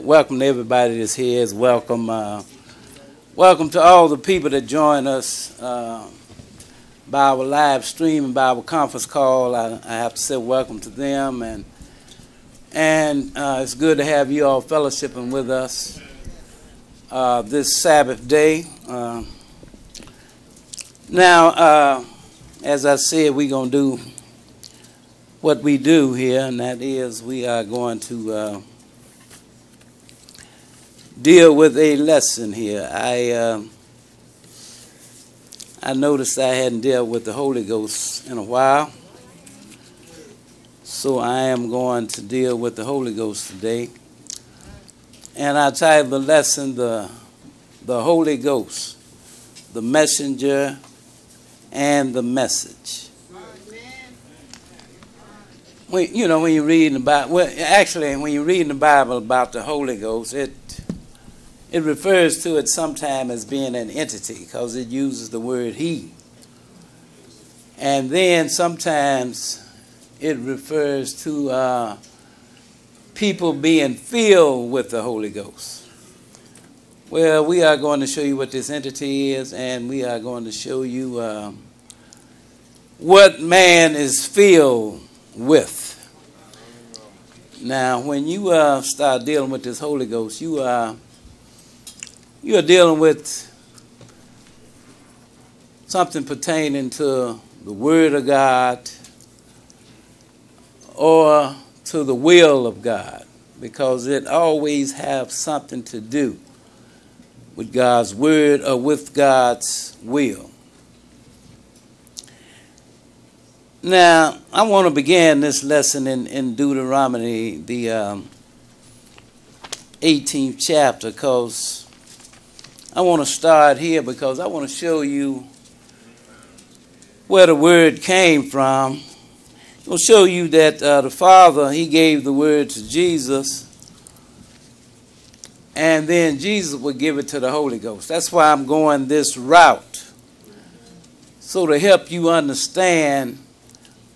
welcome to everybody that's here. Is welcome. Uh, welcome to all the people that join us uh, by our live stream and by our conference call. I, I have to say welcome to them, and and uh, it's good to have you all fellowshipping with us uh, this Sabbath day. Uh, now, uh, as I said, we're gonna do what we do here, and that is we are going to deal with a lesson here. I uh, I noticed I hadn't dealt with the Holy Ghost in a while, so I am going to deal with the Holy Ghost today. And I titled the lesson the the Holy Ghost, the messenger, and the message. When, you know, when you read about, well, actually, when you read in the Bible about the Holy Ghost, it it refers to it sometimes as being an entity because it uses the word he. And then sometimes it refers to uh, people being filled with the Holy Ghost. Well, we are going to show you what this entity is, and we are going to show you uh, what man is filled with. Now, when you uh, start dealing with this Holy Ghost, you are uh, you are dealing with something pertaining to the Word of God or to the will of God because it always has something to do with God's Word or with God's will. Now, I want to begin this lesson in, in Deuteronomy, the um, 18th chapter, because I want to start here because I want to show you where the word came from. I'll show you that uh, the Father, He gave the word to Jesus, and then Jesus would give it to the Holy Ghost. That's why I'm going this route. So, to help you understand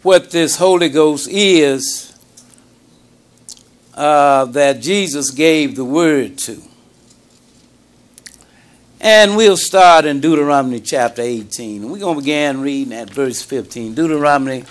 what this Holy Ghost is uh, that Jesus gave the word to. And we'll start in Deuteronomy chapter 18. We're going to begin reading at verse 15. Deuteronomy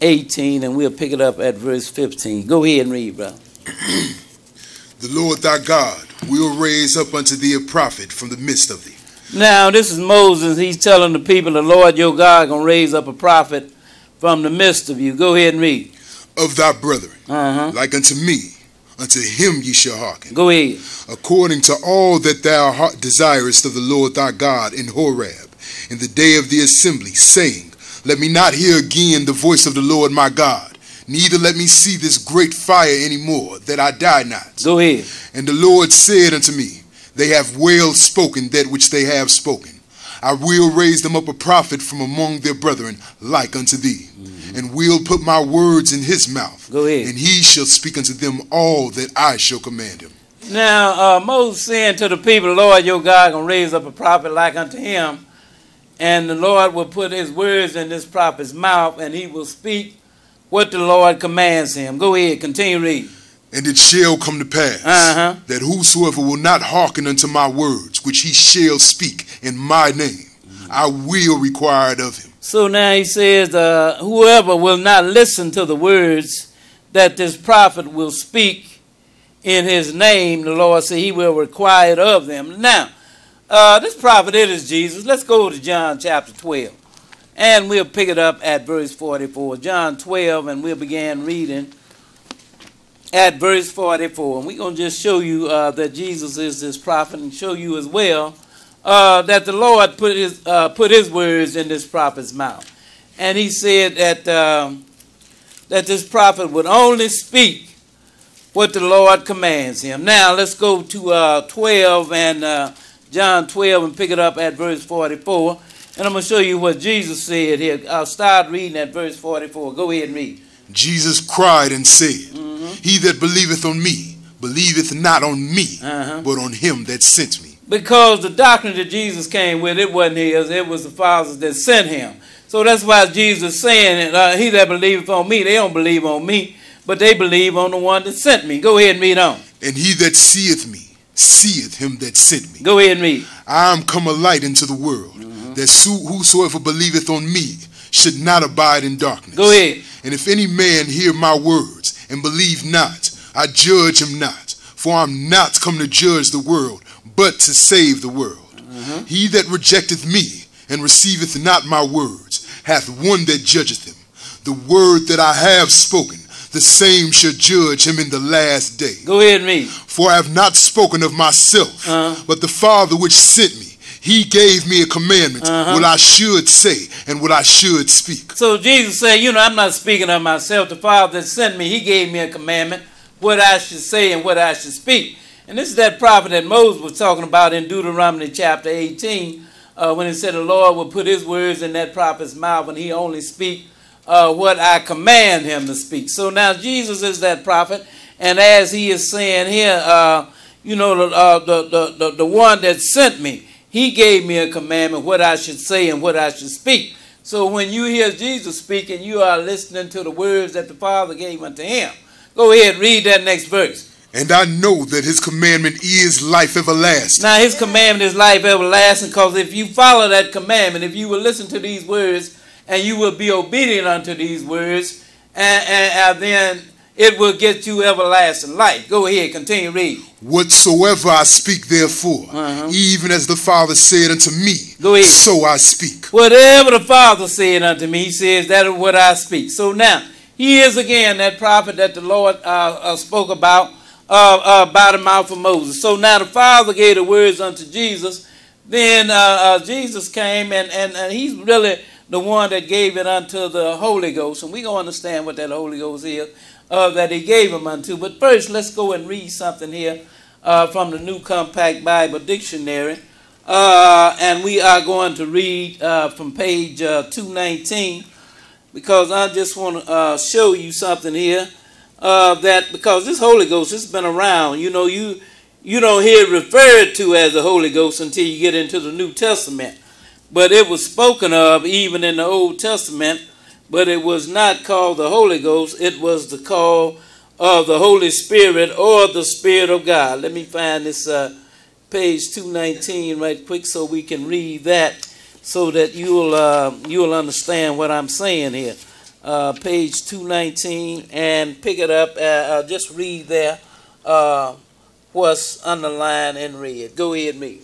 18, and we'll pick it up at verse 15. Go ahead and read, brother. the Lord thy God will raise up unto thee a prophet from the midst of thee. Now, this is Moses. He's telling the people, the Lord your God going to raise up a prophet from the midst of you. Go ahead and read. Of thy brethren, uh-huh. like unto me, unto him ye shall hearken. Go ahead. According to all that thou desirest of the Lord thy God in Horeb, in the day of the assembly, saying, Let me not hear again the voice of the Lord my God, neither let me see this great fire any more, that I die not. Go ahead. And the Lord said unto me, They have well spoken that which they have spoken. I will raise them up a prophet from among their brethren, like unto thee mm. And will put my words in his mouth. Go ahead. And he shall speak unto them all that I shall command him. Now, uh, Moses saying to the people, Lord your God gonna raise up a prophet like unto him, and the Lord will put his words in this prophet's mouth, and he will speak what the Lord commands him. Go ahead, continue reading. And it shall come to pass uh-huh. that whosoever will not hearken unto my words, which he shall speak in my name, mm-hmm. I will require it of him. So now he says, uh, whoever will not listen to the words that this prophet will speak in his name, the Lord said he will require it of them. Now, uh, this prophet, it is Jesus. Let's go to John chapter 12. And we'll pick it up at verse 44. John 12, and we'll begin reading at verse 44. And we're going to just show you uh, that Jesus is this prophet and show you as well uh, that the Lord put his, uh, put his words in this prophet's mouth. And he said that, um, that this prophet would only speak what the Lord commands him. Now, let's go to uh, 12 and uh, John 12 and pick it up at verse 44. And I'm going to show you what Jesus said here. I'll start reading at verse 44. Go ahead and read. Jesus cried and said, mm-hmm. He that believeth on me, believeth not on me, uh-huh. but on him that sent me. Because the doctrine that Jesus came with, it wasn't his, it was the Father's that sent him. So that's why Jesus saying, uh, He that believeth on me, they don't believe on me, but they believe on the one that sent me. Go ahead and read on. And he that seeth me, seeth him that sent me. Go ahead and read. I am come a light into the world, that so- whosoever believeth on me should not abide in darkness. Go ahead. And if any man hear my words and believe not, I judge him not. For I'm not come to judge the world, but to save the world. He that rejecteth me and receiveth not my words hath one that judgeth him. The word that I have spoken, the same shall judge him in the last day. Go ahead and read. For I have not spoken of myself, Uh-huh. but the Father which sent me, he gave me a commandment Uh-huh. what I should say and what I should speak. So Jesus said, You know, I'm not speaking of myself. The Father that sent me, He gave me a commandment, what I should say and what I should speak. And this is that prophet that Moses was talking about in Deuteronomy chapter 18, uh, when it said the Lord will put His words in that prophet's mouth and he only speak uh, what I command him to speak. So now Jesus is that prophet, and as he is saying here, uh, you know, the, uh, the, the, the, the one that sent me, he gave me a commandment what I should say and what I should speak. So when you hear Jesus speaking, you are listening to the words that the Father gave unto him. Go ahead, read that next verse. And I know that his commandment is life everlasting. Now his commandment is life everlasting, because if you follow that commandment, if you will listen to these words, and you will be obedient unto these words, and, and, and then it will get you everlasting life. Go ahead, continue read. Whatsoever I speak, therefore, Uh-huh. even as the Father said unto me, Go ahead. so I speak. Whatever the Father said unto me, he says, that is what I speak. So now, he is again that prophet that the Lord uh, uh, spoke about uh, uh, by the mouth of Moses. So now the Father gave the words unto Jesus. Then uh, uh, Jesus came, and, and, and he's really the one that gave it unto the Holy Ghost. And we're going to understand what that Holy Ghost is uh, that he gave him unto. But first, let's go and read something here uh, from the New Compact Bible Dictionary. And we are going to read from page uh, 219 because I just want to show you something here uh, that because this Holy Ghost has been around, you know, you you don't hear it referred to as the Holy Ghost until you get into the New Testament, but it was spoken of even in the Old Testament, but it was not called the Holy Ghost. It was the call of the Holy Spirit or the Spirit of God. Let me find this. Uh, page 219 right quick so we can read that so that you'll uh, you'll understand what I'm saying here. Uh, page 219 and pick it up. Uh, uh, just read there uh, what's underlined in red. Go ahead, me.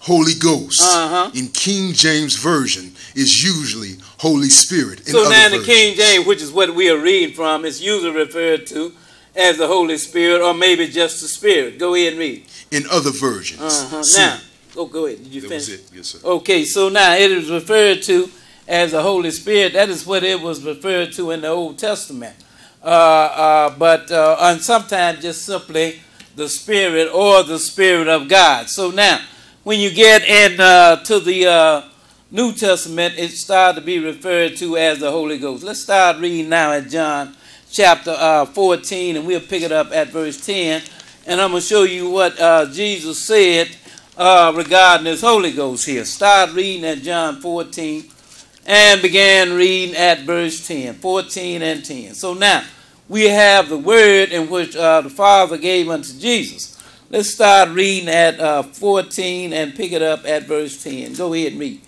Holy Ghost Uh-huh. in King James Version is usually Holy Spirit. In So other now in the versions. King James, which is what we are reading from, is usually referred to as the Holy Spirit or maybe just the Spirit. Go ahead and read. in other versions. Uh-huh. Now, oh, go ahead. Did you that finish? was it. Yes, sir. Okay, so now it is referred to as the Holy Spirit. That is what it was referred to in the Old Testament. Uh, uh, but uh, and sometimes just simply the Spirit or the Spirit of God. So now, when you get in uh, to the uh, New Testament, it started to be referred to as the Holy Ghost. Let's start reading now at John chapter uh, 14, and we'll pick it up at verse 10. And I'm going to show you what Jesus said regarding this Holy Ghost here. Start reading at John 14 and began reading at verse 10. 14 and 10. So now we have the word in which uh, the Father gave unto Jesus. Let's start reading at uh, 14 and pick it up at verse 10. Go ahead and read.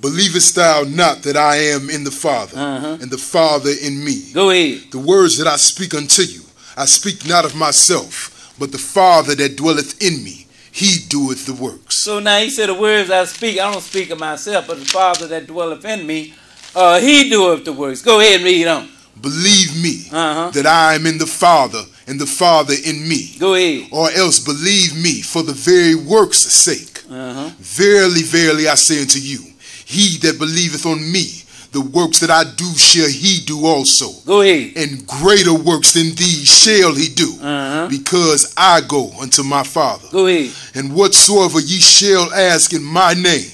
Believest thou not that I am in the Father, Uh-huh. and the Father in me? Go ahead. The words that I speak unto you, I speak not of myself, but the Father that dwelleth in me, he doeth the works. So now he said, The words I speak, I don't speak of myself, but the Father that dwelleth in me, uh, he doeth the works. Go ahead and read on. Believe me Uh-huh. that I am in the Father, and the Father in me. Go ahead. Or else believe me for the very works' sake. Uh-huh. Verily, verily, I say unto you, he that believeth on me, the works that I do shall he do also. Go ahead. And greater works than these shall he do, Uh-huh. because I go unto my Father. Go ahead. And whatsoever ye shall ask in my name,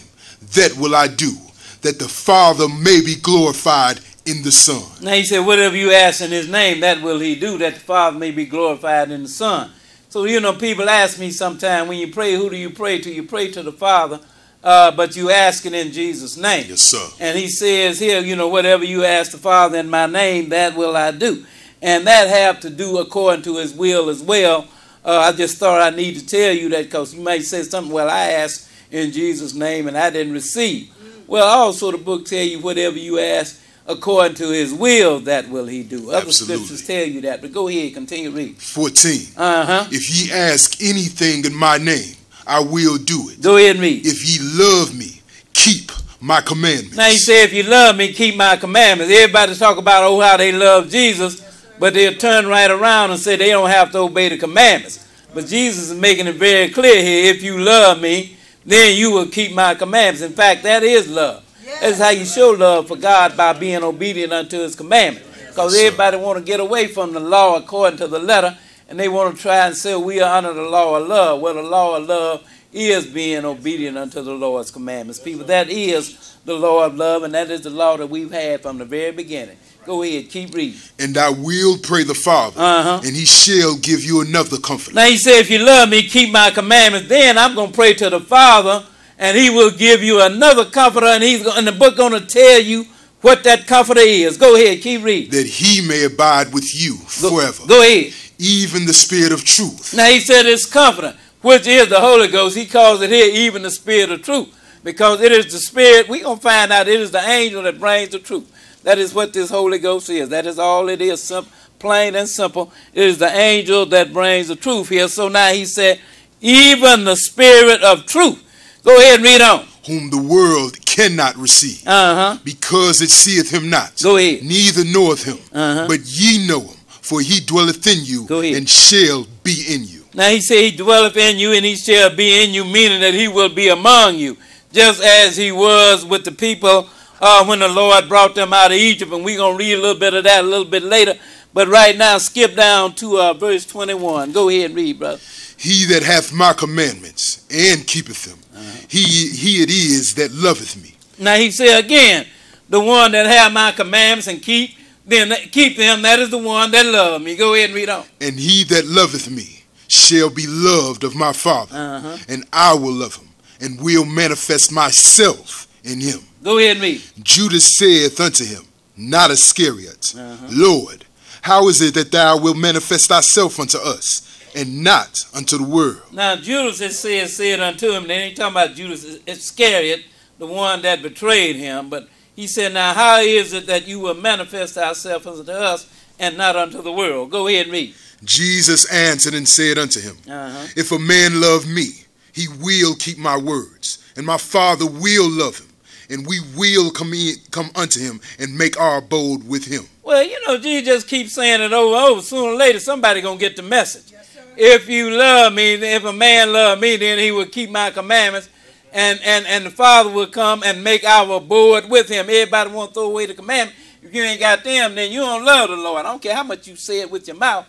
that will I do, that the Father may be glorified in the Son. Now he said, Whatever you ask in his name, that will he do, that the Father may be glorified in the Son. So, you know, people ask me sometimes, when you pray, who do you pray to? You pray to the Father, uh, but you ask it in Jesus' name. Yes, sir. And he says here, you know, whatever you ask the Father in my name, that will I do. and that have to do according to His will as well. Uh, I just thought I need to tell you that because you may say something. Well, I asked in Jesus' name and I didn't receive. Well, also the book tell you whatever you ask according to His will, that will He do. Other Absolutely. scriptures tell you that. But go ahead, continue reading. 14. Uh huh. If ye ask anything in my name, I will do it. Go ahead and read. If ye love me, keep my commandments. Now he said, if you love me, keep my commandments. Everybody talk about oh how they love Jesus, but they'll turn right around and say they don't have to obey the commandments. But Jesus is making it very clear here. If you love me, then you will keep my commandments. In fact, that is love. That's how you show love for God by being obedient unto His commandments. Because everybody want to get away from the law according to the letter, and they want to try and say we are under the law of love. Well, the law of love is being obedient unto the Lord's commandments. People, that is the law of love, and that is the law that we've had from the very beginning. Go ahead, keep reading. And I will pray the Father, Uh-huh. and he shall give you another comforter. Now he said, if you love me, keep my commandments. Then I'm going to pray to the Father, and He will give you another comforter, and He's go- and the book going to tell you what that comforter is. Go ahead, keep reading. that he may abide with you Go, forever. go ahead. Even the Spirit of truth. Now he said it's comforter, which is the Holy Ghost. He calls it here even the Spirit of truth, because it is the Spirit. We're gonna find out it is the angel that brings the truth. That is what this Holy Ghost is. That is all it is. Simple, plain and simple. It is the angel that brings the truth here. So now he said, even the Spirit of truth. Go ahead and read on. Whom the world cannot receive, Uh huh. because it seeth him not, Go ahead. neither knoweth him. Uh-huh. But ye know him, for he dwelleth in you, and shall be in you. Now he said he dwelleth in you and he shall be in you, meaning that he will be among you, just as he was with the people uh, when the Lord brought them out of Egypt. And we're going to read a little bit of that a little bit later. But right now, skip down to uh, verse 21. Go ahead and read, brother. He that hath my commandments and keepeth them, Uh-huh. he, he it is that loveth me. Now he said again, the one that hath my commandments and keep them, keep them, that is the one that love me. Go ahead and read on. And he that loveth me shall be loved of my Father, Uh-huh. and I will love him, and will manifest myself in him. Go ahead and read. Judas saith unto him, not Iscariot, Uh-huh. Lord, how is it that thou wilt manifest thyself unto us, and not unto the world? Now Judas it said said unto him. they ain't talking about Judas Iscariot, the one that betrayed him. But he said, Now how is it that you will manifest thyself unto us and not unto the world? Go ahead and read. Jesus answered and said unto him, Uh-huh. If a man love me, he will keep my words, and my Father will love him, and we will come in, come unto him and make our abode with him. Well, you know, Jesus just keeps saying it over and over. Sooner or later, somebody gonna get the message. if you love me, if a man love me, then he will keep my commandments, and and and the Father will come and make our board with him. Everybody want to throw away the commandment. If you ain't got them, then you don't love the Lord. I don't care how much you say it with your mouth.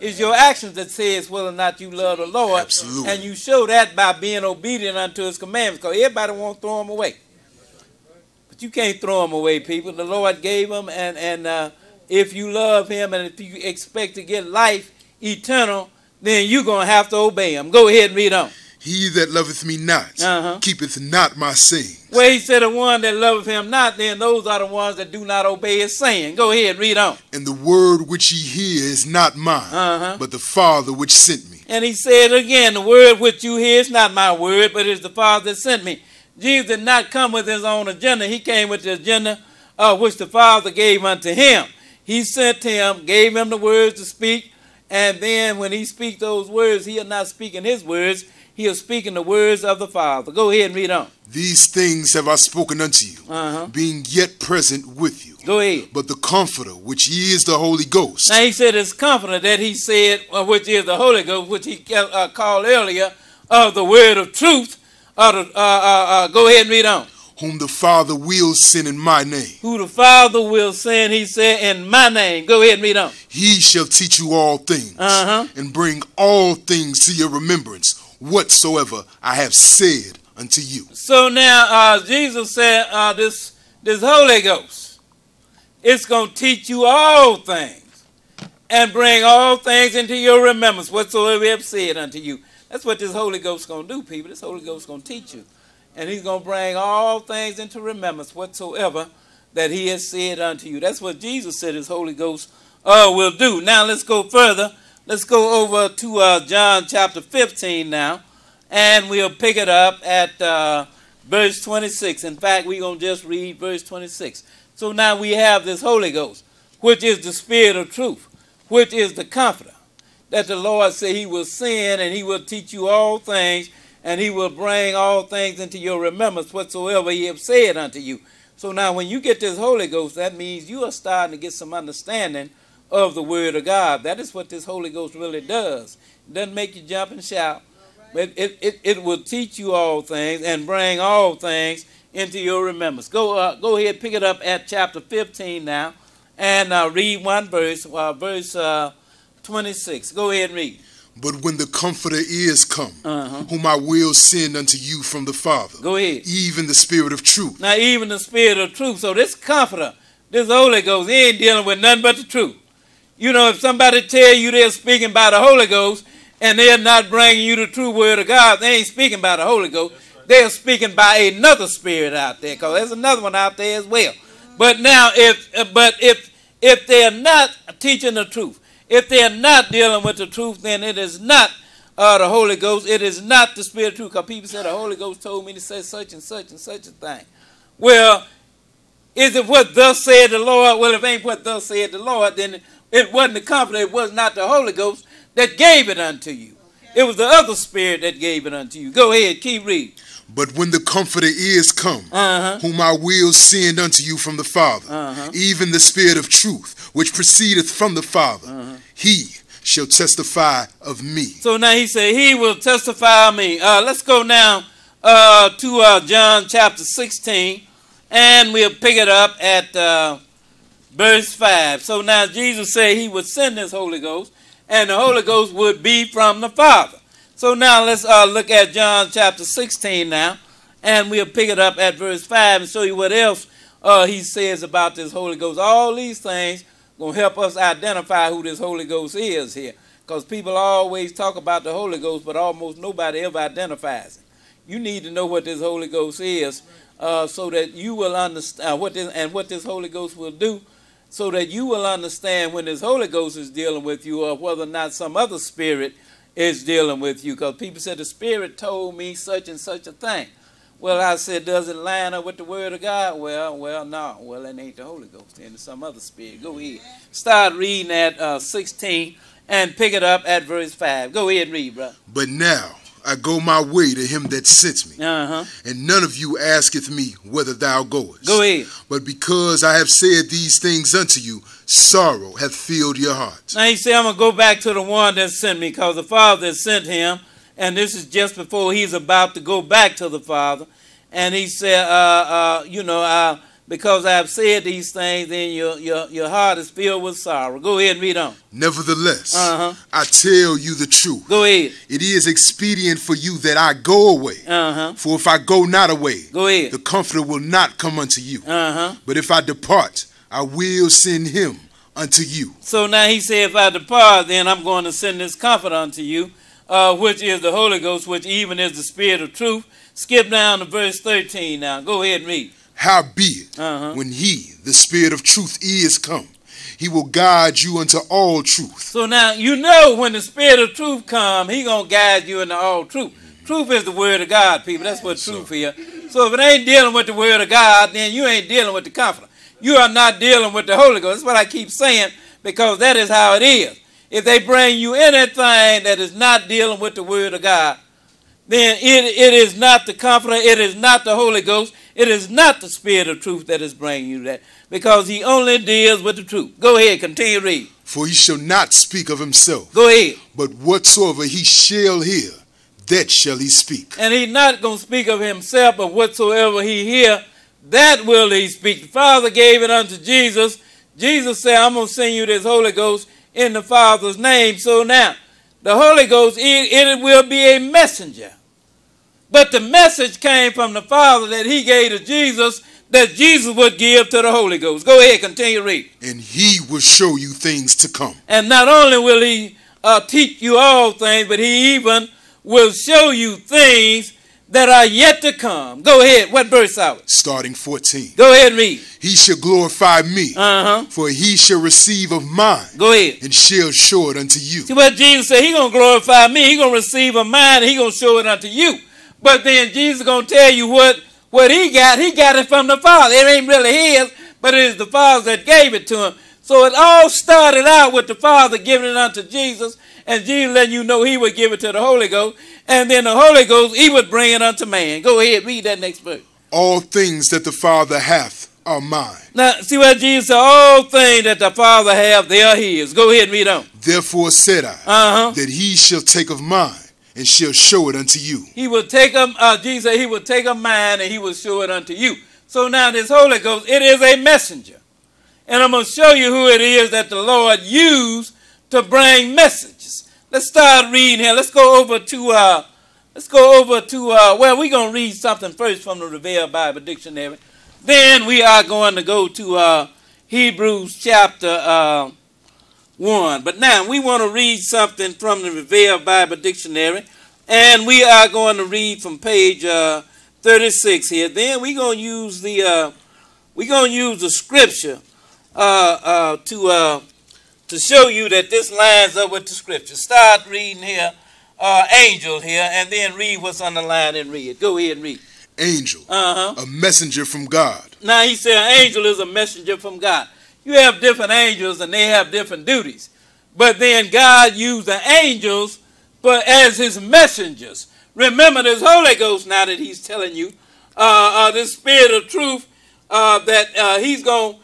It's your actions that says whether or not you love the Lord. Absolutely. And you show that by being obedient unto his commandments. Because everybody won't throw them away. But you can't throw them away, people. The Lord gave them, and and uh, if you love Him and if you expect to get life eternal, then you're gonna have to obey Him. Go ahead and read on. He that loveth me not Uh-huh. keepeth not my saying. Well, He said, "The one that loveth Him not, then those are the ones that do not obey His saying." Go ahead, read on. And the word which ye hear is not mine, Uh-huh. but the Father which sent me. And He said again, "The word which you hear is not my word, but it is the Father that sent me." Jesus did not come with His own agenda. He came with the agenda uh, which the Father gave unto Him. He sent Him, gave Him the words to speak, and then when He speaks those words, He is not speaking His words. He is speaking the words of the Father. Go ahead and read on. These things have I spoken unto you, Uh-huh. being yet present with you. Go ahead. But the Comforter, which he is the Holy Ghost, Now he said his comforter that he said, uh, which is the Holy Ghost, which he uh, called earlier, of the word of truth. Uh, uh, uh, uh, go ahead and read on. whom the Father will send in my name. Who the Father will send, he said, in my name. Go ahead and read on. He shall teach you all things, Uh-huh. and bring all things to your remembrance, whatsoever I have said unto you. So now uh, Jesus said, uh, this this Holy Ghost, it's going to teach you all things and bring all things into your remembrance, whatsoever we have said unto you. That's what this Holy Ghost going to do, people. This Holy Ghost going to teach you. And he's going to bring all things into remembrance, whatsoever that he has said unto you. That's what Jesus said his Holy Ghost uh, will do. Now let's go further. Let's go over to uh, John chapter 15 now, and we'll pick it up at uh, verse 26. In fact, we're going to just read verse 26. So now we have this Holy Ghost, which is the Spirit of truth, which is the Comforter, that the Lord said He will send and He will teach you all things, and He will bring all things into your remembrance whatsoever He have said unto you. So now when you get this Holy Ghost, that means you are starting to get some understanding of the Word of God. That is what this Holy Ghost really does. It doesn't make you jump and shout, but it, it, it will teach you all things and bring all things into your remembrance. Go, uh, go ahead, pick it up at chapter 15 now, and uh, read one verse, uh, verse uh, 26. Go ahead and read. But when the Comforter is come, Uh-huh. whom I will send unto you from the Father, Go ahead. even the Spirit of truth, Now, even the Spirit of truth. So, this Comforter, this Holy Ghost, he ain't dealing with nothing but the truth. You know, if somebody tell you they're speaking by the Holy Ghost and they're not bringing you the true Word of God, they ain't speaking by the Holy Ghost. They're speaking by another spirit out there, because there's another one out there as well. But now, if uh, but if if they're not teaching the truth, if they're not dealing with the truth, then it is not uh, the Holy Ghost. It is not the Spirit of truth. Because people say the Holy Ghost told me to say such and such and such a thing. Well, is it what thus said the Lord? Well, if it ain't what thus said the Lord, then it wasn't the Comforter. It was not the Holy Ghost that gave it unto you. It was the other Spirit that gave it unto you. Go ahead, keep reading. but when the Comforter is come, Uh huh. whom I will send unto you from the Father, Uh-huh. even the Spirit of truth, which proceedeth from the Father, Uh-huh. he shall testify of me. So now he said, He will testify of me. Uh, let's go now uh, to uh, John chapter 16, and we'll pick it up at uh, verse 5. So now Jesus said He would send this Holy Ghost, and the Holy Ghost would be from the Father. So now let's uh, look at John chapter 16 now, and we'll pick it up at verse 5 and show you what else uh, he says about this Holy Ghost. All these things going to help us identify who this Holy Ghost is here. Because people always talk about the Holy Ghost, but almost nobody ever identifies it. You need to know what this Holy Ghost is uh, so that you will understand what this, and what this Holy Ghost will do so that you will understand when this Holy Ghost is dealing with you or whether or not some other spirit is dealing with you. Because people said the spirit told me such and such a thing. Well, I said, does it line up with the word of God? Well, well, no. Well, it ain't the Holy Ghost. It's some other spirit. Go ahead. Start reading at uh, 16 and pick it up at verse 5. Go ahead and read, brother. But now I go my way to him that sent me, Uh-huh. and none of you asketh me whither thou goest. Go ahead. But because I have said these things unto you, sorrow hath filled your heart. Now he said, I'm going to go back to the one that sent me because the Father that sent him, and this is just before he's about to go back to the Father. And he said, uh, uh, you know, uh, because I have said these things, then your, your, your heart is filled with sorrow. Go ahead and read on. Nevertheless, Uh-huh. I tell you the truth. Go ahead. It is expedient for you that I go away. Uh-huh. For if I go not away, Go ahead. the Comforter will not come unto you. Uh-huh. But if I depart, I will send him unto you. So now he said, if I depart, then I'm going to send this comfort unto you, uh, which is the Holy Ghost, which even is the Spirit of truth. Skip down to verse 13 now. Go ahead and read. Howbeit, Uh-huh. when he, the Spirit of truth, is come, he will guide you unto all truth. So now you know when the Spirit of truth come, he to guide you into all truth. Truth is the word of God, people. That's what truth is. So if it ain't dealing with the word of God, then you ain't dealing with the comforter. You are not dealing with the Holy Ghost. That's what I keep saying because that is how it is. If they bring you anything that is not dealing with the word of God, then it, it is not the comforter, it is not the Holy Ghost, it is not the Spirit of truth that is bringing you that because he only deals with the truth. Go ahead, continue to read. For he shall not speak of himself, Go ahead. but whatsoever he shall hear, that shall he speak. And he's not going to speak of himself, but whatsoever he hear, that will he speak. The Father gave it unto Jesus. Jesus said, I'm going to send you this Holy Ghost in the Father's name. So now, the Holy Ghost, it, it will be a messenger. But the message came from the Father that he gave to Jesus that Jesus would give to the Holy Ghost. Go ahead, continue to read. And he will show you things to come. And not only will he uh, teach you all things, but he even will show you things that are yet to come. Go ahead. What verse are we? Starting 14. Go ahead and read. He shall glorify me, Uh huh. for he shall receive of mine, Go ahead. and shall show it unto you. See what Jesus said, he gonna glorify me, he gonna receive of mine, he gonna show it unto you. But then Jesus gonna tell you what what he got, he got it from the Father. It ain't really his, but it is the Father that gave it to him. So it all started out with the Father giving it unto Jesus, and Jesus letting you know he would give it to the Holy Ghost, and then the Holy Ghost he would bring it unto man. Go ahead, read that next verse. All things that the Father hath are mine. Now, see what Jesus said, all things that the Father hath, they are his. Go ahead and read on. Therefore said I, Uh-huh. that he shall take of mine, and shall show it unto you. He will take them, uh, Jesus he will take a mine and he will show it unto you. So now this Holy Ghost, it is a messenger. And I'm going to show you who it is that the Lord used to bring messages. Let's start reading here. Let's go over to, uh, let's go over to, uh, well, we're going to read something first from the Revell Bible Dictionary. Then we are going to go to uh, Hebrews chapter uh, 1. But now we want to read something from the Revell Bible Dictionary. And we are going to read from page uh, 36 here. Then we're going to use the uh, we're going to use the scripture uh, uh, to uh, to show you that this lines up with the scripture. Start reading here, uh, angel here, and then read what's underlined and read. Go ahead and read. Angel, Uh huh. a messenger from God. Now he said, an angel is a messenger from God. You have different angels and they have different duties. But then God used the angels but as his messengers. Remember this Holy Ghost now that he's telling you, uh, uh, this spirit of truth, uh, that uh, he's going to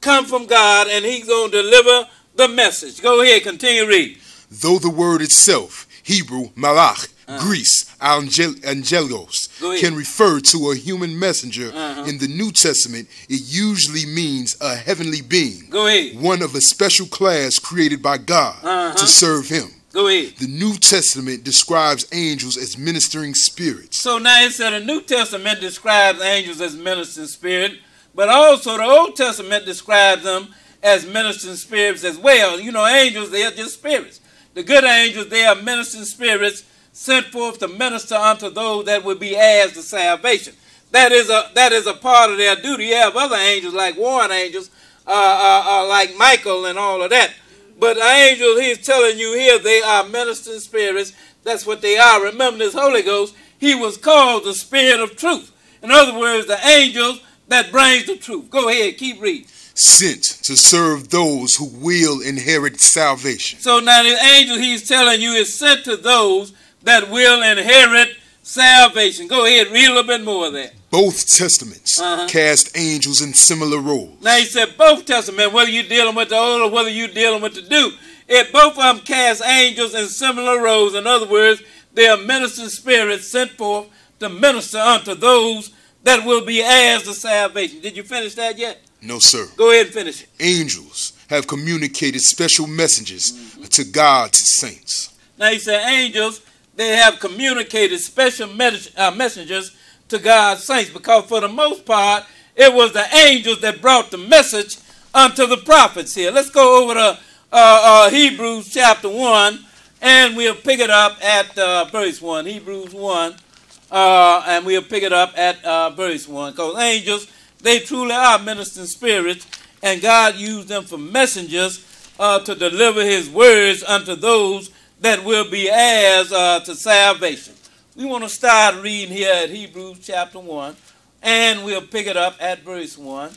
come from God and he's going to deliver the message. Go ahead, continue read. Though the word itself, Hebrew, malach, Greece, angel, angelos, can refer to a human messenger, Uh-huh. in the New Testament, it usually means a heavenly being, Go ahead. one of a special class created by God Uh-huh. to serve him. Go ahead. The New Testament describes angels as ministering spirits. So now it said the New Testament describes angels as ministering spirit, but also the Old Testament describes them as ministering spirits as well. You know, angels, they are just spirits. The good angels, they are ministering spirits sent forth to minister unto those that would be heirs to salvation. That is a that is a part of their duty. You have other angels like warring angels, uh, uh, uh, like Michael and all of that. But the angels, he's telling you here, they are ministering spirits. That's what they are. Remember this Holy Ghost, he was called the Spirit of Truth. In other words, the angels that brings the truth. Go ahead, keep reading. Sent to serve those who will inherit salvation. So now the angel he's telling you is sent to those that will inherit salvation. Go ahead, read a little bit more of that. Both testaments Uh-huh. cast angels in similar roles. Now he said both testaments, whether you're dealing with the old or whether you're dealing with the new, it both of them cast angels in similar roles. In other words, they are ministering spirits sent forth to minister unto those that will be heirs of salvation. Did you finish that yet? No, sir. Go ahead and finish it. Angels have communicated special messages to God's saints. Now he said angels, they have communicated special mes- uh, messengers to God's saints because for the most part, it was the angels that brought the message unto the prophets here. Let's go over to uh, uh, Hebrews chapter 1 and we'll pick it up at uh, verse 1. Hebrews 1 uh, and we'll pick it up at uh, verse 1 because angels, they truly are ministering spirits and God used them for messengers to deliver his words unto those that will be heirs uh, to salvation. We want to start reading here at Hebrews chapter 1, and we'll pick it up at verse 1.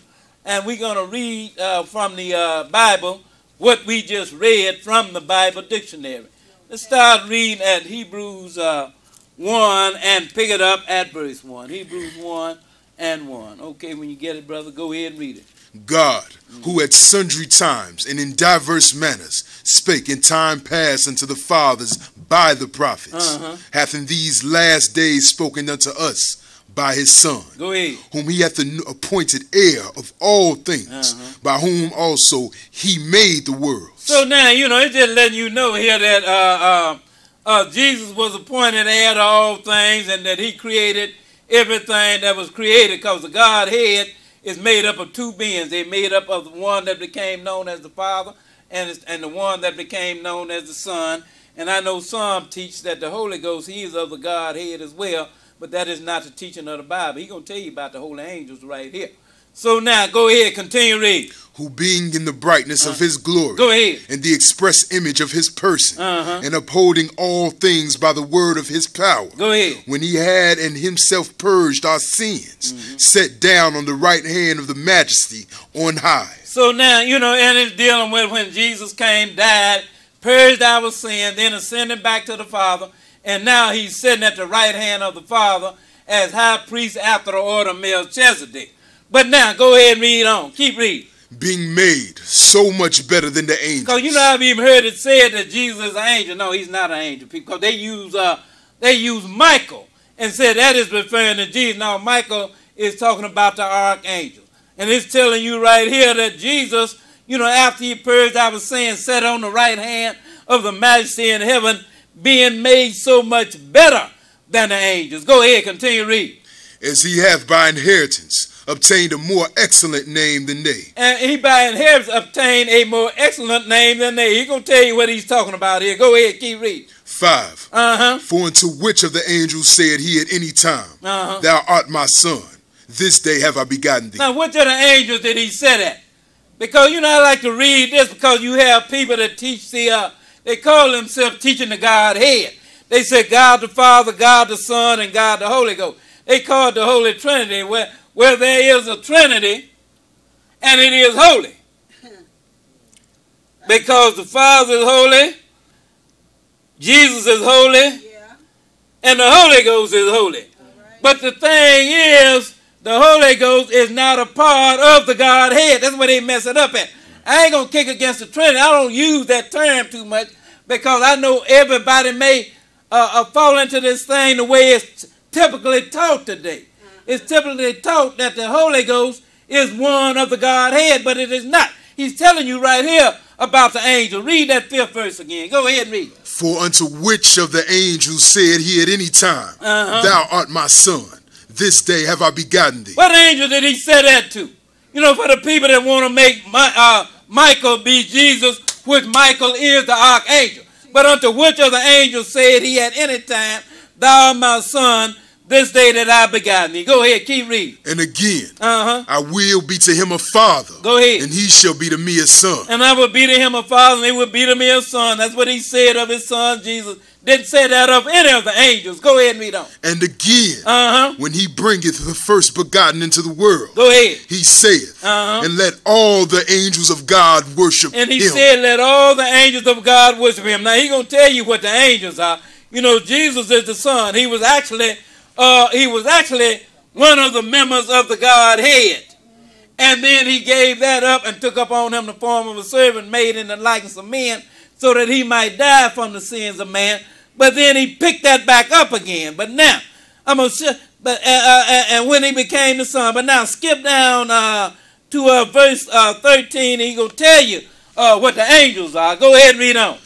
And we're going to read uh, from the uh, Bible what we just read from the Bible dictionary. Let's start reading at Hebrews uh, 1 and pick it up at verse 1. Hebrews 1 and 1. Okay, when you get it, brother, go ahead and read it. God, who at sundry times and in diverse manners spake in time past unto the fathers by the prophets, Uh-huh. hath in these last days spoken unto us by his Son, whom he hath appointed heir of all things, Uh-huh. by whom also he made the world. So now, you know, it's just letting you know here that uh, uh, uh, Jesus was appointed heir to all things and that he created everything that was created because the Godhead is made up of two beings. They're made up of the one that became known as the Father and, and the one that became known as the Son. And I know some teach that the Holy Ghost, he is of the Godhead as well. but that is not the teaching of the Bible. He's going to tell you about the holy angels right here. So now, go ahead, continue read. Who being in the brightness of his glory Go ahead. and the express image of his person, Uh-huh. and upholding all things by the word of his power, Go ahead. when he had in himself purged our sins, Mm-hmm. set down on the right hand of the majesty on high. So now, you know, and it's dealing with when Jesus came, died, purged our sin, then ascended back to the Father, and now he's sitting at the right hand of the Father as high priest after the order of Melchizedek. But now, go ahead and read on. Keep reading. Being made so much better than the angels. Because you know I've even heard it said that Jesus is an angel. No, he's not an angel. Because they use uh they use Michael and said that is referring to Jesus. Now Michael is talking about the archangel. And it's telling you right here that Jesus, you know, after he purged was saying, sat on the right hand of the majesty in heaven, being made so much better than the angels. Go ahead, continue read. as he hath by inheritance obtained a more excellent name than they. And he by inheritance obtained a more excellent name than they. He's gonna tell you what he's talking about here. Go ahead, keep reading. 5. Uh-huh. For unto which of the angels said he at any time, Uh-huh. Thou art my son, this day have I begotten thee. Now, which of the angels did he say that? Because you know, I like to read this because you have people that teach the, uh, they call themselves teaching the Godhead. They say God the Father, God the Son, and God the Holy Ghost. They call it the Holy Trinity, where, where there is a Trinity and it is holy. Because the Father is holy, Jesus is holy, Yeah, and the Holy Ghost is holy. right. But the thing is, the Holy Ghost is not a part of the Godhead. That's where they mess it up at. I ain't gonna kick against the Trinity. I don't use that term too much because I know everybody may uh, uh, fall into this thing the way it's typically taught today. It's typically taught that the Holy Ghost is one of the Godhead, but it is not. He's telling you right here about the angel. Read that fifth verse again. Go ahead and read. For unto which of the angels said he at any time, Uh-huh. Thou art my son, this day have I begotten thee. What angel did he say that to? You know, for the people that want to make my, uh, Michael be Jesus, which Michael is the archangel. But unto which of the angels said he at any time, Thou art my son, this day that I begotten thee. Go ahead, keep reading. And again, Uh huh. I will be to him a father, Go ahead. and he shall be to me a son. And I will be to him a father, and he will be to me a son. That's what he said of his son Jesus. Didn't say that of any of the angels. Go ahead and read on. And again, Uh huh. when he bringeth the first begotten into the world, Go ahead. he saith, Uh-huh. And let all the angels of God worship And he him. said, Let all the angels of God worship him. Now he gonna tell you what the angels are. You know, Jesus is the Son. He was actually uh he was actually one of the members of the Godhead. And then he gave that up and took up on him the form of a servant made in the likeness of men, so that he might die from the sins of man. But then he picked that back up again. But now, I'm gonna sh- but uh, uh, uh, and when he became the son. But now skip down uh, to uh, verse uh, 13. He gonna tell you what the angels are. Go ahead and read on.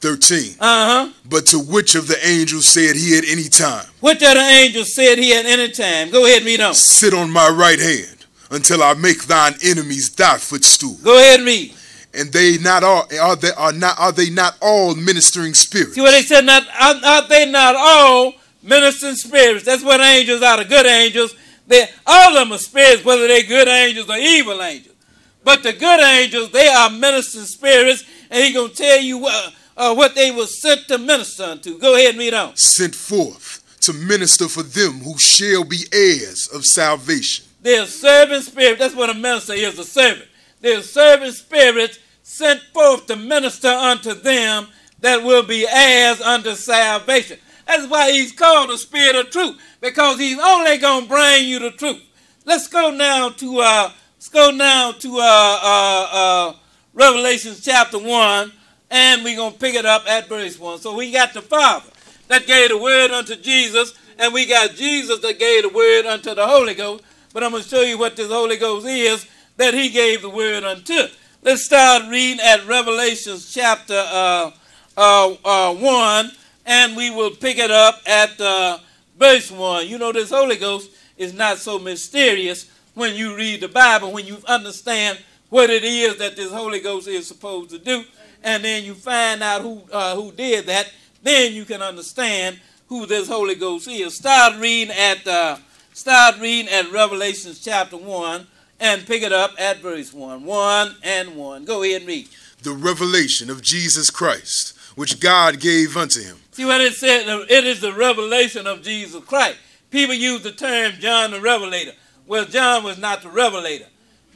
13. Uh huh. But to which of the angels said he at any time, Which of the angels said he at any time? Go ahead and read on. Sit on my right hand until I make thine enemies thy footstool. Go ahead and read. And they not all are they are not are they not all ministering spirits? See what they said? Not are, are they not all ministering spirits? That's what angels are. The good angels. They all of them are spirits, whether they're good angels or evil angels. But the good angels, they are ministering spirits, and he gonna tell you what uh, what they were sent to minister unto. Go ahead and read on. Sent forth to minister for them who shall be heirs of salvation. They're servant spirits. That's what a minister is, a servant. They're servant spirits sent forth to minister unto them that will be heirs unto salvation. That's why he's called the spirit of truth, because he's only going to bring you the truth. Let's go now to uh, let's go now to uh, uh, uh, Revelation chapter one, and we're gonna pick it up at verse one. So we got the Father that gave the word unto Jesus, and we got Jesus that gave the word unto the Holy Ghost. But I'm gonna show you what this Holy Ghost is that He gave the word unto. Let's start reading at Revelation chapter uh, uh, uh, one, and we will pick it up at uh, verse one. You know, this Holy Ghost is not so mysterious when you read the Bible, when you understand what it is that this Holy Ghost is supposed to do, and then you find out who uh, who did that. Then you can understand who this Holy Ghost is. Start reading at uh, start reading at Revelation chapter one and pick it up at verse one. One and one. Go ahead and read. The revelation of Jesus Christ, which God gave unto him. See what it said? It is the revelation of Jesus Christ. People use the term John the Revelator. Well, John was not the revelator.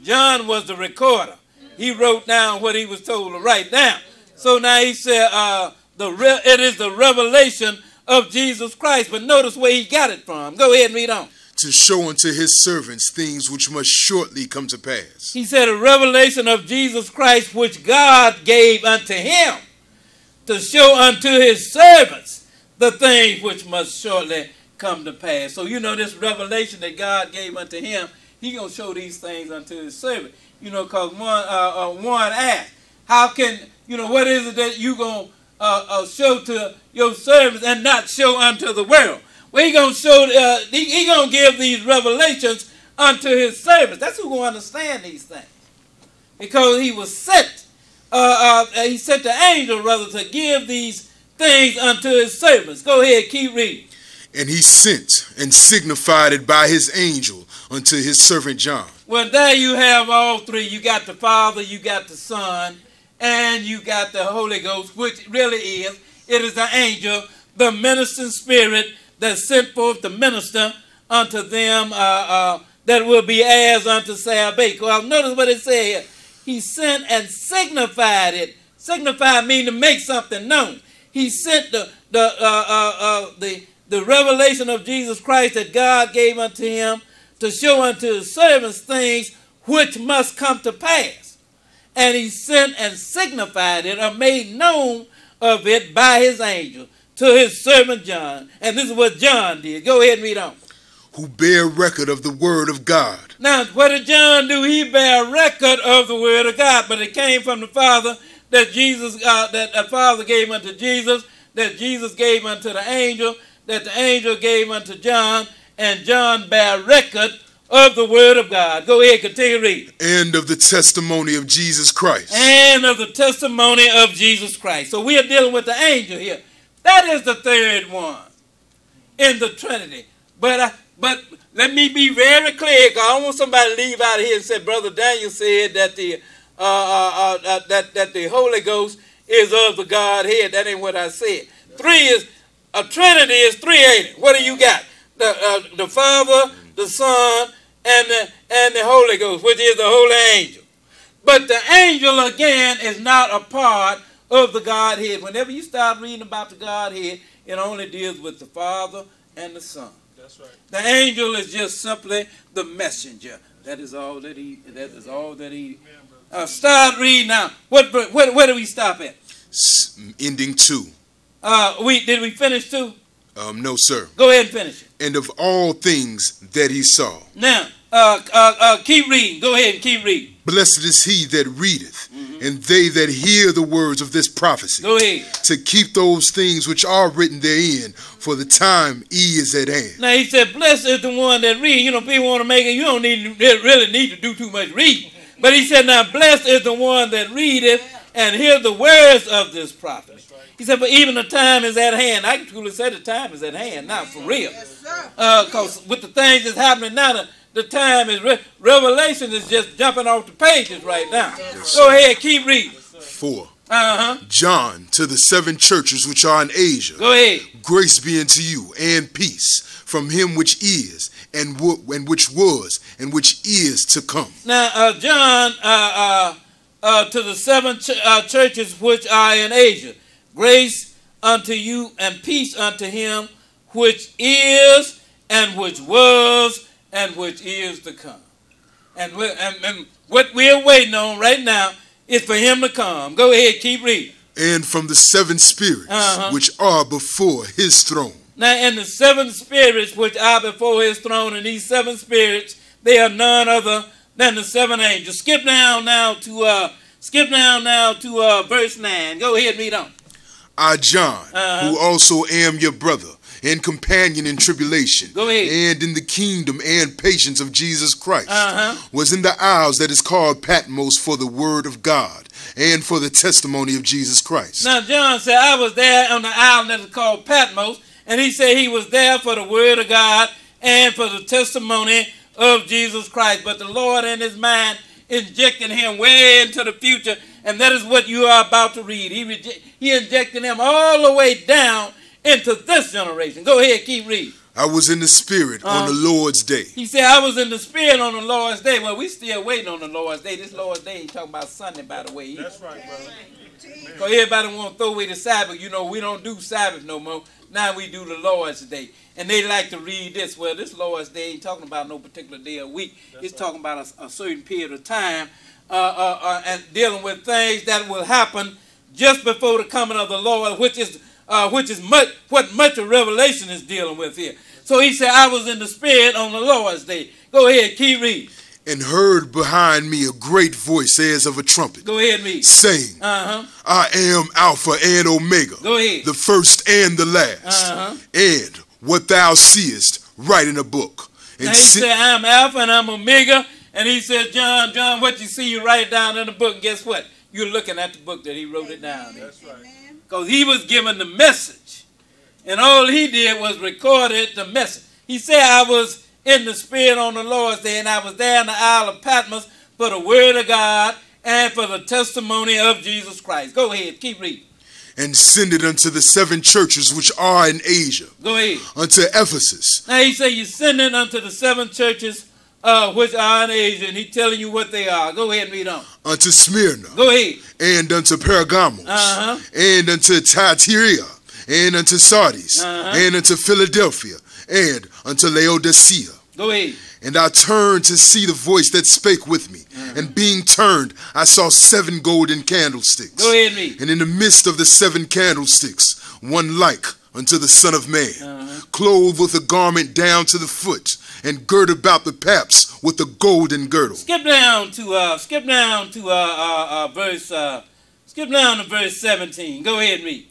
John was the recorder. He wrote down what he was told to write down. So now he said, uh, the it is the revelation of Jesus Christ. But notice where he got it from. Go ahead and read on. To show unto his servants things which must shortly come to pass. He said, a revelation of Jesus Christ, which God gave unto him to show unto his servants the things which must shortly come to pass. So you know this revelation that God gave unto him, he gonna show these things unto his servant. You know, cause one uh, uh, one asked, how can you know what is it that you gonna uh, uh, show to your servants and not show unto the world? Well, he gonna show. Uh, he, he gonna give these revelations unto his servants. That's who gonna understand these things, because he was sent. Uh, uh, he sent the angel rather to give these things unto his servants. Go ahead, keep reading. And he sent and signified it by his angel unto his servant John. Well, there you have all three. You got the Father, you got the Son, and you got the Holy Ghost, which really is, it is the angel, the ministering spirit that sent forth the minister unto them uh, uh, that will be heirs unto salvation. Well, notice what it said here. He sent and signified it. Signify mean to make something known. He sent the the uh, uh, uh, the the revelation of Jesus Christ that God gave unto him to show unto his servants things which must come to pass. And he sent and signified it or made known of it by his angel to his servant John. And this is what John did. Go ahead and read on. Who bear record of the word of God. Now, what did John do? He bear record of the word of God, but it came from the Father that Jesus, uh, that the Father gave unto Jesus, that Jesus gave unto the angel, that the angel gave unto John, and John bear record of the word of God. Go ahead, continue read. And of the testimony of Jesus Christ. And of the testimony of Jesus Christ. So we are dealing with the angel here. That is the third one in the Trinity. But uh, but let me be very clear, because I don't want somebody to leave out of here and say, Brother Daniel said that the uh, uh, uh, that that the Holy Ghost is of the Godhead. That ain't what I said. Three is a Trinity is three, ain't it? What do you got? The uh, the Father, the Son, and the and the Holy Ghost, which is the Holy Angel. But the angel again is not a part of the Godhead. Whenever you start reading about the Godhead, it only deals with the Father and the Son. That's right. The angel is just simply the messenger. That is all that he. That is all that he. Uh, start reading now. What? Where, where do we stop at? Ending two. Uh, we did we finish two? Um, no, sir. Go ahead and finish it. And of all things that he saw. Now, uh, uh, uh, keep reading. Go ahead and keep reading. Blessed is he that readeth, and they that hear the words of this prophecy, Go ahead. to keep those things which are written therein, for the time is at hand. Now he said, "Blessed is the one that read." You know, people want to make it. You don't need really need to do too much reading. But he said, "Now blessed is the one that readeth and hear the words of this prophet." He said, "But even the time is at hand." I can truly say the time is at hand now, for real. Because with the things that's happening now, the, the time is re- revelation is just jumping off the pages right now. Yes, Go ahead, keep reading. Four. Uh huh. John to the seven churches which are in Asia. Go ahead. Grace be unto you and peace from him which is and, wo- and which was and which is to come. Now, uh, John, uh, uh, uh, to the seven ch- uh, churches which are in Asia, grace unto you and peace unto him which is and which was and which is to come. And, and, and what we're waiting on right now is for him to come. Go ahead, keep reading. And from the seven spirits Uh-huh. which are before his throne. Now, and the seven spirits which are before his throne, and these seven spirits, they are none other than the seven angels. Skip down now to uh, skip down now to uh, verse nine. Go ahead, read on. I, John, Uh-huh. who also am your brother and companion in tribulation, Go ahead. and in the kingdom and patience of Jesus Christ, Uh-huh. was in the isles that is called Patmos for the word of God and for the testimony of Jesus Christ. Now, John said, I was there on the island that is called Patmos, And he said he was there for the word of God and for the testimony of Jesus Christ. But the Lord in his mind injected him way into the future, and that is what you are about to read. He, he injected them all the way down into this generation. Go ahead, keep reading. I was in the spirit on the uh-huh. Lord's day. He said, I was in the spirit on the Lord's day. Well, we still waiting on the Lord's day. This Lord's day, he talking about Sunday, by the way. That's right, brother. Because everybody want to throw away the Sabbath. You know, we don't do Sabbath no more. Now we do the Lord's Day. And they like to read this. Well, this Lord's Day ain't talking about no particular day a week. it's talking about a, a certain period of time and dealing with things that will happen just before the coming of the Lord, which is uh, which is much what much of Revelation is dealing with here. So he said, I was in the Spirit on the Lord's Day. Go ahead, keep reading. And heard behind me a great voice as of a trumpet, Go ahead, read. saying, Uh huh. I am Alpha and Omega, Go ahead. the first and the last. Uh-huh. And what thou seest, write in a book. And Now he said, I'm Alpha and I'm Omega. And he said, John, John, what you see, you write it down in the book. And guess what? You're looking at the book that he wrote it down in. That's right. Because he was given the message. And all he did was recorded the message. He said, I was in the Spirit on the Lord's day, and I was there in the Isle of Patmos for the Word of God and for the testimony of Jesus Christ. Go ahead, keep reading. and send it unto the seven churches which are in Asia, Go ahead. unto Ephesus, Now he said, You send it unto the seven churches uh, which are in Asia, and he telling you what they are. Go ahead and read on. unto Smyrna, Go ahead. and unto Pergamos, Uh-huh. and unto Thyatira, and unto Sardis, Uh-huh. and unto Philadelphia, and unto Laodicea. Go ahead. And I turned to see the voice that spake with me. Uh-huh. And being turned, I saw seven golden candlesticks. Go ahead and read. And in the midst of the seven candlesticks, one like unto the Son of Man, Uh-huh. clothed with a garment down to the foot, and girt about the paps with a golden girdle. Skip down to uh, skip down to uh, uh, uh, verse uh, skip down to verse seventeen. Go ahead and read.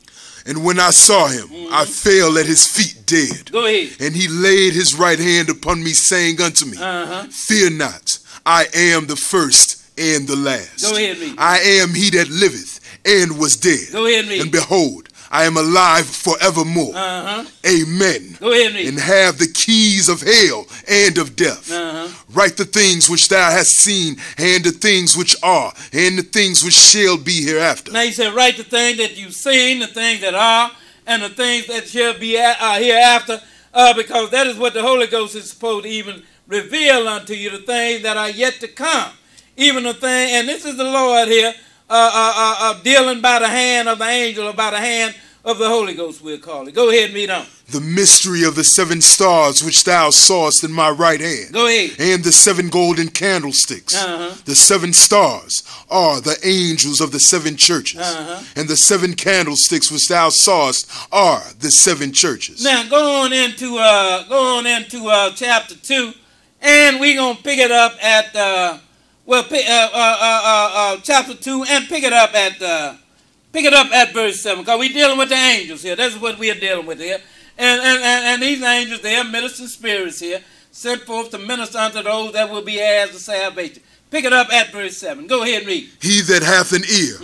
And when I saw him, I fell at his feet dead. Go ahead. And he laid his right hand upon me, saying unto me, Uh huh. Fear not, I am the first and the last. Go ahead, read. I am he that liveth and was dead. Go ahead read. And behold, I am alive forevermore. Uh huh. Amen. Go ahead and have the keys of hell and of death. Uh huh. Write the things which thou hast seen, and the things which are, and the things which shall be hereafter. Now he said, write the things that you've seen, the things that are, and the things that shall be uh, hereafter, uh, because that is what the Holy Ghost is supposed to even reveal unto you, the things that are yet to come. Even the thing, and this is the Lord here, uh, uh, uh, uh, dealing by the hand of the angel, or by the hand of the Holy Ghost, we'll call it. Go ahead meet on. The mystery of the seven stars which thou sawest in my right hand. Go ahead. and the seven golden candlesticks. Uh-huh. The seven stars are the angels of the seven churches, Uh-huh. and the seven candlesticks which thou sawest are the seven churches. Now go on into uh, go on into uh, chapter two, and we're gonna pick it up at uh, well, uh, uh, uh, uh, uh, chapter two, and pick it up at uh, pick it up at verse seven, because we're dealing with the angels here. That's what we are dealing with here, and and, and, and these angels, they are ministering spirits here, sent forth to minister unto those that will be heirs of salvation. Pick it up at verse seven. Go ahead and read. He that hath an ear,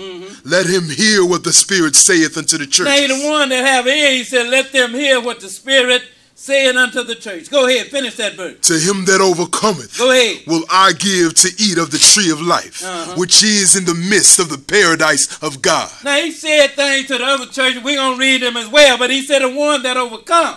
let him hear what the Spirit saith unto the Mm-hmm. Now, the one that have ear, he said, let them hear what the Spirit saying unto the church. Go ahead, finish that verse. To him that overcometh, Go ahead. will I give to eat of the tree of life, Uh-huh. which is in the midst of the paradise of God. Now he said things to the other church. We're gonna read them as well. But he said, "The one that overcome,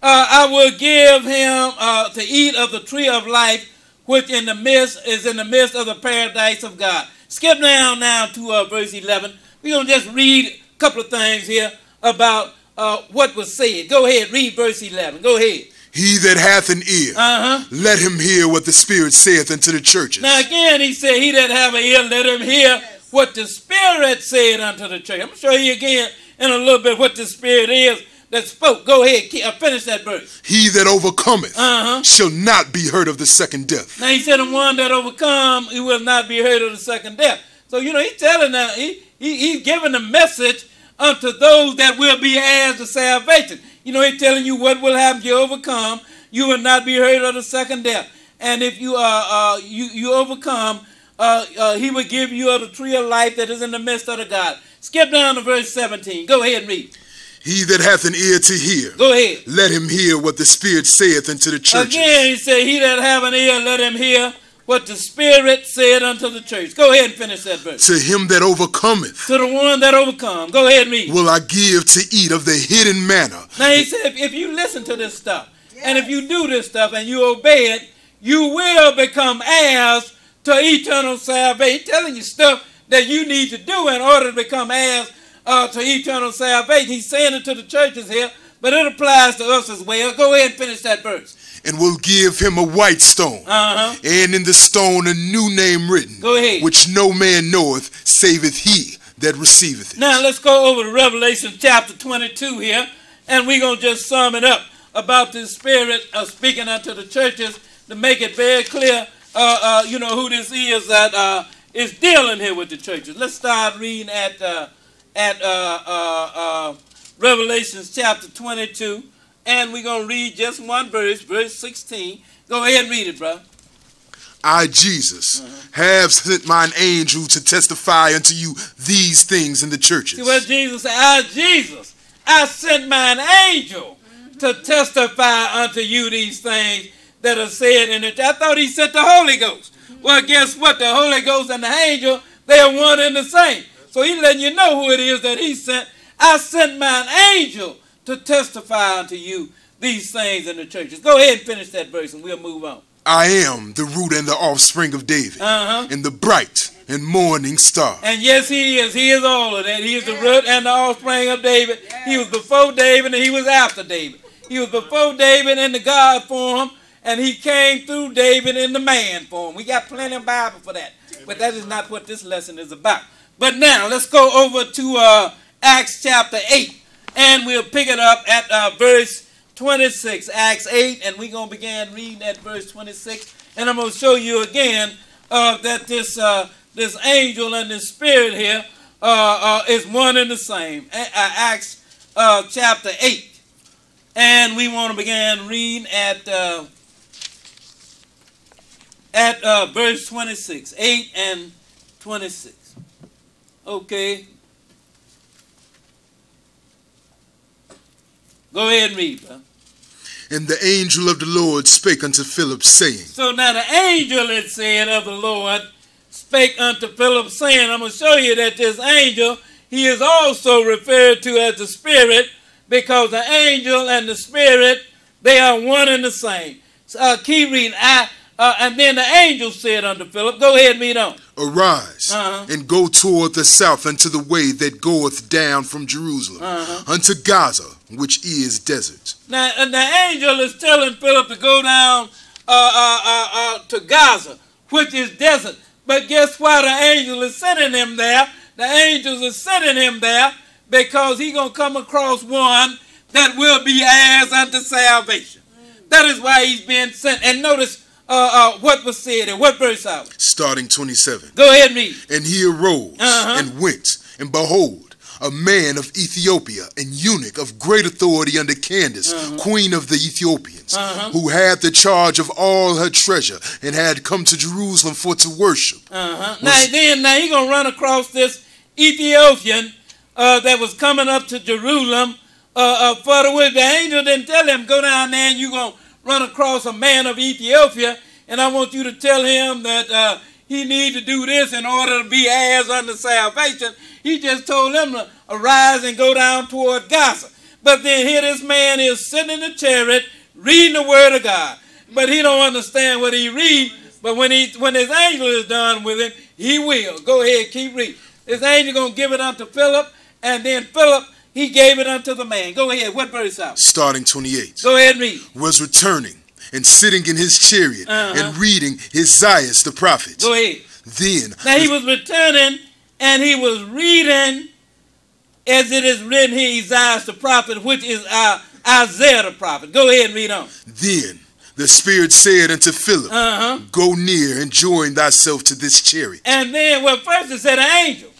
uh, I will give him uh, to eat of the tree of life, which in the midst is in the midst of the paradise of God." Skip down now to uh, verse eleven. We're gonna just read a couple of things here about uh, what was said. Go ahead, read verse eleven. Go ahead. He that hath an ear, Uh huh. let him hear what the Spirit saith unto the churches. Now again, he said, "He that have an ear, let him hear what the Spirit said unto the church." I'm gonna show you again in a little bit what the Spirit is that spoke. Go ahead, uh, finish that verse. He that overcometh Uh huh. shall not be hurt of the second death. Now he said, "The one that overcome, he will not be hurt of the second death." So you know, he's telling them, he, he he's giving the message unto those that will be heirs of salvation. You know, he's telling you what will happen. You overcome, you will not be hurt of the second death. And if you uh, uh you you overcome, uh, uh, he will give you of the tree of life that is in the midst of the God. Skip down to verse 17. Go ahead and read. He that hath an ear to hear, Go ahead. let him hear what the Spirit saith unto the churches. Again, he said, He that have an ear, let him hear what the Spirit said unto the church. Go ahead and finish that verse. To him that overcometh, To the one that overcome. Go ahead and read. will I give to eat of the hidden manna. Now he said, if, if you listen to this stuff, and if you do this stuff and you obey it, you will become heirs to eternal salvation. He's telling you stuff that you need to do in order to become heirs uh, to eternal salvation. He's saying it to the churches here, but it applies to us as well. Go ahead and finish that verse. And will give him a white stone, Uh huh. and in the stone a new name written, Go ahead. which no man knoweth, saveth he that receiveth it. Now let's go over to Revelation chapter 22 here, and we're going to just sum it up about this spirit of speaking unto the churches to make it very clear, uh, uh, you know, who this is that uh, is dealing here with the churches. Let's start reading at, uh, at uh, uh, uh, Revelations chapter 22, and we're going to read just one verse, verse 16. Go ahead and read it, bro. I, Jesus, Uh-huh. have sent mine angel to testify unto you these things in the churches. See what Jesus said? I, Jesus, I sent mine angel to testify unto you these things that are said in it. I thought he sent the Holy Ghost. Well, guess what? The Holy Ghost and the angel, they are one and the same. So he's letting you know who it is that he sent. I sent mine angel to testify unto you these things in the churches. Go ahead and finish that verse and we'll move on. I am the root and the offspring of David, Uh-huh. and the bright and morning star. And yes, he is. He is all of that. He is the root and the offspring of David. He was before David and he was after David. He was before David in the God form, and he came through David in the man form. We got plenty of Bible for that. But that is not what this lesson is about. But now let's go over to uh, Acts chapter 8, and we'll pick it up at uh, verse 26. Acts 8, and we're going to begin reading at verse 26. And I'm going to show you again uh, that this uh, this angel and this spirit here uh, uh, is one and the same. Uh, Acts chapter 8. And we want to begin reading at at verse 26. 8 and 26. Okay. Go ahead and read. And the angel of the Lord spake unto Philip, saying, So now the angel, it said, of the Lord spake unto Philip, saying, I'm going to show you that this angel, he is also referred to as the Spirit, because the angel and the Spirit, they are one and the same. So, uh, keep reading. I, uh, and then the angel said unto Philip, go ahead and read on. Arise Uh-huh. and go toward the south unto the way that goeth down from Jerusalem Uh-huh. unto Gaza, which is desert. Now, and the angel is telling Philip to go down uh, uh, uh, uh, to Gaza, which is desert. But guess why the angel is sending him there? The angels is sending him there because he going to come across one that will be as unto salvation. That is why he's being sent. And notice uh, uh, what was said and what verse out? Starting 27. Go ahead me. And he arose Uh-huh. and went, and behold, a man of Ethiopia, an eunuch of great authority under Candace, queen of the Ethiopians, Uh-huh. who had the charge of all her treasure, and had come to Jerusalem for to worship. Uh-huh. Now then, now he gonna run across this Ethiopian uh, that was coming up to Jerusalem. Uh, uh, for the way the angel didn't tell him go down there and you gonna run across a man of Ethiopia, and I want you to tell him that uh, he need to do this in order to be heirs unto salvation. He just told them to arise and go down toward Gaza. But then here this man is sitting in the chariot reading the word of God, but he don't understand what he read. But when he when his angel is done with him, he will. Go ahead, keep reading. This angel gonna give it unto Philip, and then Philip he gave it unto the man. Go ahead. What verse out? Starting 28. Go ahead and read. Was returning and sitting in his chariot Uh-huh. and reading Isaiah the prophet. Go ahead. Then Now he was returning and he was reading as it is written here, Isaiah the prophet, which is uh, Isaiah the prophet. Go ahead and read on. Then the Spirit said unto Philip, Uh huh. Go near and join thyself to this chariot. And then, well, first it said an angel.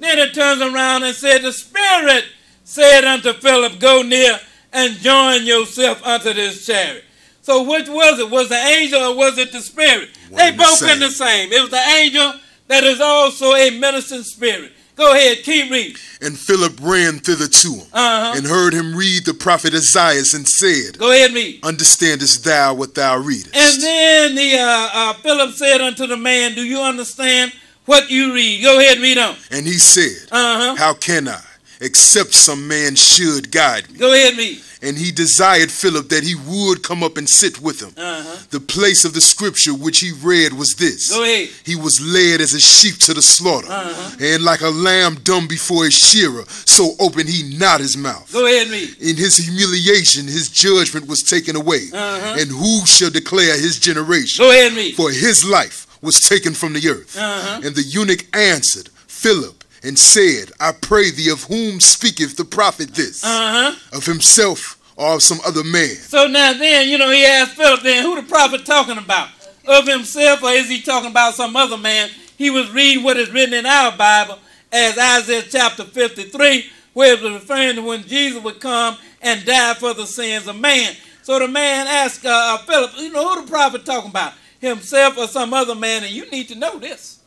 Then it turns around and said, The Spirit said unto Philip, Go near and join yourself unto this chariot. So which was it? Was the angel or was it the Spirit? One they the both same. been the same. It was the angel that is also a ministering spirit. Go ahead, keep reading. And Philip ran thither to him, Uh-huh. and heard him read the prophet Isaiah, and said, Go ahead, read. Understandest thou what thou readest? And then the uh, uh, Philip said unto the man, Do you understand what you read? Go ahead, read on. And he said, Uh huh. How can I, except some man should guide me? Go ahead, me. And he desired Philip that he would come up and sit with him. Uh huh. The place of the scripture which he read was this Go ahead. He was led as a sheep to the slaughter, Uh-huh. and like a lamb dumb before his shearer, so opened he not his mouth. Go ahead, me. In his humiliation, his judgment was taken away. Uh-huh. And who shall declare his generation? Go ahead, read. For his life was taken from the earth. Uh-huh. And the eunuch answered Philip and said, I pray thee, of whom speaketh the prophet this? Uh huh. Of himself or of some other man? So now then, you know, he asked Philip then, who the prophet talking about? Of himself or is he talking about some other man? He was reading what is written in our Bible as Isaiah chapter 53, where it was referring to when Jesus would come and die for the sins of man. So the man asked uh, uh, Philip, you know, who the prophet talking about? Himself or some other man? And you need to know this.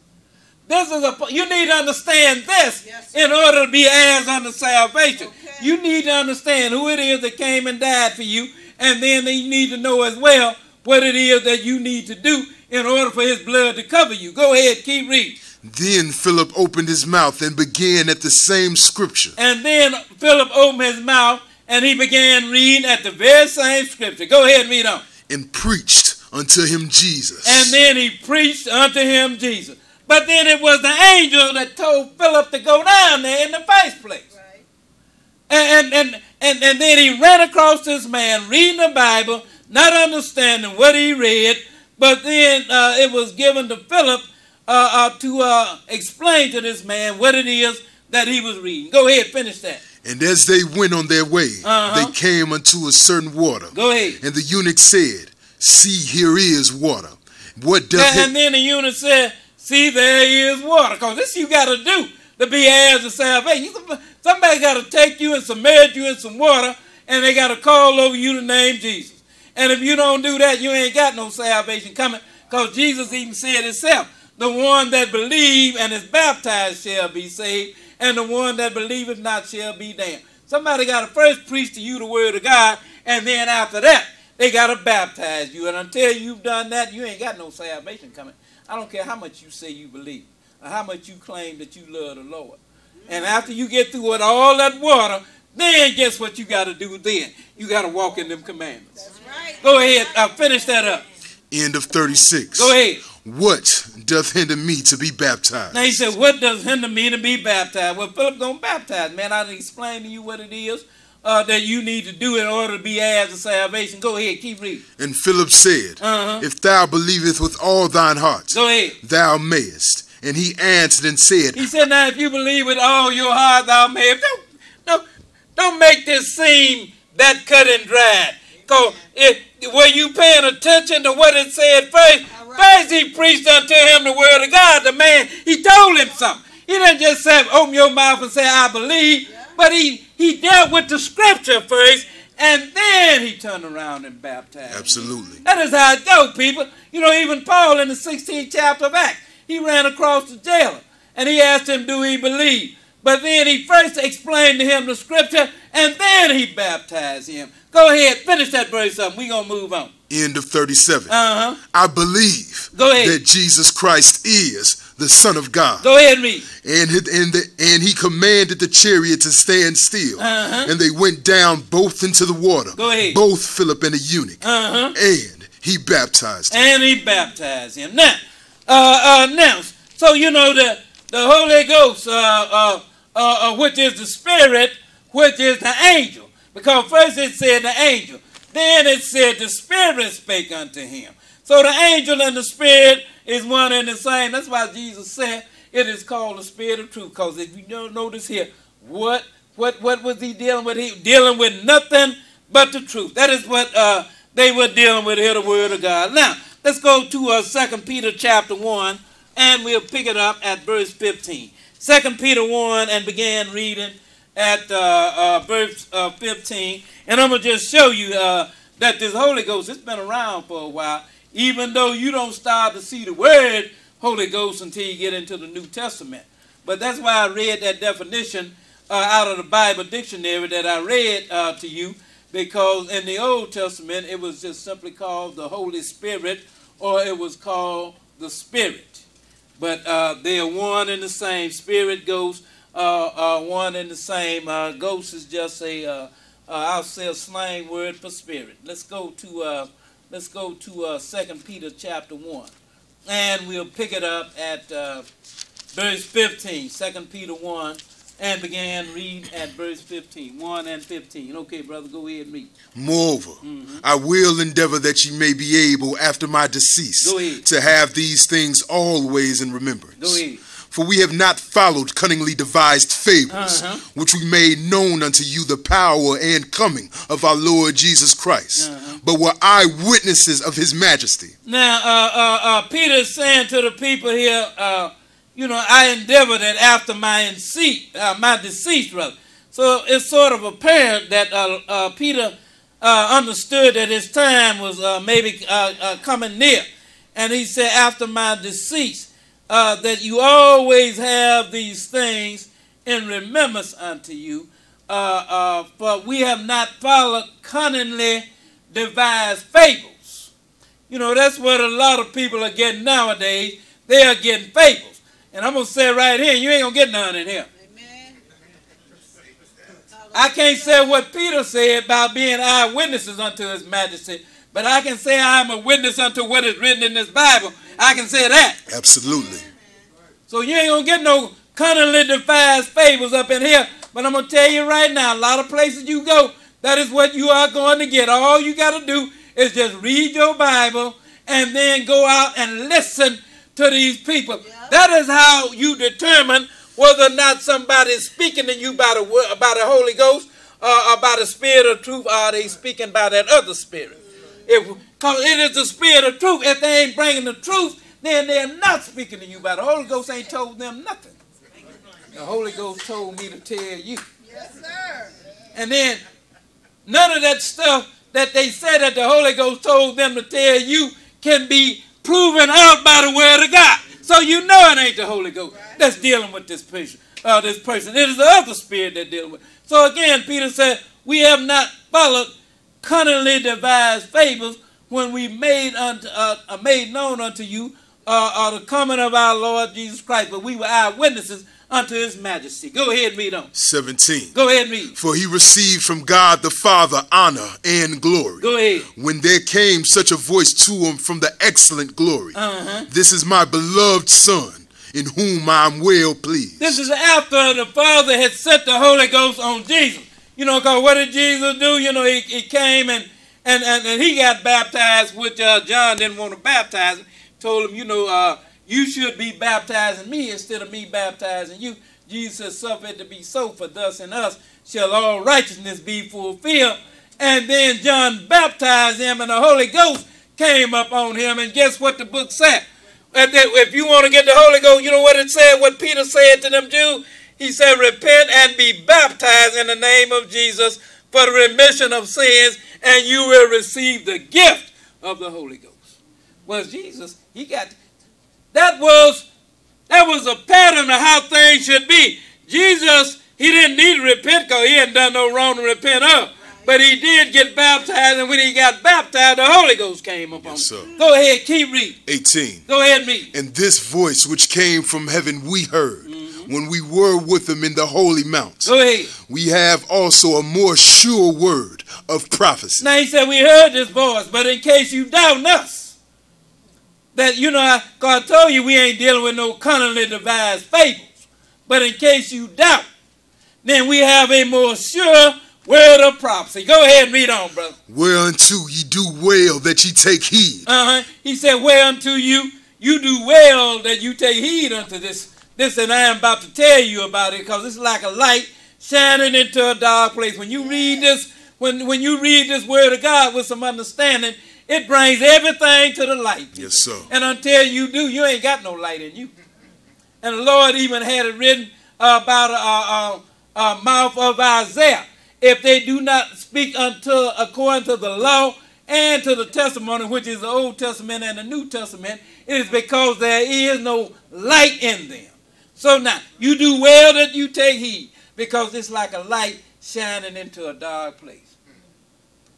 This is a you need to understand this Yes, in order to be heirs unto salvation. Okay. You need to understand who it is that came and died for you, and then you need to know as well what it is that you need to do in order for his blood to cover you. Go ahead, keep reading. Then Philip opened his mouth and began at the same scripture. And then Philip opened his mouth and he began reading at the very same scripture. Go ahead and read on. and preached unto him Jesus. And then he preached unto him Jesus. But then it was the angel that told Philip to go down there in the first place. Right. And, and, and, and then he ran across this man reading the Bible, not understanding what he read, but then uh, it was given to Philip uh, uh, to uh, explain to this man what it is that he was reading. Go ahead, finish that. and as they went on their way, Uh-huh. they came unto a certain water. Go ahead. And the eunuch said, See, here is water. What doth And, it? and then the eunuch said, See, there is water. Because this you got to do to be heirs of salvation. Somebody got to take you and submerge you in some water, and they got to call over you the name Jesus. And if you don't do that, you ain't got no salvation coming. Because Jesus even said himself, the one that believe and is baptized shall be saved, and the one that believeth not shall be damned. Somebody got to first preach to you the word of God, and then after that, they got to baptize you. And until you've done that, you ain't got no salvation coming. I don't care how much you say you believe, or how much you claim that you love the Lord. And after you get through with all that water, then guess what you got to do then? You got to walk in them commandments. That's right. Go ahead, uh, finish that up. End of 36. Go ahead. What doth hinder me to be baptized? Now he said, what does hinder me to be baptized? Well, Philip gonna baptize. Man, I done explained to you what it is uh, that you need to do in order to be heirs of salvation. Go ahead, keep reading. And Philip said, Uh-huh. If thou believest with all thine heart, Go ahead. thou mayest. And he answered and said, He said, now if you believe with all your heart, thou mayest. Don't, don't, don't make this seem that cut and dried. Because were you paying attention to what it said first? All right. First he preached unto him the word of God. The man, he told him something. He didn't just say, open your mouth and say, I believe. But he, he dealt with the scripture first, and then he turned around and baptized. Absolutely. That is how it goes, people. You know, even Paul in the 16th chapter of Acts, he ran across the jailer and he asked him, Do he believe? But then he first explained to him the scripture and then he baptized him. Go ahead, finish that verse up. We're going to move on. End of 37. Uh huh. I believe Go ahead. that Jesus Christ is the Son of God. Go ahead and read. And he, and, the, and he commanded the chariot to stand still. Uh-huh. And they went down both into the water. Go ahead. Both Philip and the eunuch. Uh huh. And he baptized him. And he baptized him. Now, uh, uh, now, so you know the the Holy Ghost, uh, uh, uh, uh, which is the Spirit, which is the angel. Because first it said the angel, then it said the Spirit spake unto him. So the angel and the Spirit is one and the same. That's why Jesus said it is called the Spirit of truth. Because if you don't notice here, what what what was he dealing with? He dealing with nothing but the truth. That is what uh, they were dealing with here, the Word of God. Now let's go to uh, Second Peter chapter one, and we'll pick it up at verse fifteen. Second Peter one, and begin reading at uh, uh, verse uh, fifteen. And I'm gonna just show you uh, that this Holy Ghost it's been around for a while. Even though you don't start to see the word Holy Ghost until you get into the New Testament. But that's why I read that definition uh, out of the Bible dictionary that I read uh, to you, because in the Old Testament it was just simply called the Holy Spirit or it was called the Spirit. But uh, they are one and the same. Spirit, ghost, uh, uh, one and the same. Uh, ghost is just a, uh, I'll say a slang word for spirit. Let's go to, let's go to uh, 2 Peter chapter 1. And we'll pick it up at uh, verse 15, 2 Peter 1, and began read at verse 15, 1 and 15. Okay, brother, go ahead and read. Moreover, I will endeavor that ye may be able, after my decease, to have these things always in remembrance. Go ahead. For we have not followed cunningly devised fables, Uh-huh. which we made known unto you the power and coming of our Lord Jesus Christ, Uh-huh. but were eyewitnesses of his majesty. Now, uh, uh, uh, Peter is saying to the people here, uh, you know, I endeavored that after my decease, uh, my rather. So it's sort of apparent that uh, uh, Peter uh, understood that his time was uh, maybe uh, uh, coming near. And he said, after my decease, uh, that you always have these things in remembrance unto you. Uh, uh, for we have not followed cunningly devised fables. You know, that's what a lot of people are getting nowadays. They are getting fables. And I'm going to say right here, you ain't going to get none in here. Amen. I can't say what Peter said about being eyewitnesses unto his majesty, but I can say I am a witness unto what is written in this Bible. I can say that. Absolutely. So you ain't gonna get no cunningly devised fables up in here. But I'm gonna tell you right now, a lot of places you go, that is what you are going to get. All you gotta do is just read your Bible and then go out and listen to these people. That is how you determine whether or not somebody is speaking to you by the word, by the Holy Ghost uh, or by the Spirit of truth, or are they speaking by that other spirit? If, cause it is the spirit of truth. If they ain't bringing the truth, then they're not speaking to you. But the Holy Ghost ain't told them nothing. The Holy Ghost told me to tell you. Yes, sir. And then none of that stuff that they said that the Holy Ghost told them to tell you can be proven out by the word of God. So you know it ain't the Holy Ghost that's dealing with this person. Uh, this person. It is the other spirit that dealing with. So again, Peter said, we have not followed cunningly devised fables when we made unto uh, uh, made known unto you uh, uh, the coming of our Lord Jesus Christ, but we were eyewitnesses unto his majesty. Go ahead read on. 17. Go ahead and read. For he received from God the Father honor and glory. Go ahead. When there came such a voice to him from the excellent glory, Uh-huh. This is my beloved Son, in whom I am well pleased. This is after the Father had set the Holy Ghost on Jesus. You know, because what did Jesus do? You know, he, he came and, and, and, and he got baptized, which uh, John didn't want to baptize him. Told him, you know, uh, you should be baptizing me instead of me baptizing you. Jesus suffered to be so, for thus in us shall all righteousness be fulfilled. And then John baptized him, and the Holy Ghost came up on him. And guess what the book said? If, you want to get the Holy Ghost, you know what it said, what Peter said to them Jews? He said, Repent and be baptized in the name of Jesus for the remission of sins, and you will receive the gift of the Holy Ghost. Was Jesus, he got that was that was a pattern of how things should be. Jesus, he didn't need to repent because he hadn't done no wrong to repent of. But he did get baptized, and when he got baptized, the Holy Ghost came upon Yes, him. Go ahead, keep reading. 18. Go ahead read. And this voice which came from heaven we heard when we were with him in the holy mount. Go ahead. We have also a more sure word of prophecy. Now he said, We heard this voice, but in case you doubt us, that you know, I- God told you we ain't dealing with no cunningly devised fables. But in case you doubt, then we have a more sure word of prophecy. Go ahead and read on, brother. Whereunto ye do well that ye take heed. Uh-huh. He said, Whereunto you you do well that you take heed unto this. This and I am about to tell you about it, because it's like a light shining into a dark place. When you read this, when when you read this word of God with some understanding, it brings everything to the light. Yes, sir. And until you do, you ain't got no light in you. And the Lord even had it written about a uh, uh, uh, mouth of Isaiah. If they do not speak unto according to the law and to the testimony, which is the Old Testament and the New Testament, it is because there is no light in them. So now, you do well that you take heed because it's like a light shining into a dark place.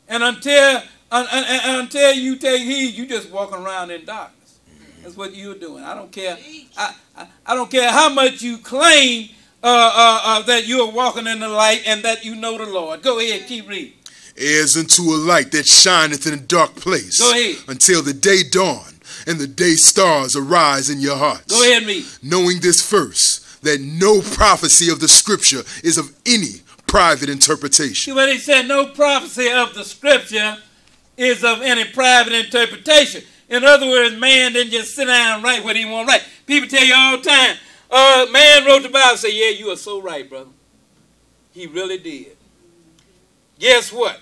And until, uh, uh, until you take heed, you just walking around in darkness. That's what you're doing. I don't care. I, I, I don't care how much you claim uh, uh, uh, that you are walking in the light and that you know the Lord. Go ahead, keep reading. As unto a light that shineth in a dark place. Go ahead. Until the day dawn and the day stars arise in your hearts. Go ahead, me. Knowing this first, that no prophecy of the scripture is of any private interpretation. See what he said? No prophecy of the scripture is of any private interpretation. In other words, man didn't just sit down and write what he want to write. People tell you all the time, uh, man wrote the Bible, say, yeah, you are so right, brother. He really did. Guess what?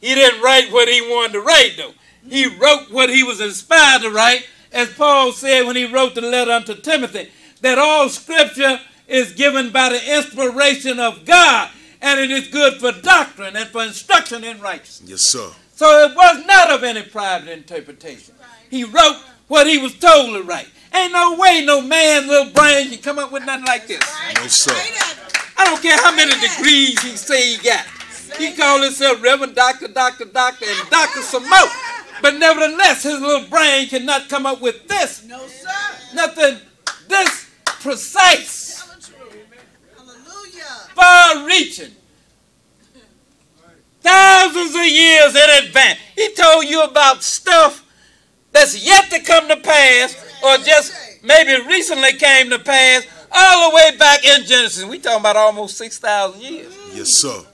He didn't write what he wanted to write, though. He wrote what he was inspired to write, as Paul said when he wrote the letter unto Timothy, that all scripture is given by the inspiration of God, and it is good for doctrine and for instruction in righteousness. Yes, sir. So it was not of any private interpretation. He wrote what he was told to write. Ain't no way no man, little brain can come up with nothing like this. No, sir. I don't care how many degrees he say he got. He called himself Reverend Doctor, Doctor, Doctor, and Doctor some more. But nevertheless, his little brain cannot come up with this. No, sir. Nothing this precise, Hallelujah. far reaching. Thousands of years in advance. He told you about stuff that's yet to come to pass or just maybe recently came to pass all the way back in Genesis. We talking about almost 6,000 years. Yes, sir.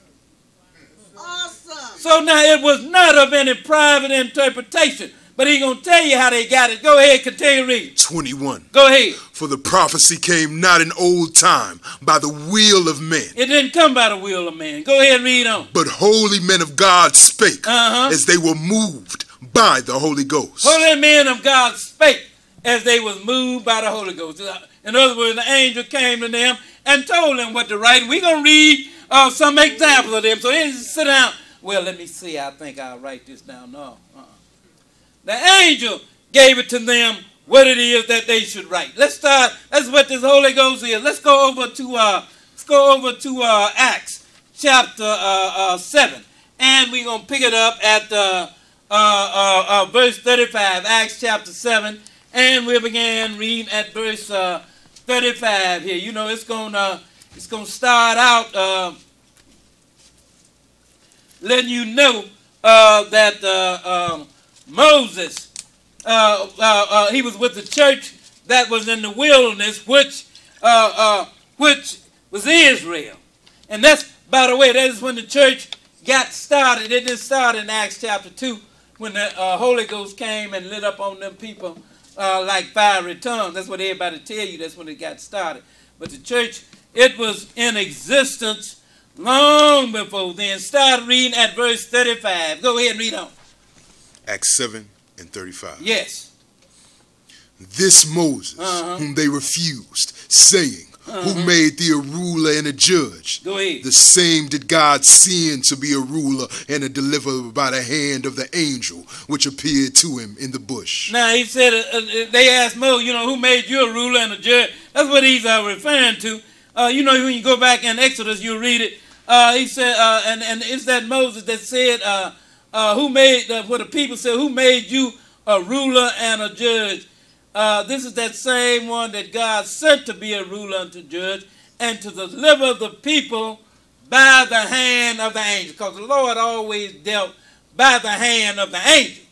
So now it was not of any private interpretation. But he gonna tell you how they got it. Go ahead, continue reading. 21. Go ahead. For the prophecy came not in old time by the will of men, It didn't come by the will of man. Go ahead, read on. but holy men of God spake Uh-huh. as they were moved by the Holy Ghost. Holy men of God spake as they was moved by the Holy Ghost. In other words, the angel came to them and told them what to write. We're gonna read uh, some examples of them. So sit down. Well, let me see. I think I'll write this down. No. Uh-uh. The angel gave it to them what it is that they should write. Let's start. That's what this Holy Ghost is. Let's go over to uh, let's go over to uh, Acts chapter uh, uh, seven, and we're gonna pick it up at uh, uh, uh, uh, verse thirty-five. Acts chapter seven, and we begin reading at verse thirty-five here. You know, it's gonna it's gonna start out letting you know uh, that uh, um, Moses, uh, uh, uh, he was with the church that was in the wilderness, which, uh, which was Israel. And that's, by the way, that is when the church got started. It didn't start in Acts chapter 2 when the Holy Ghost came and lit up on them people like fiery tongues. That's what everybody tell you. That's when it got started. But the church, it was in existence long before then. Start reading at verse 35. Go ahead and read on. Acts 7 and 35. Yes. This Moses, Uh-huh. whom they refused, saying, Who made thee a ruler and a judge? Go ahead. The same did God send to be a ruler and a deliverer by the hand of the angel which appeared to him in the bush. Now he said, uh, uh, they asked Moses, you know, who made you a ruler and a judge? That's what he's uh, referring to. Uh, you know, when you go back in Exodus, you read it. Uh, he said, uh, and, and it's that Moses that said, uh, uh, who made, uh, what the people said, who made you a ruler and a judge? Uh, this is that same one that God sent to be a ruler and to judge and to deliver the people by the hand of the angel. Because the Lord always dealt by the hand of the angel.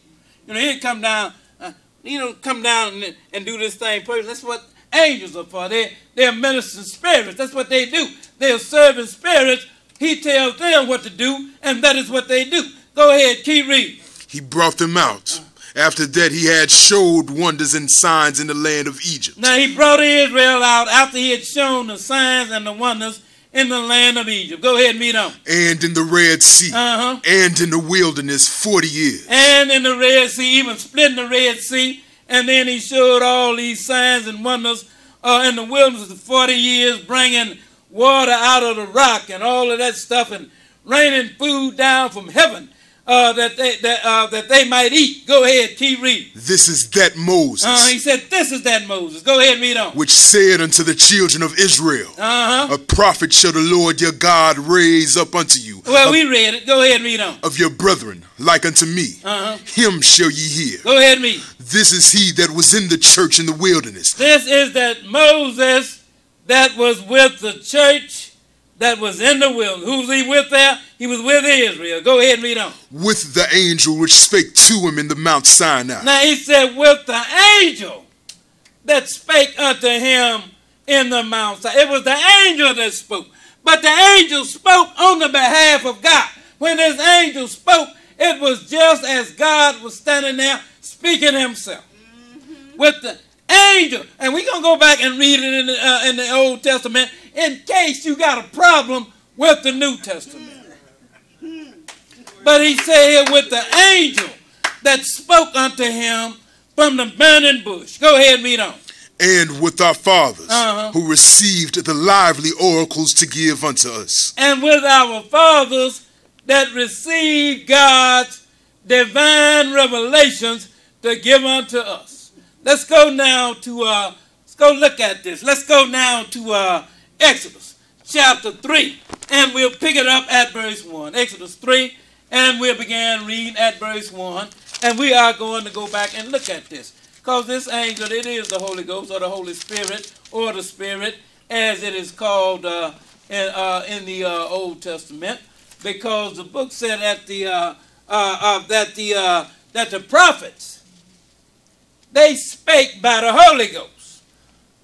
You know, he'd come down, uh, you know, come down and, and do this thing personally. That's what angels are for. They, they're ministering spirits. That's what they do. They're serving spirits. He tells them what to do, and that is what they do. Go ahead, keep reading. He brought them out. After that, he had showed wonders and signs in the land of Egypt. Now he brought Israel out after he had shown the signs and the wonders in the land of Egypt. Go ahead and meet on. and in the Red Sea, Uh-huh. and in the wilderness 40 years. And in the Red Sea, even splitting the Red Sea. And then he showed all these signs and wonders uh, in the wilderness for 40 years, bringing water out of the rock and all of that stuff and raining food down from heaven uh, that they that, uh, that they might eat. Go ahead, keep reading. This is that Moses, Uh, he said, "This is that Moses." Go ahead, read on. which said unto the children of Israel, Uh huh. A prophet shall the Lord your God raise up unto you Well, of, we read it. Go ahead, read on. of your brethren, like unto me. Uh huh. Him shall ye hear. Go ahead, read. This is he that was in the church in the wilderness, This is that Moses that was with the church that was in the wilderness. Who was he with there? He was with Israel. Go ahead and read on. with the angel which spake to him in the Mount Sinai. Now he said, with the angel that spake unto him in the Mount Sinai. It was the angel that spoke. But the angel spoke on the behalf of God. When this angel spoke, it was just as God was standing there speaking himself. Mm-hmm. With the angel. And we're going to go back and read it in the, uh, in the Old Testament in case you got a problem with the New Testament. But he said with the angel that spoke unto him from the burning bush. Go ahead and read on. And with our fathers, Uh-huh. who received the lively oracles to give unto us. And with our fathers that received God's divine revelations to give unto us. Let's go now to uh let's go look at this. Let's go now to uh Exodus chapter 3 and we'll pick it up at verse 1. Exodus 3 and we'll begin reading at verse 1 and we are going to go back and look at this. Because this angel, it is the Holy Ghost or the Holy Spirit or the Spirit as it is called uh, in, uh, in the uh, Old Testament. Because the book said that the, uh, uh, uh, that the, that the prophets, they spake by the Holy Ghost.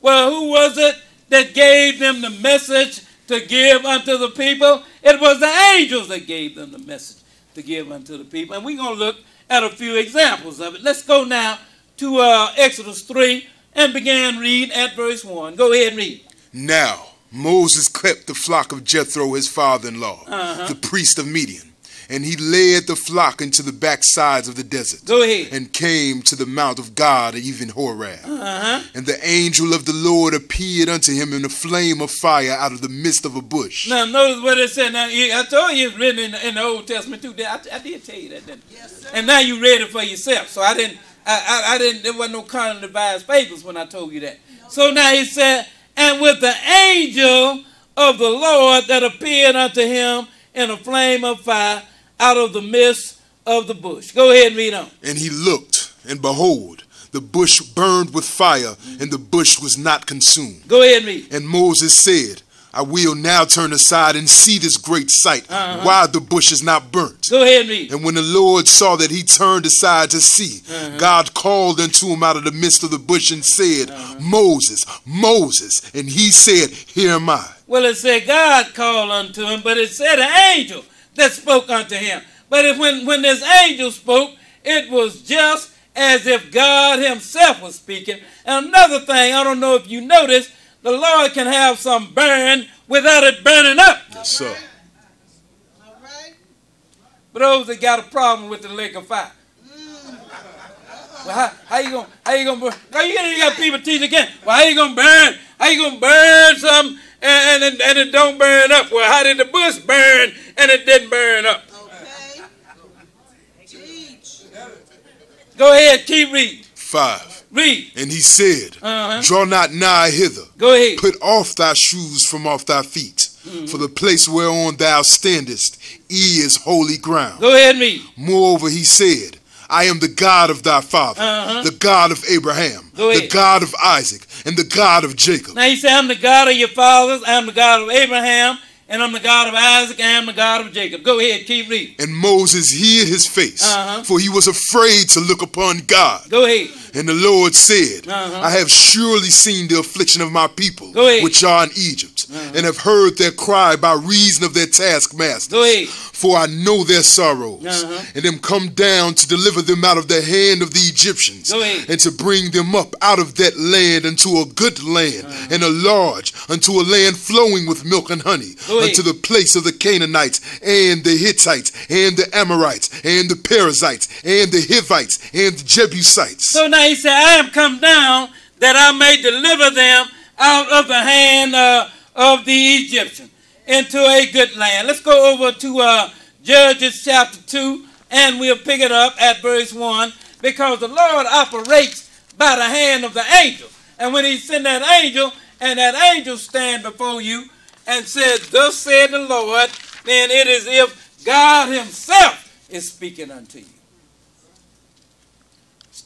Well, who was it that gave them the message to give unto the people? It was the angels that gave them the message to give unto the people. And we're going to look at a few examples of it. Let's go now to uh, Exodus 3 and begin reading at verse 1. Go ahead and read. Now Moses kept the flock of Jethro his father-in-law, Uh-huh. the priest of Midian, and he led the flock into the backsides of the desert, Go ahead. and came to the mount of God, even Horeb. Uh-huh. And the angel of the Lord appeared unto him in a flame of fire out of the midst of a bush. Now, notice what it said. Now, I told you it's written in, in the Old Testament too. I, I did tell you that, didn't I? Yes, sir. And now you read it for yourself. So I didn't, I, I, I didn't, there wasn't no common devised papers when I told you that. So now he said, and with the angel of the Lord that appeared unto him in a flame of fire out of the midst of the bush. Go ahead and read on. And he looked, and behold, the bush burned with fire, and the bush was not consumed. Go ahead and read. And Moses said, I will now turn aside and see this great sight, Uh-huh. why the bush is not burnt. Go ahead and read. And when the Lord saw that he turned aside to see, Uh-huh. God called unto him out of the midst of the bush and said, Uh-huh. Moses, Moses. And he said, Here am I. Well, it said God called unto him, but it said an angel that spoke unto him. But if, when, when this angel spoke, it was just as if God himself was speaking. And another thing, I don't know if you noticed, the Lord can have some burn without it burning up. Yes, sir. All right. For those that got a problem with the lake of fire. Well, how, how you gonna how you gonna burn? Now you got, people teach again. Well, how you gonna burn? How you gonna burn something and, and, it- and it don't burn up? Well, how did the bush burn and it didn't burn up? Okay. Teach. Go ahead, keep reading. Five. Read. And he said, Uh-huh. Draw not nigh hither. Go ahead. Put off thy shoes from off thy feet. Mm-hmm. For the place whereon thou standest is holy ground. Go ahead and read. Moreover, he said, I am the God of thy father, Uh-huh. the God of Abraham, Go the. God of Isaac, and the God of Jacob. Now you say, I'm the God of your fathers, I'm the God of Abraham, and I'm the God of Isaac, and I'm the God of Jacob. Go ahead, keep reading. And Moses hid his face, Uh-huh. for he was afraid to look upon God. Go ahead. And the Lord said, Uh-huh. I have surely seen the affliction of my people. Uh-huh. which are in Egypt, and have heard their cry by reason of their taskmasters. For I know their sorrows, Uh-huh. and am come down to deliver them out of the hand of the Egyptians, and to bring them up out of that land unto a good land, Uh-huh. and a large, unto a land flowing with milk and honey, unto the place of the Canaanites, and the Hittites, and the Amorites, and the Perizzites, and the Hivites, and the Jebusites. So now he said, I am come down that I may deliver them out of the hand uh, of the Egyptian into a good land. Let's go over to uh, Judges chapter 2 and we'll pick it up at verse 1 because the Lord operates by the hand of the angel. And when he sent that angel, and that angel stand before you and said, Thus said the Lord, then it is if God himself is speaking unto you.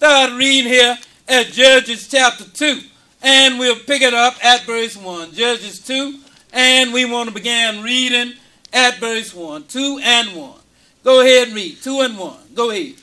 Start reading here at Judges chapter 2, and we'll pick it up at verse 1. Judges 2, and we want to begin reading at verse 1. 2 and 1. Go ahead and read. 2 and 1. Go ahead.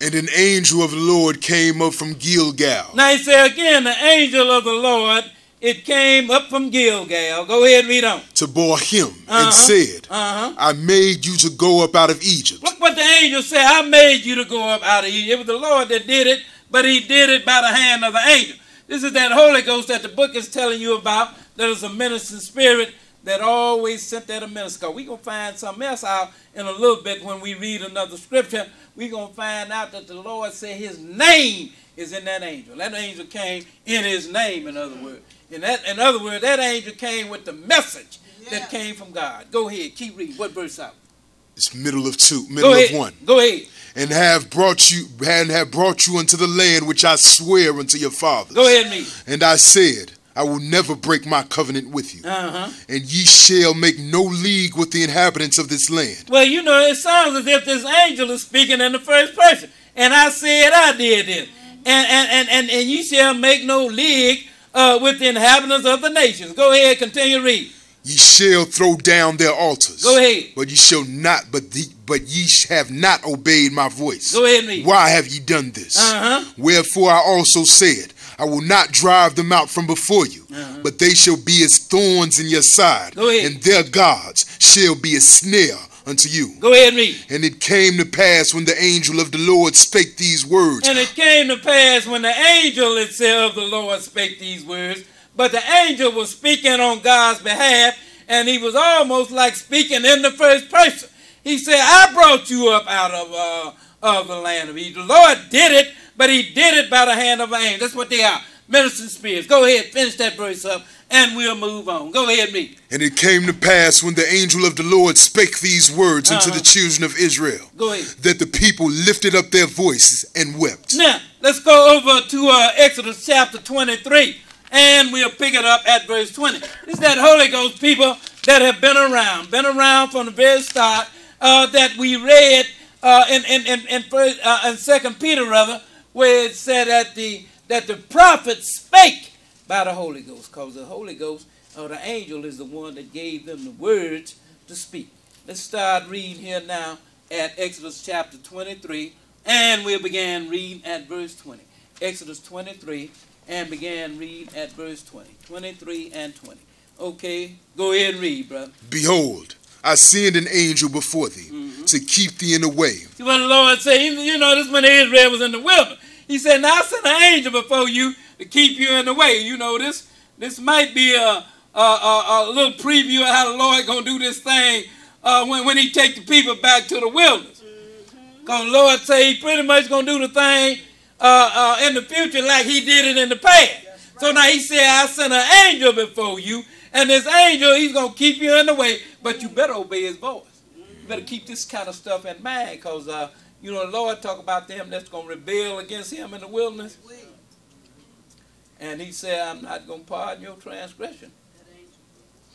And an angel of the Lord came up from Gilgal Now he said again, the angel of the Lord, it came up from Gilgal. Go ahead read on. to Bochim Uh-huh. and said, Uh-huh. I made you to go up out of Egypt. Look what the angel said. I made you to go up out of Egypt. It was the Lord that did it, but he did it by the hand of the angel. This is that Holy Ghost that the book is telling you about. That is a ministering spirit that always sent that a minister. We're going to find something else out in a little bit when we read another scripture. We're going to find out that the Lord said his name is in that angel. That angel came in his name, in other words. In, that, in other words, that angel came with the message Yeah. that came from God. Go ahead, keep reading. What verse out? It's middle of two, middle of one. Go ahead. And have brought you and have brought you unto the land which I swear unto your fathers. Go ahead and read. And I said, I will never break my covenant with you. Uh-huh. And ye shall make no league with the inhabitants of this land. Well, you know, it sounds as if this angel is speaking in the first person. And I said I did this. And and, and, and, and you shall make no league uh, with the inhabitants of the nations. Go ahead, continue to read. Ye shall throw down their altars. Go ahead. But ye shall not, but the, but ye have not obeyed my voice. Go ahead read. Why have ye done this? Uh-huh. Wherefore I also said, I will not drive them out from before you, but they shall be as thorns in your side, Uh-huh. Go ahead. and their gods shall be a snare unto you. Go ahead and read. And it came to pass when the angel of the Lord spake these words, And it came to pass when the angel itself, the Lord, spake these words, but the angel was speaking on God's behalf, and he was almost like speaking in the first person. He said, I brought you up out of, uh, of the land of Egypt. The Lord did it, but he did it by the hand of an angel. That's what they are. Ministering spirits. Go ahead, finish that verse up, and we'll move on. Go ahead, me. And it came to pass when the angel of the Lord spake these words unto Uh-huh. the children of Israel, Go ahead. that the people lifted up their voices and wept. Now, let's go over to uh, Exodus chapter 23, and we'll pick it up at verse 20. This is that Holy Ghost people that have been around, been around from the very start, uh, that we read uh, in, in, in, in, first, uh, in Second Peter, rather, where it said that the, that the prophets spake by the Holy Ghost, because the Holy Ghost, or the angel, is the one that gave them the words to speak. Let's start reading here now at Exodus chapter 23, and we'll begin reading at verse 20. Exodus 23, and begin reading at verse 20. 23 and 20. Okay, go ahead and read, brother. Behold, I send an angel before thee Mm-hmm. to keep thee in the way. See what the Lord said. You know, this when Israel was in the wilderness. He said, "Now I send an angel before you to keep you in the way." You know this. This might be a a, a, a little preview of how the Lord gonna do this thing uh, when when He take the people back to the wilderness. Cause the Lord say He pretty much gonna do the thing uh, uh, in the future like He did it in the past. So now He said, "I sent an angel before you, and this angel He's gonna keep you in the way, but you better obey His voice." You better keep this kind of stuff in mind because, uh, you know, the Lord talk about them that's going to rebel against him in the wilderness. And he said, I'm not going to pardon your transgression.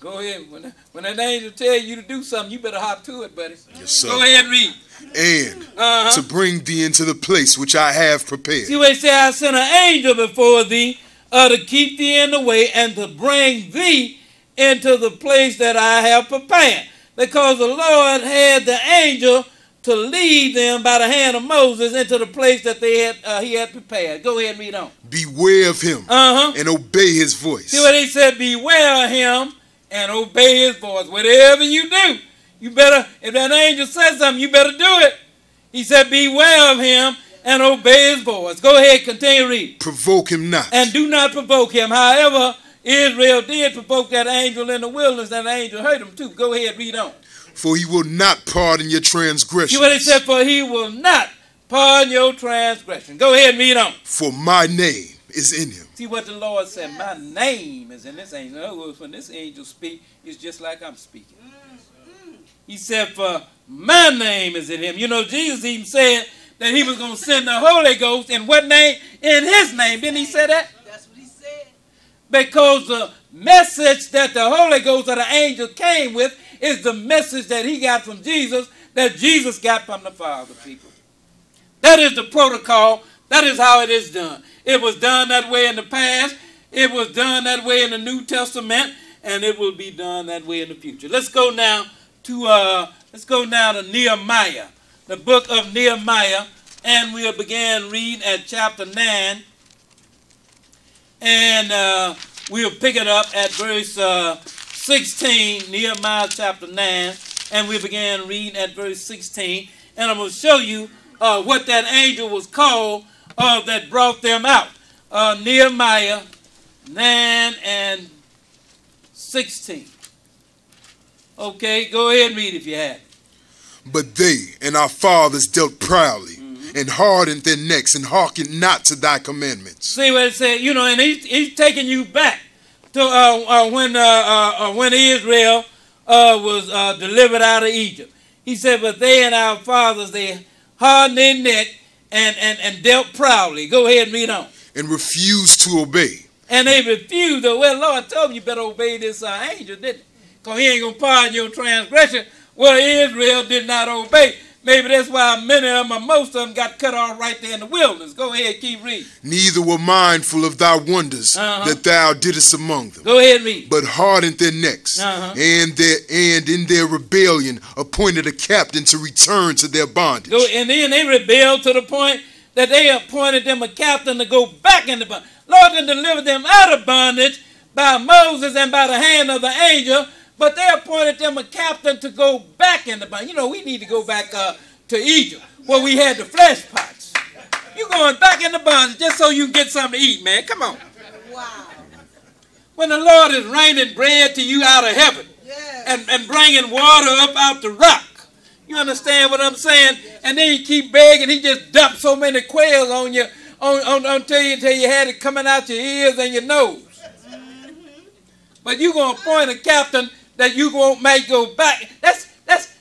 Go ahead. When, when that angel tell you to do something, you better hop to it, buddy. Yes, sir. Go ahead and read. And Uh-huh. to bring thee into the place which I have prepared. See what he said? I sent an angel before thee uh, to keep thee in the way and to bring thee into the place that I have prepared. Because the Lord had the angel to lead them by the hand of Moses into the place that they had uh, he had prepared. Go ahead and read on. Beware of him Uh huh. and obey his voice. See what he said? Beware of him and obey his voice. Whatever you do, you better. If that angel says something, you better do it. He said, "Beware of him and obey his voice." Go ahead, continue read. Provoke him not. And do not provoke him. However, Israel did provoke that angel in the wilderness. That angel hurt him too. Go ahead, read on. For he will not pardon your See transgression. what he said? For he will not pardon your transgression. Go ahead and read on. For my name is in him. See what the Lord said. My name is in this angel. In other words, when this angel speak, it's just like I'm speaking. He said, For my name is in him. You know, Jesus even said that he was going to send the Holy Ghost in what name? In his name. Didn't he say that? That's what he said. Because the message that the Holy Ghost or the angel came with is the message that he got from Jesus, that Jesus got from the Father, people. That is the protocol. That is how it is done. It was done that way in the past. It was done that way in the New Testament, and it will be done that way in the future. Let's go now to uh, let's go now to Nehemiah, the book of Nehemiah, and we'll begin reading at chapter nine, and uh, we'll pick it up at verse uh, sixteen, Nehemiah chapter nine, and we began reading at verse sixteen, and I'm going to show you uh, what that angel was called uh, that brought them out. Uh, Nehemiah 9 and 16. Okay, go ahead and read if you have. But they and our fathers dealt proudly, and hardened their necks, and hearkened not to thy commandments. See what it said, you know, and he's, he's taking you back to uh, uh, when uh, uh, uh, when Israel uh, was uh, delivered out of Egypt. He said, but they and our fathers, they hardened their neck and, and, and dealt proudly. Go ahead and read on. and refused to obey. And they refused. to- Well, Lord told them you better obey this uh, angel, didn't? Because he ain't to pardon your transgression. Well, Israel did not obey. Maybe that's why many of them, or most of them, got cut off right there in the wilderness. Go ahead, keep reading. Neither were mindful of thy wonders Uh-huh. that thou didst among them, Go ahead and read. but hardened their necks, Uh-huh. and their and in their rebellion appointed a captain to return to their bondage. Go, and then they rebelled to the point that they appointed them a captain to go back into bondage. Lord then delivered them out of bondage by Moses and by the hand of the angel, but they appointed them a captain to go back in the bondage. You know, we need to go back uh, to Egypt where we had the flesh pots. You going back in the bondage just so you can get something to eat, man. Come on. Wow. When the Lord is raining bread to you out of heaven Yes. and, and bringing water up out the rock. You understand what I'm saying? And then you keep begging, he just dumped so many quails on you on, on, until, you, until you had it coming out your ears and your nose. But you're gonna appoint a captain that you won't make go back. That's that's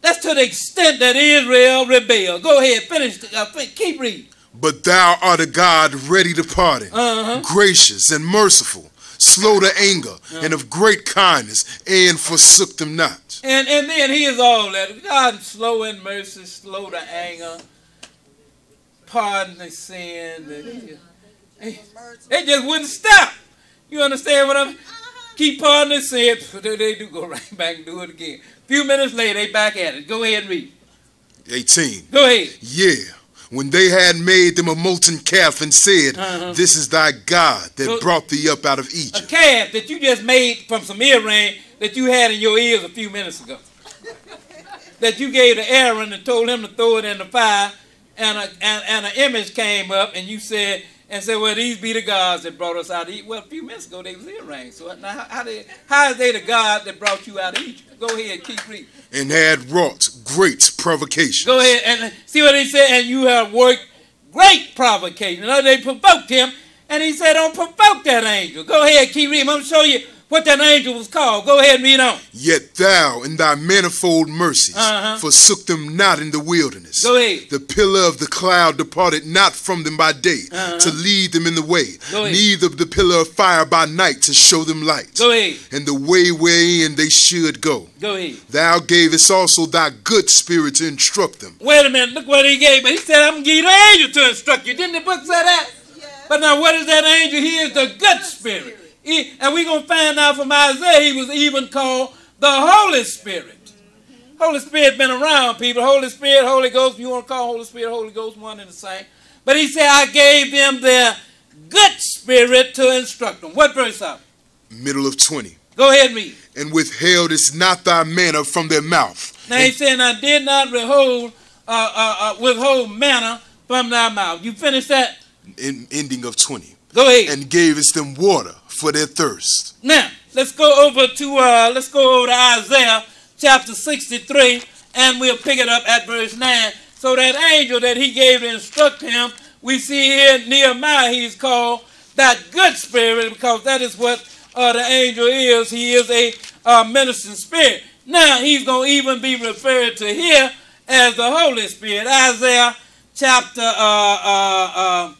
that's to the extent that Israel rebelled. Go ahead, finish. Uh, fin- keep reading. But thou art a God ready to pardon, Uh-huh. gracious and merciful, slow to anger, and of great kindness, and forsook them not. And and then he is all that. God slow in mercy, slow to anger, pardon the sin. the- They, they just wouldn't stop. You understand what I'm? Keep pardoning sin. They, they do go right back and do it again. A few minutes later, they back at it. Go ahead and read. 18. Go ahead. Yeah, when they had made them a molten calf and said, Uh-huh. This is thy God that So- brought thee up out of Egypt. A calf that you just made from some earring that you had in your ears a few minutes ago. that you gave to Aaron and told him to throw it in the fire, and a, and, and an image came up, and you said, and said, well, these be the gods that brought us out of Egypt. Well, a few minutes ago, they was earrings. So now, how, how, they, how is they the God that brought you out of Egypt? Go ahead, keep reading. And had wrought great provocation. Go ahead and see what he said. And you have worked great provocation. You know, they provoked him, and he said, "Don't provoke that angel." Go ahead, keep reading. I'm gonna show you what that angel was called. Go ahead and read on. Yet thou, in thy manifold mercies, Uh-huh. forsook them not in the wilderness. Go ahead. The pillar of the cloud departed not from them by day Uh-huh. to lead them in the way, Go ahead. neither the pillar of fire by night to show them light, Go ahead. and the way wherein they should go. Go ahead. Thou gavest also thy good spirit to instruct them. Wait a minute. Look what he gave. But he said, "I'm gonna give you the angel to instruct you." Didn't the book say that? Yes. But now, what is that angel? He is the good spirit. And we're going to find out from Isaiah, he was even called the Holy Spirit. Holy Spirit been around, people. Holy Spirit, Holy Ghost, you want to call Holy Spirit, Holy Ghost, one and the same. But he said, I gave them their good spirit to instruct them. What verse up? Middle of 20. Go ahead and read. And withheldest not thy manna from their mouth. Now he saying, I did not withhold, uh, uh, uh, withhold manna from thy mouth. You finish that? In ending of 20. Go ahead. And gave gavest them water for their thirst. Now, let's go over to uh, let's go over to Isaiah chapter 63, and we'll pick it up at verse 9. So that angel that he gave to instruct him, we see here Nehemiah, he's called that good spirit, because that is what uh, the angel is. He is a uh, ministering spirit. Now he's going to even be referred to here as the Holy Spirit. Isaiah chapter uh, uh, uh,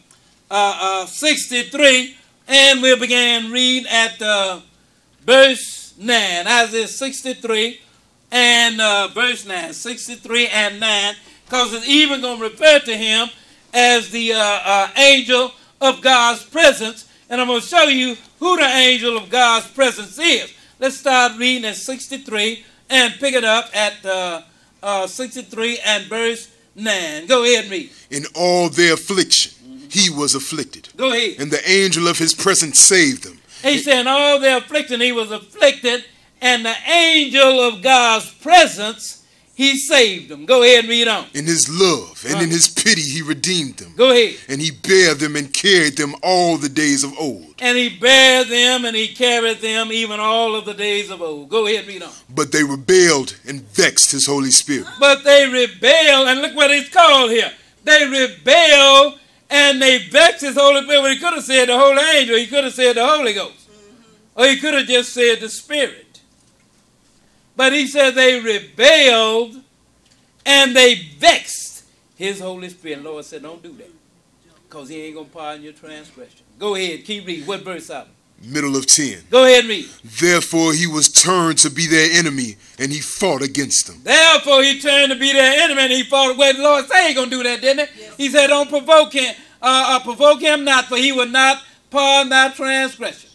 uh, uh, 63, and we'll begin reading at uh, verse 9. Isaiah 63 and uh, verse 9. 63 and 9, because it's even going to refer to him as the uh, uh, angel of God's presence. And I'm going to show you who the angel of God's presence is. Let's start reading at 63 and pick it up at uh, uh, 63 and verse 9. Go ahead and read. In all their affliction, he was afflicted, Go ahead. and the angel of his presence saved them. He said, in all their affliction, he was afflicted, and the angel of God's presence, he saved them. Go ahead and read on. In his love and Uh. in his pity, he redeemed them. Go ahead. And he bare them and carried them all the days of old. And he bare them and he carried them even all of the days of old. Go ahead and read on. But they rebelled and vexed his Holy Spirit. But they rebelled, and look what it's called here. They rebel and they vexed his Holy Spirit. Well, he could have said the Holy Angel, he could have said the Holy Ghost, mm-hmm. or he could have just said the Spirit. But he said they rebelled and they vexed his Holy Spirit. Lord said, don't do that because he ain't going to pardon your transgression. Go ahead, keep reading. What verse out? Middle of 10. Go ahead and read. Therefore he was turned to be their enemy, and he fought against them. Therefore, he turned to be their enemy, and he fought. Well, the Lord said he ain't gonna do that, didn't he? He said, "Don't provoke him. Uh, uh, provoke him not, for he will not pardon thy transgression.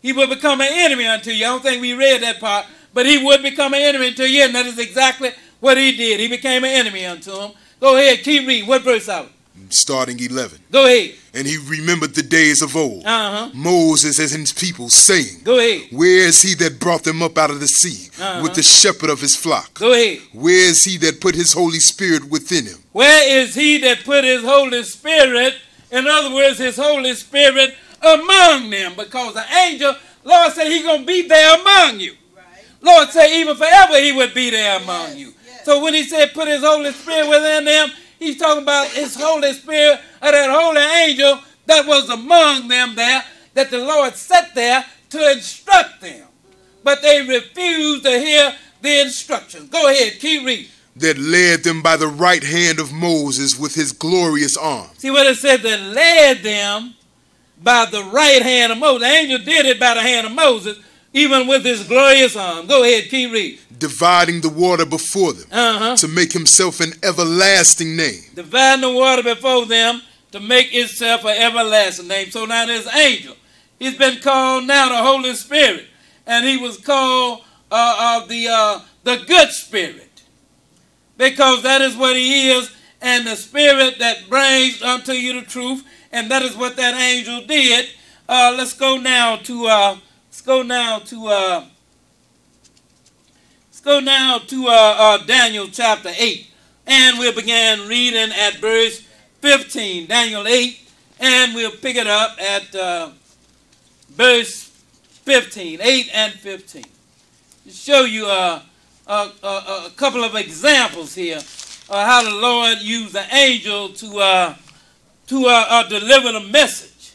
He will become an enemy unto you." I don't think we read that part, but he would become an enemy unto you, and that is exactly what he did. He became an enemy unto him. Go ahead, keep reading. What verse out? Starting 11. Go ahead. And he remembered the days of old. Uh huh. Moses and his people, saying, Go ahead. Where is he that brought them up out of the sea Uh-huh. with the shepherd of his flock? Go ahead. Where is he that put his Holy Spirit within him? Where is he that put his Holy Spirit, in other words, his Holy Spirit among them? Because the angel, Lord said he's going to be there among you. Right. Lord said even forever he would be there among Yes, you. yes. So when he said put his Holy Spirit within them, he's talking about his Holy Spirit or that holy angel that was among them there, that the Lord set there to instruct them. But they refused to hear the instructions. Go ahead, keep reading. That led them by the right hand of Moses with his glorious arm. See what it said that led them by the right hand of Moses. The angel did it by the hand of Moses, even with his glorious arm. Go ahead, keep reading. dividing the water before them Uh-huh. to make himself an everlasting name. Dividing the water before them to make itself an everlasting name. So now this angel, he's been called now the Holy Spirit, and he was called uh, uh, the uh, the good spirit, because that is what he is, and the spirit that brings unto you the truth, and that is what that angel did. Uh, let's go now to uh, let's go now to uh, let's go now to uh, uh, Daniel chapter eight, and we'll begin reading at verse fifteen, Daniel eight, and we'll pick it up at uh, verse 15, 8 and 15. To show you uh, a, a, a, couple of examples here of how the Lord used the angel to, uh, to uh, uh, deliver the message.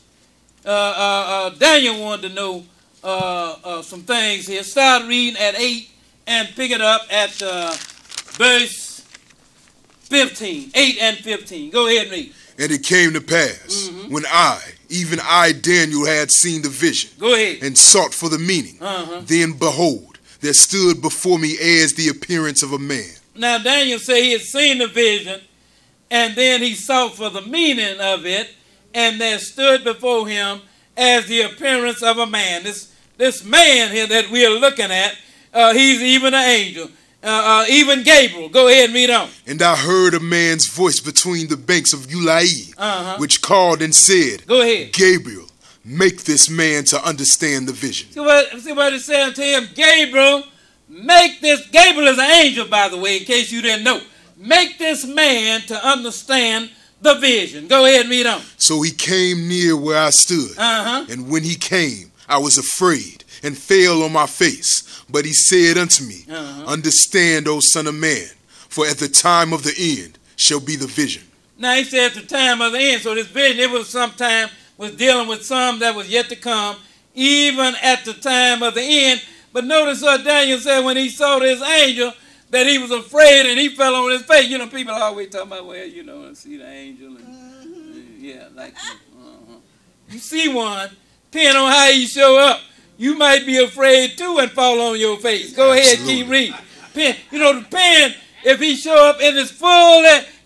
Uh, uh, uh, Daniel wanted to know uh, uh, some things here. Start reading at 8 and pick it up at uh, verse 15. 8 and 15. Go ahead and read. And it came to pass when I, even I, Daniel, had seen the vision Go ahead. and sought for the meaning, Uh-huh. then behold, there stood before me as the appearance of a man. Now Daniel said he had seen the vision, and then he sought for the meaning of it, and there stood before him as the appearance of a man. This this man here that we are looking at, uh, he's even an angel, uh, uh, even Gabriel. Go ahead and read on. And I heard a man's voice between the banks of Ulai, Uh-huh. which called and said, Go ahead. Gabriel, make this man to understand the vision. See what see what it said to him, Gabriel. Make this Gabriel is an angel, by the way, in case you didn't know. Make this man to understand the vision. Go ahead and read on. So he came near where I stood. Uh huh. And when he came, I was afraid and fell on my face. But he said unto me, Uh-huh. Understand, O Son of Man, for at the time of the end shall be the vision. Now he said at the time of the end. So this vision, it was sometime was dealing with some that was yet to come, even at the time of the end. But notice what Daniel said when he saw this angel that he was afraid and he fell on his face. You know, people always talk about, well, you know, I see the angel. And, Mm-hmm. yeah, like, uh-huh. you see one, depending on how he show up, you might be afraid too and fall on your face. Go ahead, keep Absolutely. reading. Pen, you know, depend if he show up in his full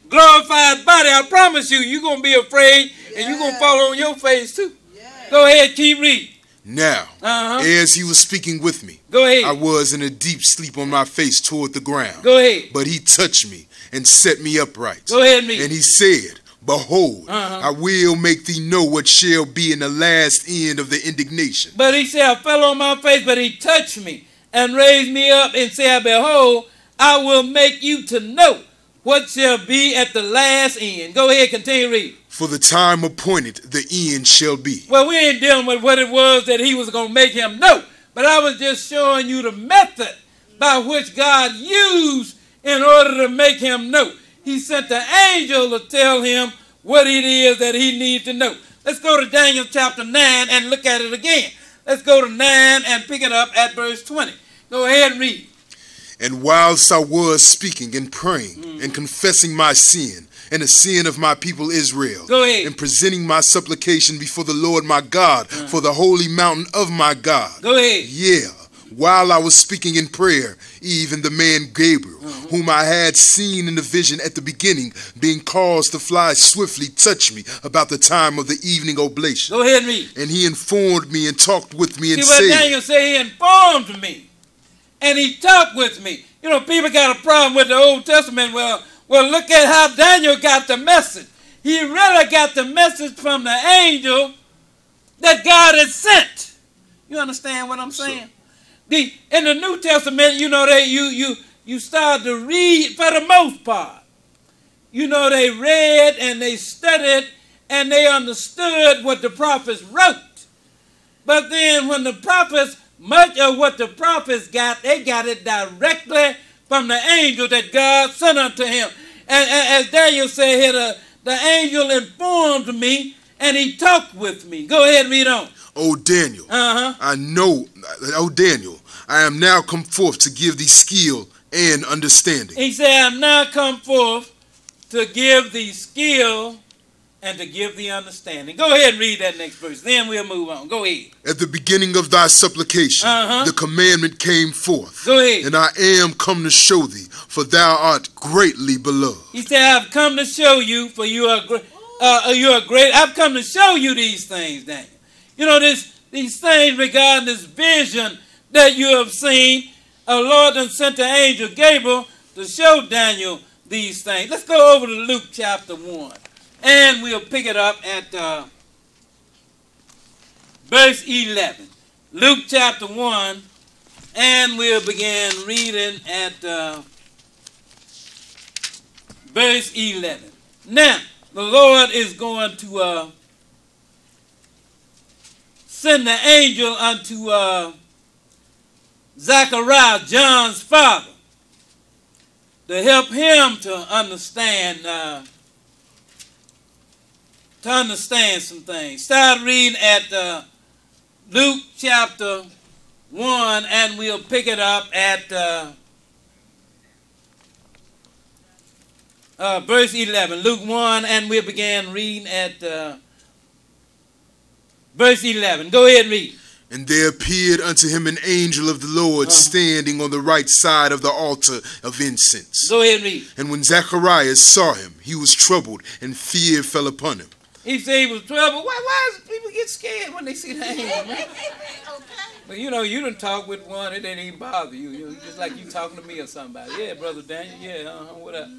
glorified body, I promise you, you're going to be afraid and you're going to fall on your face too. Yes. Go ahead, keep reading. Now, Uh-huh. as he was speaking with me, Go ahead. I was in a deep sleep on my face toward the ground. Go ahead. But he touched me and set me upright. Go ahead, me. And he said, Behold, Uh-huh. I will make thee know what shall be in the last end of the indignation. But he said, I fell on my face, but he touched me and raised me up and said, Behold, I will make you to know what shall be at the last end. Go ahead, continue reading. For the time appointed, the end shall be. Well, we ain't dealing with what it was that he was going to make him know, but I was just showing you the method by which God used in order to make him know. He sent the angel to tell him what it is that he needs to know. Let's go to Daniel chapter 9 and look at it again. Let's go to 9 and pick it up at verse 20. Go ahead and read. And whilst I was speaking and praying Mm. and confessing my sin and the sin of my people Israel, Go ahead. and presenting my supplication before the Lord my God for the holy mountain of my God. Go ahead. Yeah, while I was speaking in prayer, even the man Gabriel, Mm-hmm. whom I had seen in the vision at the beginning, being caused to fly swiftly, touched me about the time of the evening oblation. Go ahead and. And he informed me and talked with me and See said, Daniel said? He informed me, and he talked with me. You know, people got a problem with the Old Testament. Well, well, look at how Daniel got the message. He really got the message from the angel that God had sent. You understand what I'm saying? The in the New Testament, you know, they you you you start to read for the most part. You know, they read and they studied and they understood what the prophets wrote. But then when the prophets, much of what the prophets got, they got it directly from the angel that God sent unto him. And, and as Daniel said here, the, the angel informed me and he talked with me. Go ahead read on. Oh, Daniel, Uh-huh. I know, oh, Daniel, I am now come forth to give thee skill and understanding. He said, I'm now come forth to give thee skill and to give thee understanding. Go ahead and read that next verse. Then we'll move on. Go ahead. At the beginning of thy supplication, Uh-huh. the commandment came forth. Go ahead. And I am come to show thee, for thou art greatly beloved. He said, I've come to show you, for you are great. Uh, you are great. I've come to show you these things, Daniel. You know, this these things regarding this vision that you have seen. Our Lord done sent the angel Gabriel to show Daniel these things. Let's go over to Luke chapter 1. And we'll pick it up at uh, verse 11. Luke chapter 1. And we'll begin reading at uh, verse 11. Now, the Lord is going to uh, send the angel unto uh, Zachariah, John's father, to help him to understand uh, to understand some things. Start reading at uh, Luke chapter 1, and we'll pick it up at uh, uh, verse 11. Luke 1, and we'll begin reading at uh, verse 11. Go ahead and read. And there appeared unto him an angel of the Lord Uh-huh. standing on the right side of the altar of incense. Go ahead and read. And when Zacharias saw him, he was troubled, and fear fell upon him. He said he was troubled. Why, why does people get scared when they see the angel, man? But you know, you done talk with one, it didn't even bother you. you know, just like you talking to me or somebody. Yeah, brother Daniel. Yeah, uh-huh, what up?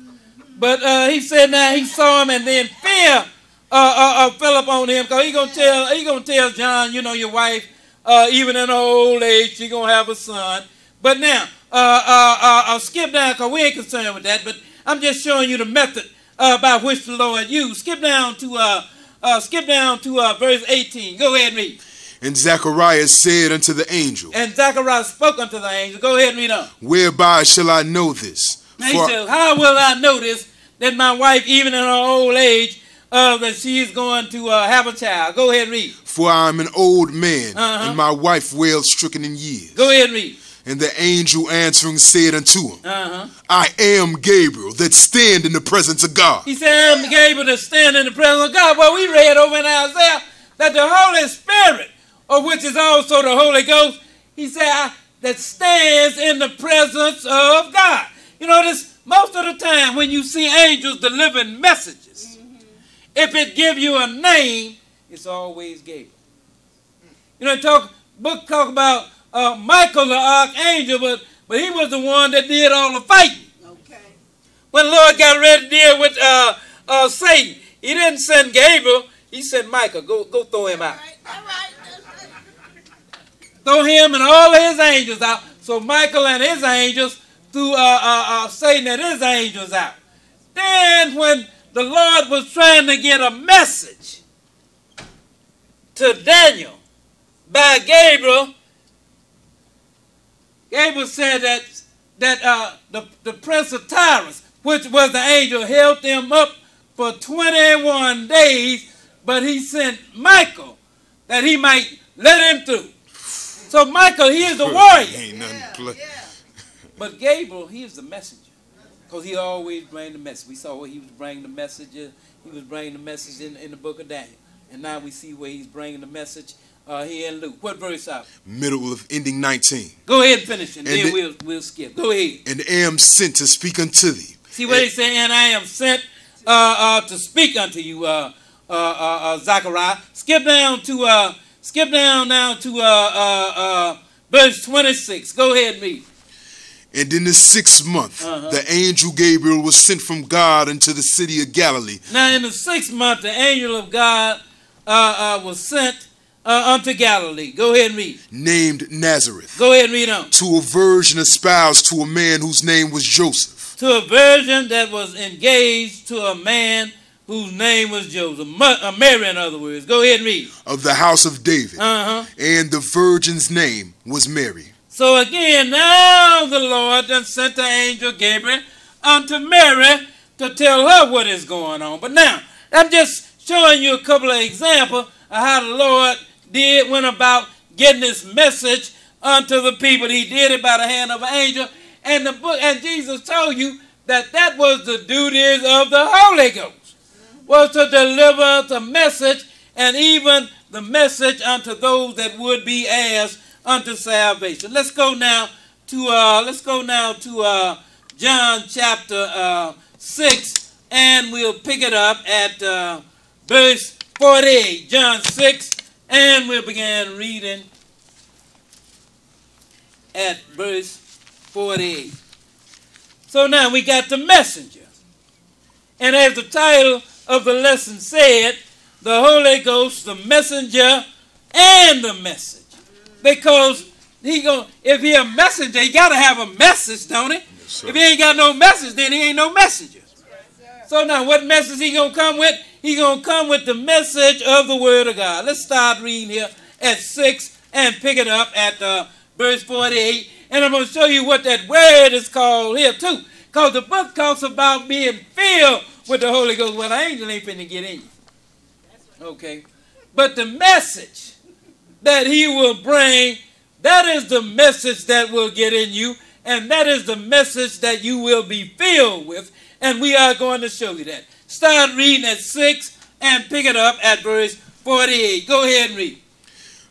But uh, he said now he saw him, and then fear uh, uh, uh, fell upon him because he gonna tell he gonna tell John, you know, your wife, uh, even in her old age, she gonna have a son. But now, uh, uh, uh, uh, skip down because we ain't concerned with that. But I'm just showing you the method uh, by which the Lord used. Skip down to uh, uh, skip down to uh, verse 18. Go ahead and read. And Zacharias said unto the angel, And Zacharias spoke unto the angel. Go ahead and read on. Whereby shall I know this? Now he said, How will I know this that my wife, even in her old age, uh, that she is going to uh, have a child. Go ahead and read. For I am an old man, Uh-huh. and my wife well stricken in years. Go ahead and read. And the angel answering said unto him, Uh-huh. I am Gabriel that stand in the presence of God. He said, I'm Gabriel that stand in the presence of God. Well, we read over in Isaiah that the Holy Spirit, of which is also the Holy Ghost, he said, "I- that stands in the presence of God. You know, this most of the time when you see angels delivering messages, if it give you a name, it's always Gabriel. You know, talk book talk about uh, Michael the archangel, but but he was the one that did all the fighting. Okay. When the Lord got ready to deal with uh, uh, Satan, he didn't send Gabriel. He sent Michael. Go, go throw him out. right. All right. Throw him and all of his angels out. So Michael and his angels threw uh, uh, uh, Satan and his angels out. Then when the Lord was trying to get a message to Daniel by Gabriel, Gabriel said that that uh, the, the prince of Tyrus, which was the angel, held them up for 21 days, but he sent Michael that he might let him through. So Michael, he is the warrior. Ain't nothing to play. Yeah. But Gabriel, he is the messenger. Because he always bring the message. We saw where he was bringing the message. He was bringing the message in, in the book of Daniel. And now we see where he's bringing the message uh, here in Luke. What verse out? Middle of ending 19. Go ahead and finish it. And And then the- we'll, we'll skip. Go ahead. And am sent to speak unto thee. See what he's saying? And I am sent uh, uh, to speak unto you, uh, uh, uh, uh, Zechariah. Skip down to uh, skip down now to uh, uh, uh, verse 26. Go ahead and read. And in the sixth month, Uh-huh. the angel Gabriel was sent from God into the city of Galilee Now, in the sixth month, the angel of God uh, uh, was sent uh, unto Galilee. Go ahead and read. named Nazareth Go ahead and read on. to a virgin espoused to a man whose name was Joseph, To a virgin that was engaged to a man whose name was Joseph. Ma- uh, Mary, in other words. Go ahead and read. of the house of David, Uh huh. and the virgin's name was Mary. So again, now the Lord then sent the angel Gabriel unto Mary to tell her what is going on. But now, I'm just showing you a couple of examples of how the Lord did, went about getting this message unto the people. He did it by the hand of an angel. And the book, and Jesus told you that that was the duties of the Holy Ghost, was to deliver the message and even the message unto those that would be heirs unto salvation. Let's go now to uh, let's go now to uh, John chapter uh, six, and we'll pick it up at uh, verse forty-eight. John six, and we began reading at verse forty-eight. So now we got the messenger, and as the title of the lesson said, the Holy Ghost, the messenger, and the message because he go if he a messenger, he gotta have a message, don't he? sir. if he ain't got no message, then he ain't no messenger. So now, what message he gonna come with? He gonna come with the message of the Word of God. Let's start reading here at six and pick it up at uh, verse forty-eight, and I'm gonna show you what that word is called here too, because the book talks about being filled with the Holy Ghost. Well, the angel ain't finna get in. Okay, but the message that he will bring, that is the message that will get in you, and that is the message that you will be filled with, and we are going to show you that. Start reading at 6 and pick it up at verse 48. Go ahead and read.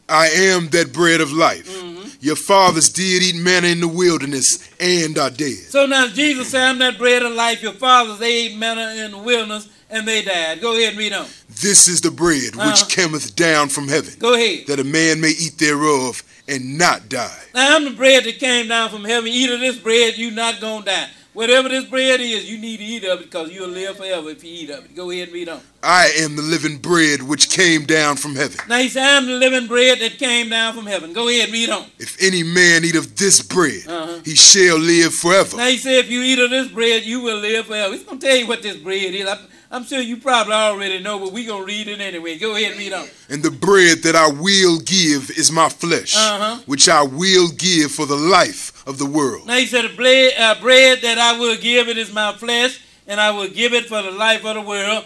I am that bread of life. Mm-hmm. Your fathers did eat manna in the wilderness and are dead. So now Jesus said, I'm that bread of life. Your fathers, they ate manna in the wilderness, and they died. Go ahead and read on. This is the bread which Uh-huh. cometh down from heaven, Go ahead. that a man may eat thereof and not die. Now I'm the bread that came down from heaven. Eat of this bread, you're not gonna die. Whatever this bread is, you need to eat of it because you'll live forever if you eat of it. Go ahead and read on. I am the living bread which came down from heaven. Now he said, I'm the living bread that came down from heaven. Go ahead and read on. If any man eat of this bread, Uh-huh. he shall live forever. Now he said, if you eat of this bread, you will live forever. He's gonna tell you what this bread is. I'm, I'm sure you probably already know, but we're gonna read it anyway. Go ahead and read on. And the bread that I will give is my flesh, Uh-huh. which I will give for the life of the world. Now he said, the bread, uh, bread that I will give it is my flesh, and I will give it for the life of the world.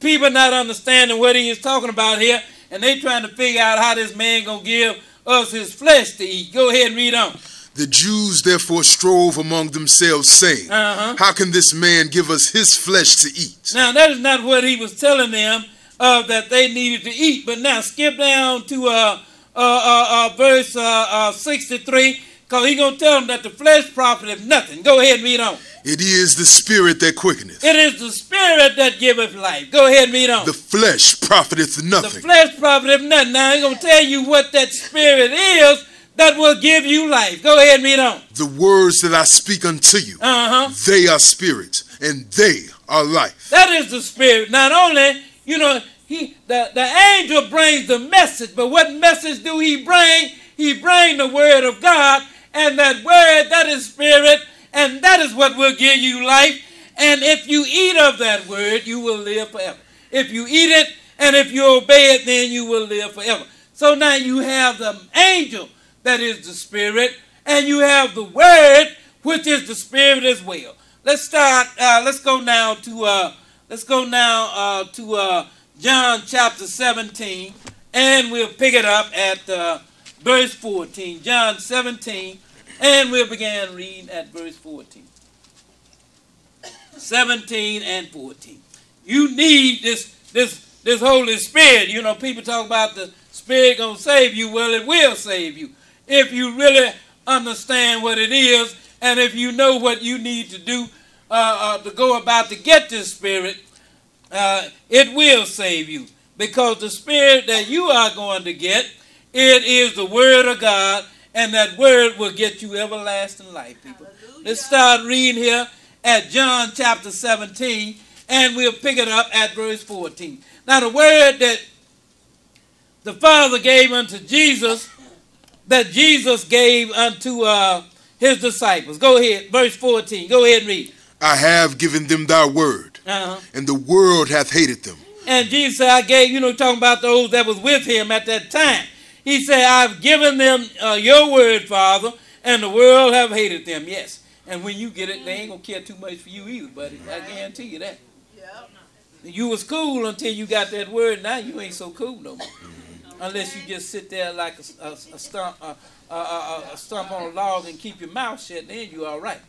people not understanding what he is talking about here, and they trying to figure out how this man gonna give us his flesh to eat. Go ahead and read on. The Jews therefore strove among themselves, saying, Uh-huh. How can this man give us his flesh to eat? Now that is not what he was telling them uh, that they needed to eat. But now skip down to uh, uh, uh, uh, verse uh, uh, 63, because he's going to tell them that the flesh profiteth nothing. Go ahead and read on. It is the spirit that quickeneth. It is the spirit that giveth life. Go ahead and read on. The flesh profiteth nothing. The flesh profiteth nothing. Now he's going to tell you what that spirit is that will give you life. Go ahead read on. The words that I speak unto you, Uh huh. they are spirit, and they are life. That is the spirit. Not only, you know, he the, the angel brings the message, but what message do he bring? He bring the word of God, and that word, that is spirit, and that is what will give you life. And if you eat of that word, you will live forever. If you eat it, and if you obey it, then you will live forever. So now you have the angel, that is the spirit, and you have the word, which is the spirit as well. Let's start. Uh, let's go now to. Uh, let's go now uh, to uh, John chapter 17, and we'll pick it up at uh, verse 14. John 17, and we'll begin reading at verse 14. 17 and 14. You need this this this Holy Spirit. You know, people talk about the Spirit gonna save you. Well, it will save you if you really understand what it is, and if you know what you need to do uh, uh, to go about to get this Spirit. Uh, it will save you because the Spirit that you are going to get, it is the Word of God, and that Word will get you everlasting life, people. Let's start reading here at John chapter 17, and we'll pick it up at verse 14. Now, the word that the Father gave unto Jesus, that Jesus gave unto uh, his disciples. Go ahead, verse 14. Go ahead and read. I have given them thy word, Uh-huh. and the world hath hated them, And Jesus said, I gave, you know, talking about those that was with him at that time. He said, I've given them uh, your word, Father, and the world have hated them. Yes. And when you get it, they ain't going to care too much for you either, buddy. I guarantee you that. Yep. You was cool until you got that word. Now you ain't so cool no more. Unless you just sit there like a, a, a stump, a, a, stump on a log and keep your mouth shut, then you're all right.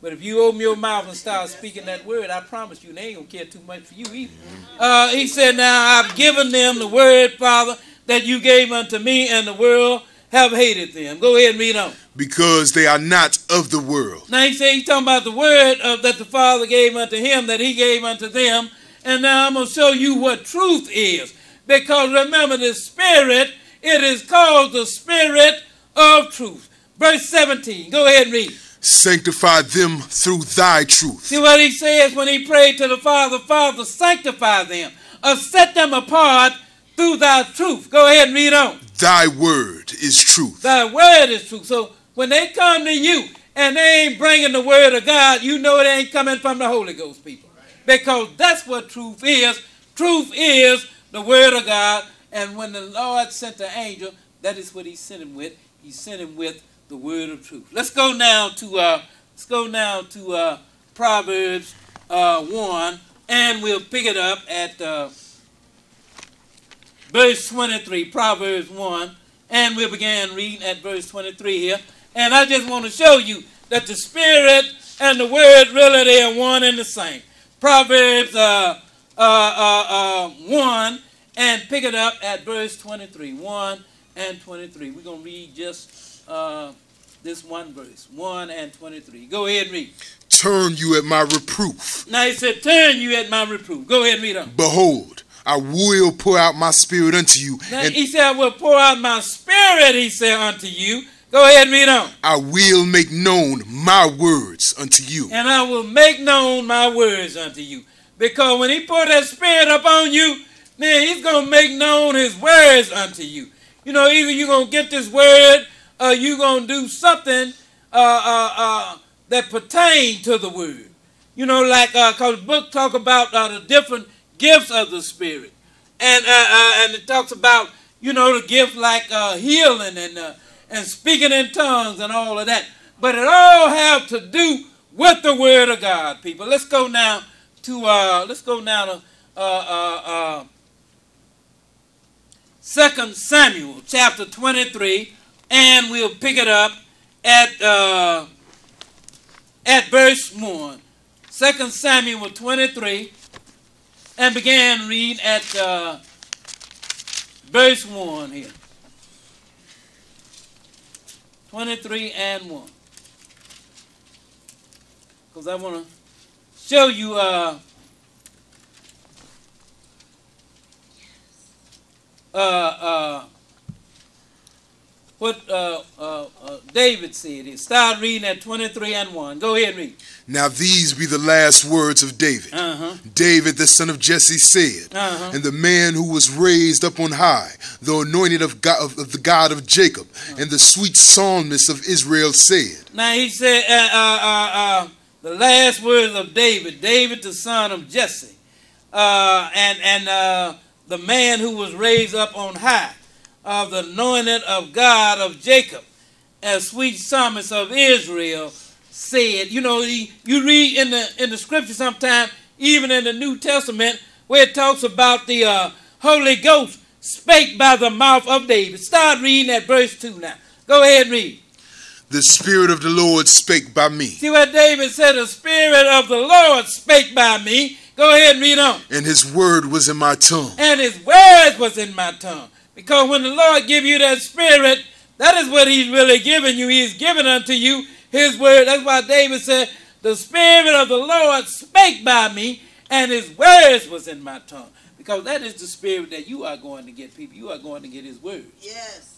But if you open your mouth and start speaking that word, I promise you, they ain't gonna care too much for you either. Uh, he said, "Now I've given them the word, Father, that you gave unto me, and the world have hated them." Go ahead and read on. because they are not of the world, Now he said he's talking about the word of, that the Father gave unto him, that he gave unto them. And now I'm going to show you what truth is. Because remember, the Spirit, it is called the Spirit of truth. Verse 17. Go ahead and read. sanctify them through thy truth. See what he says when he prayed to the Father, Father, sanctify them, or set them apart through thy truth. Go ahead and read on. Thy word is truth. Thy word is truth. So when they come to you and they ain't bringing the word of God, you know it ain't coming from the Holy Ghost, people. Because that's what truth is. Truth is the word of God. And when the Lord sent the angel, that is what he sent him with. He sent him with the word of truth. Let's go now to uh, let's go now to uh, Proverbs uh, one, and we'll pick it up at uh, verse 23. Proverbs 1, and we'll begin reading at verse 23 here. And I just want to show you that the Spirit and the Word really they are one and the same. Proverbs uh, uh, uh, uh, 1, and pick it up at verse 23. 1 and 23. We're going to read just uh, this one verse. 1 and 23. Go ahead and read. Turn you at my reproof. Now he said, Turn you at my reproof. Go ahead and read on. Behold, I will pour out my spirit unto you, Now, and he said, I will pour out my spirit, he said, unto you. Go ahead and read on. I will make known my words unto you. And I will make known my words unto you. Because when he pour that spirit upon you, then he's going to make known his words unto you. You know, either you're going to get this word or you're going to do something uh, uh, uh, that pertain to the word. You know, like, because the book talk about uh, the different gifts of the spirit. And, uh, uh, and it talks about, you know, the gift like uh, healing and, uh, and speaking in tongues and all of that. But it all have to do with the word of God, people. Let's go now to uh, let's go now to uh, uh, uh, 2 Samuel chapter 23, and we'll pick it up at, uh, at verse 1. 2 Samuel 23, and began read at uh, verse 1 here. 23 and 1. Because I want to show you uh, uh, uh, what uh, uh, uh, David said. Here. Start reading at 23 and 1. Go ahead and read. Now these be the last words of David. Uh-huh. David, the son of Jesse, said, Uh-huh. And the man who was raised up on high, the anointed of, God, of, of the God of Jacob, and the sweet psalmist of Israel said, Now he said, uh, uh, uh, uh, the last words of David, David the son of Jesse, uh, and and uh, the man who was raised up on high, of the anointed of God of Jacob, as sweet psalmist of Israel said. You know, you read in the in the scripture sometimes, even in the New Testament, where it talks about the uh, Holy Ghost spake by the mouth of David. Start reading at verse two now. Go ahead and read. The Spirit of the Lord spake by me, See what David said? The Spirit of the Lord spake by me. Go ahead and read on. and his word was in my tongue. And his word was in my tongue. Because when the Lord give you that spirit, that is what he's really giving you. He's giving unto you his word. That's why David said, The Spirit of the Lord spake by me, and his words was in my tongue. Because that is the spirit that you are going to get, people. You are going to get his word. Yes.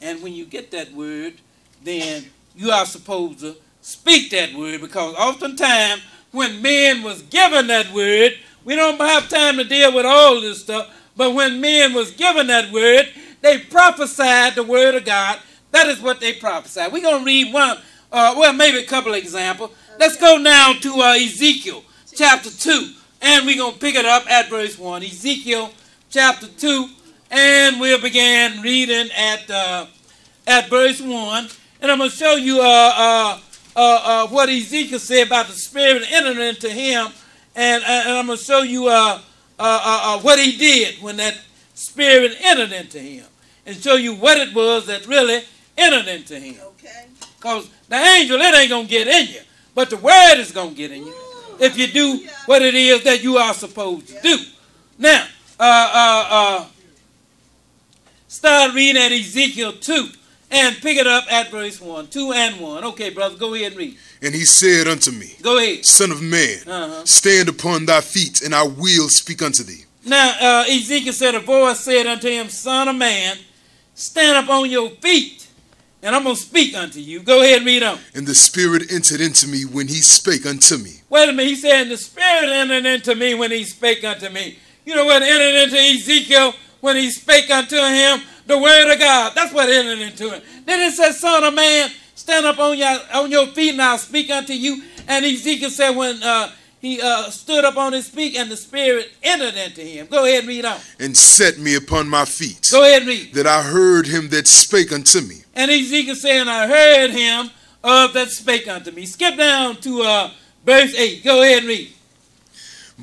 And when you get that word, then you are supposed to speak that word because oftentimes when men was given that word, we don't have time to deal with all this stuff, but when men was given that word, they prophesied the word of God. That is what they prophesied. We're going to read one, uh, well, maybe a couple examples. Let's go now to uh, Ezekiel chapter 2, and we're going to pick it up at verse 1. Ezekiel chapter 2, and we'll begin reading at, uh, at verse 1. And I'm going to show you uh, uh, uh, uh, what Ezekiel said about the Spirit entering into him. And, uh, and I'm going to show you uh, uh, uh, uh, what he did when that Spirit entered into him. And show you what it was that really entered into him. Okay. Because the angel, it ain't going to get in you. But the word is going to get in you. If you do what it is that you are supposed to do. Now, uh, uh, uh, start reading at Ezekiel 2 and pick it up at verse 1. 2 and 1. Okay, brother, go ahead and read. And he said unto me, Go ahead. Son of man, Uh-huh. stand upon thy feet, and I will speak unto thee. Now, uh, Ezekiel said, A voice said unto him, Son of man, stand up on your feet, and I'm going to speak unto you. Go ahead and read on. And the Spirit entered into me when he spake unto me. Wait a minute. He said, The Spirit entered into me when he spake unto me. You know what entered into Ezekiel when he spake unto him? The word of God. That's what entered into him. Then it says, Son of man, stand up on your, on your feet and I'll speak unto you. And Ezekiel said, when uh, he uh, stood up on his feet and the Spirit entered into him. Go ahead and read on. and set me upon my feet, Go ahead and read. that I heard him that spake unto me. And Ezekiel said, I heard him of that spake unto me. Skip down to uh, verse 8. Go ahead and read.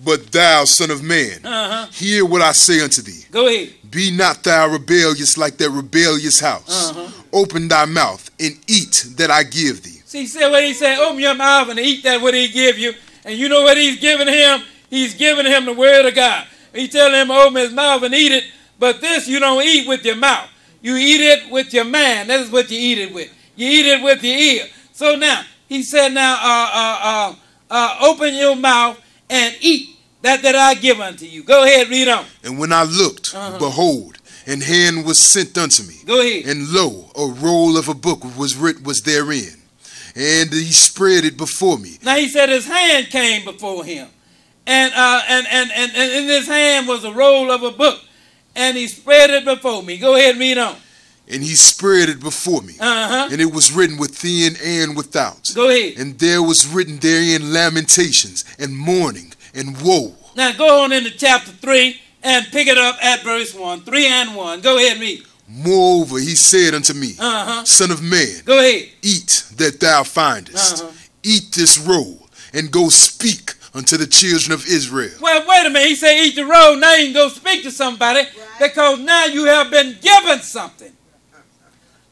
But thou, son of man, Uh-huh. hear what I say unto thee. Go ahead. Be not thou rebellious like that rebellious house. Uh-huh. Open thy mouth and eat that I give thee. See, said what he said, open your mouth and eat that what he give you. And you know what he's giving him? He's giving him the word of God. He telling him open his mouth and eat it. But this you don't eat with your mouth. You eat it with your mind. That is what you eat it with. You eat it with your ear. So now, he said, now, uh, uh, uh, uh, open your mouth and eat that that I give unto you. Go ahead, read on. And when I looked, Uh-huh. behold, and hand was sent unto me. Go ahead. And lo, a roll of a book was writ was therein. And he spread it before me. Now he said his hand came before him. And, uh, and, and, and, and in his hand was a roll of a book. And he spread it before me. Go ahead read on. And he spread it before me. Uh-huh. And it was written within and without. Go ahead. And there was written therein lamentations and mourning and woe. Now go on into chapter 3 and pick it up at verse 1. 3 and 1. Go ahead and read. Moreover, he said unto me, Uh-huh. Son of man, Go ahead. eat that thou findest. Uh-huh. Eat this roll, and go speak unto the children of Israel. Well, wait a minute. He said, eat the roll. Now you can go speak to somebody because now you have been given something.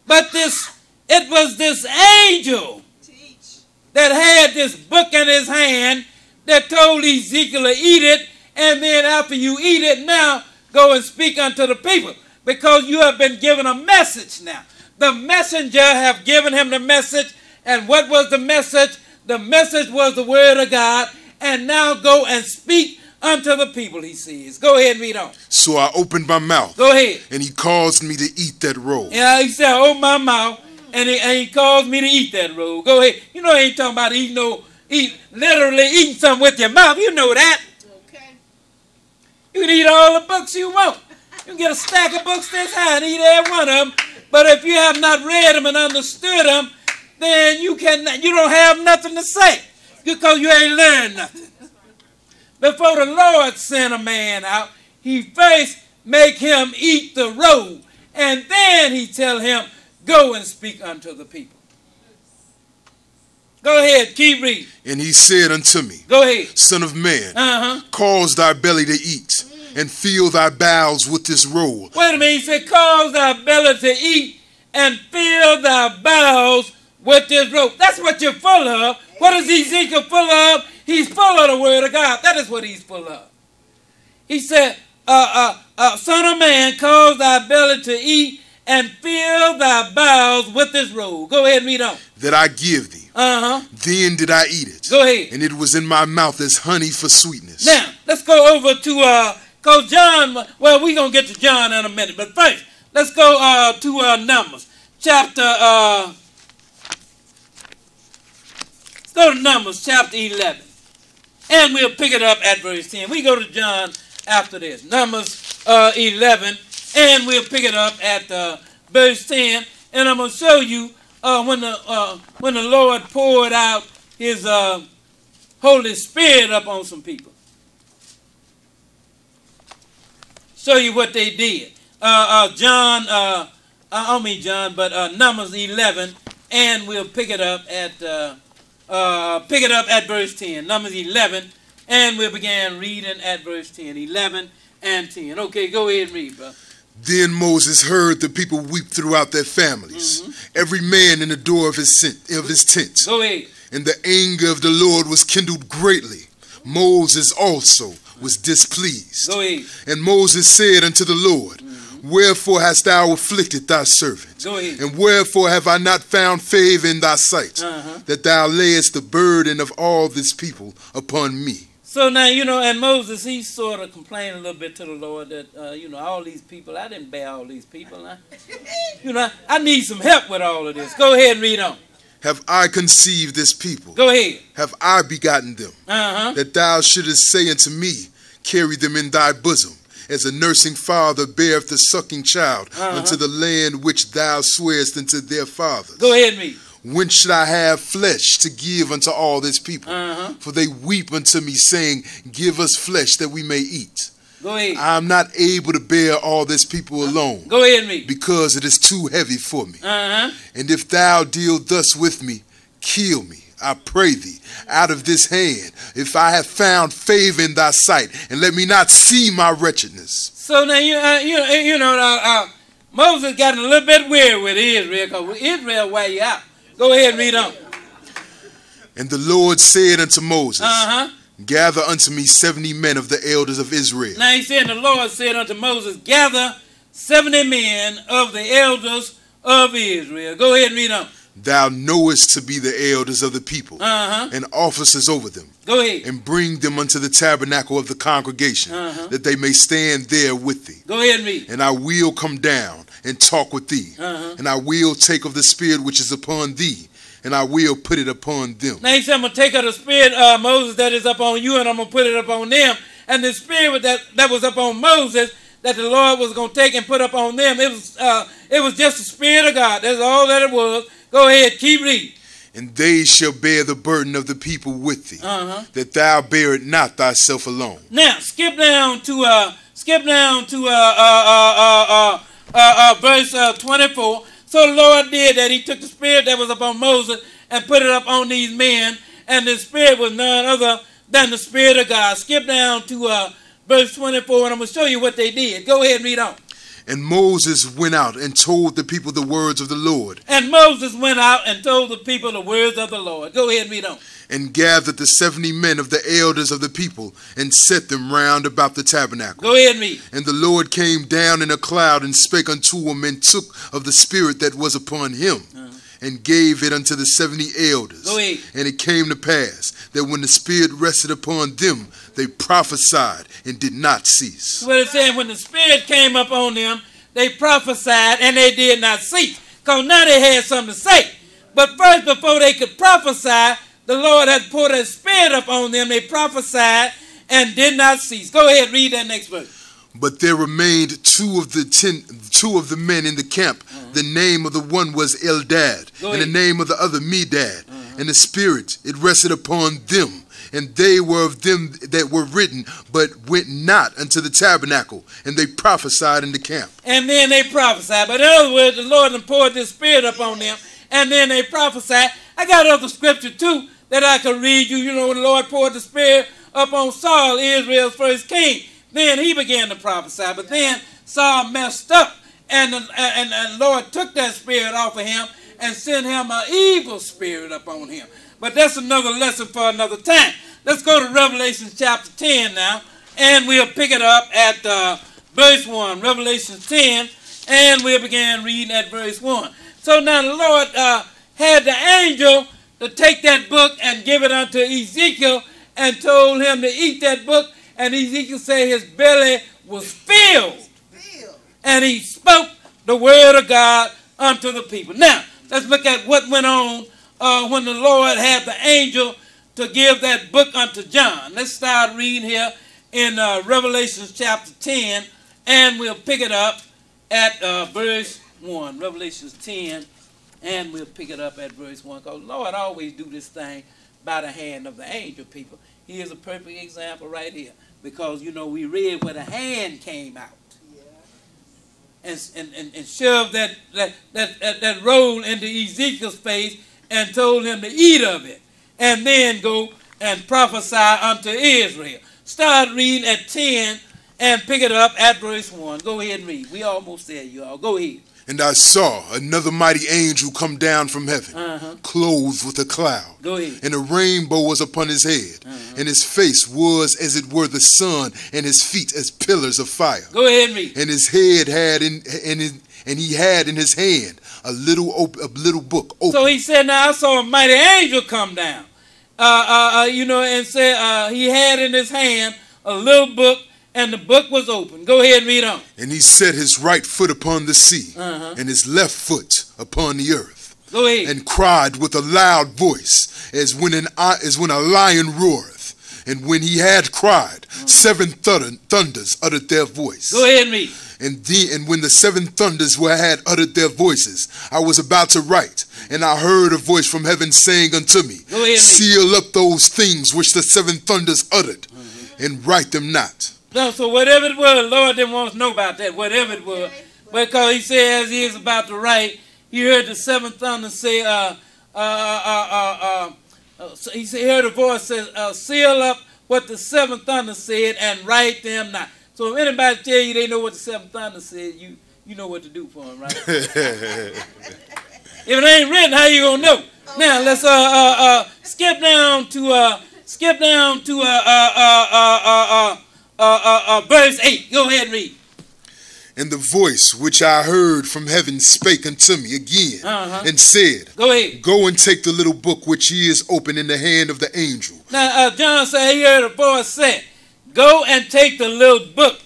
But this, it was this angel Teach. that had this book in his hand that told Ezekiel to eat it, and then after you eat it, now go and speak unto the people because you have been given a message now. The messenger have given him the message, and what was the message? The message was the word of God, and now go and speak unto the people, he says. Go ahead and read on. So I opened my mouth, Go ahead. and he caused me to eat that roll. Yeah, he said, "Oh my mouth," and he, and he caused me to eat that roll. Go ahead. You know, he ain't talking about eating no, eat literally eating something with your mouth. You know that. Okay. You can eat all the books you want. You can get a stack of books this high and eat every one of them. But if you have not read them and understood them, then you can you don't have nothing to say because you ain't learned nothing. Before the Lord sent a man out, he first make him eat the roll, and then he tell him, go and speak unto the people. Go ahead, keep reading. And he said unto me, Go ahead. Son of man, Uh-huh. cause thy belly to eat, and fill thy bowels with this roll. Wait a minute, he said, cause thy belly to eat and fill thy bowels with this rope. That's what you're full of. What is Ezekiel full of? He's full of the word of God. That is what he's full of. He said, uh, uh, uh, Son of man, cause thy belly to eat and fill thy bowels with this roll. Go ahead and read on. that I give thee. Uh huh. Then did I eat it, Go ahead. and it was in my mouth as honey for sweetness. Now, let's go over to, uh, John, well, we're going to get to John in a minute, but first, let's go uh, to uh, Numbers, chapter, uh, let's go to Numbers, chapter 11, and we'll pick it up at verse 10. We go to John after this, Numbers uh, 11, and we'll pick it up at uh, verse 10, and I'm going to show you uh, when, the, uh, when the Lord poured out his uh, Holy Spirit up on some people. Show you what they did. Uh, John, I don't mean John, but Numbers 11, and we'll pick it up at uh, pick it up at verse 10. Numbers 11, and we began reading at verse 10. 11 and 10. Okay, go ahead and read, bro. Then Moses heard the people weep throughout their families, every man in the door of his, tent, of his tent. Go ahead. And the anger of the Lord was kindled greatly. Moses also was displeased. Go ahead. And Moses said unto the Lord, Wherefore hast thou afflicted thy servant? Go ahead. And wherefore have I not found favor in thy sight, Uh-huh. that thou layest the burden of all this people upon me? So now, you know, and Moses, he sort of complained a little bit to the Lord that, uh, you know, all these people, I didn't bear all these people. I, you know, I need some help with all of this. Go ahead and read on. Have I conceived this people? Go ahead. Have I begotten them? Uh-huh. that thou shouldest say unto me, Carry them in thy bosom, as a nursing father beareth the sucking child Uh-huh. unto the land which thou swearest unto their fathers. Go ahead me. When should I have flesh to give unto all this people? Uh-huh. For they weep unto me, saying, Give us flesh that we may eat. Go ahead. I am not able to bear all this people alone, Go ahead me. because it is too heavy for me. Uh-huh. And if thou deal thus with me, kill me, I pray thee, out of this hand, if I have found favor in thy sight, and let me not see my wretchedness. So now, you, uh, you, uh, you know, uh, uh, Moses got a little bit weird with Israel because Israel wear you out. Go ahead and read on. And the Lord said unto Moses, Uh-huh. Gather unto me seventy men of the elders of Israel, Now he said, the Lord said unto Moses, gather 70 men of the elders of Israel. Go ahead and read on. Thou knowest to be the elders of the people, Uh-huh. and officers over them, Go ahead. and bring them unto the tabernacle of the congregation, Uh-huh. that they may stand there with thee. Go ahead and read. And I will come down and talk with thee, Uh-huh. and I will take of the spirit which is upon thee, and I will put it upon them. Now he said, I'm going to take of the spirit, uh, Moses, that is upon you, and I'm going to put it upon them. And the spirit that, that was upon Moses, that the Lord was going to take and put upon them, it was, uh, it was just the spirit of God. That's all that it was. Go ahead, keep reading. And they shall bear the burden of the people with thee, Uh-huh. that thou bear it not thyself alone. Now, skip down to uh, skip down to uh, uh, uh, uh, uh, uh, uh, verse uh, 24. So the Lord did that. He took the spirit that was upon Moses and put it up on these men, and the spirit was none other than the Spirit of God. Skip down to uh, verse 24, and I'm going to show you what they did. Go ahead and read on. And Moses went out and told the people the words of the Lord, And Moses went out and told the people the words of the Lord. Go ahead and read on. and gathered the seventy men of the elders of the people, and set them round about the tabernacle. Go ahead and read. And the Lord came down in a cloud and spake unto him, and took of the Spirit that was upon him, uh-huh. And gave it unto the seventy elders. And it came to pass that when the Spirit rested upon them, they prophesied and did not cease. What it said, when the Spirit came up on them, they prophesied and they did not cease. Because now they had something to say. But first, before they could prophesy, the Lord had poured His Spirit up on them. They prophesied and did not cease. Go ahead, read that next verse. But there remained two of the ten, two of the men in the camp. Mm-hmm. The name of the one was Eldad, Go and the name of the other Medad. Mm-hmm. And the Spirit it rested upon them, and they were of them that were written, but went not unto the tabernacle, and they prophesied in the camp. And then they prophesied. But in other words, the Lord poured His Spirit up on them. And then they prophesied. I got other scripture too that I could read you. You know, when the Lord poured the Spirit up on Saul, Israel's first king, then he began to prophesy. But then Saul messed up, and the, and, and Lord took that spirit off of him and sent him an evil spirit upon him. But that's another lesson for another time. Let's go to Revelation chapter 10 now, and we'll pick it up at uh, verse 1. Revelation 10, and we'll begin reading at verse 1. So now the Lord uh, had the angel to take that book and give it unto Ezekiel and told him to eat that book. And Ezekiel said his belly was filled and he spoke the word of God unto the people. Now, let's look at what went on uh, when the Lord had the angel to give that book unto John. Let's start reading here in uh, Revelation chapter 10, and we'll pick it up at uh, verse 1. Revelation 10, and we'll pick it up at verse 1. Because Lord always do this thing by the hand of the angel, people. Here's a perfect example right here. Because, you know, we read where the hand came out and, and, and, and shoved that, that, that, that, that roll into Ezekiel's face and told him to eat of it. And then go and prophesy unto Israel. Start reading at 10 and pick it up at verse 1. Go ahead and read. We almost there, you all. Go ahead. And I saw another mighty angel come down from heaven, Uh-huh. clothed with a cloud. Go ahead. And a rainbow was upon his head, and his face was as it were the sun, and his feet as pillars of fire. Go ahead and read. And his head had in and, in, and he had in his hand a little op- a little book open. So he said, Now I saw a mighty angel come down. Uh, uh, uh, you know, and said uh, he had in his hand a little book, and the book was open. Go ahead and read on. and he set his right foot upon the sea, Uh-huh. and his left foot upon the earth, Go ahead. and cried with a loud voice, as when an as when a lion roareth. And when he had cried, seven thunder, thunders uttered their voice. Go ahead and read. And the, and when the seven thunders were had uttered their voices, I was about to write, and I heard a voice from heaven saying unto me, Go ahead. Seal up those things which the seven thunders uttered, Mm-hmm. and write them not. No, so whatever it was, Lord didn't want us to know about that, whatever it was. Because he said as he is about to write, he heard the seventh thunder say, uh, uh, uh, uh, uh, uh, so he heard a voice say, uh, seal up what the seventh thunder said and write them not. So if anybody tell you they know what the seventh thunder said, you you know what to do for them, right? if it ain't written, how you gonna know? Now let's uh uh uh skip down to uh skip down to uh uh uh uh uh uh uh, uh, verse eight. Go ahead and read. And the voice which I heard from heaven spake unto me again, Uh-huh. and said, Go ahead. Go and take the little book which he is open in the hand of the angel, Now uh, John said he heard a voice say, "Go and take the little book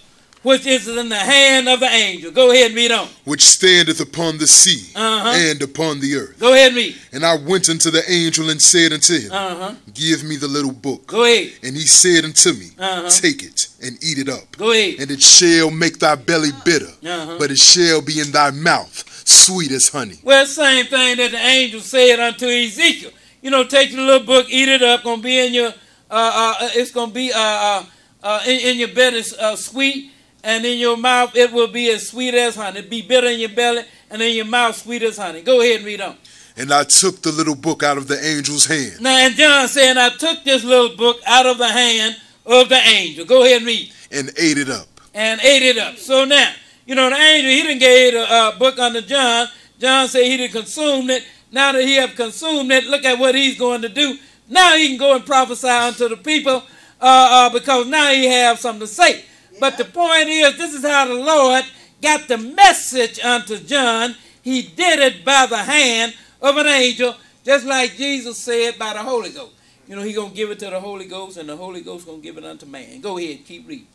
which is in the hand of the angel." Go ahead and read on. which standeth upon the sea Uh-huh. and upon the earth. Go ahead and read. And I went unto the angel and said unto him, Uh huh. Give me the little book. Go ahead. And he said unto me, Uh-huh. Take it and eat it up. Go ahead. And it shall make thy belly bitter, Uh-huh. but it shall be in thy mouth sweet as honey. Well, same thing that the angel said unto Ezekiel. You know, take the little book, eat it up. Gonna be in your, uh, uh, it's gonna be uh, uh, uh, in, in your belly uh, sweet, and in your mouth it will be as sweet as honey. Be bitter in your belly, and in your mouth sweet as honey. Go ahead and read on. And I took the little book out of the angel's hand. Now, and John saying, I took this little book out of the hand of the angel. Go ahead and read. and ate it up. And ate it up. So now, you know, the angel, he didn't gave a uh, book unto John. John said he did consume it. Now that he have consumed it, look at what he's going to do. Now he can go and prophesy unto the people uh, uh, because now he have something to say. But the point is, this is how the Lord got the message unto John. He did it by the hand of an angel, just like Jesus said by the Holy Ghost. You know, he going to give it to the Holy Ghost, and the Holy Ghost going to give it unto man. Go ahead, keep reading.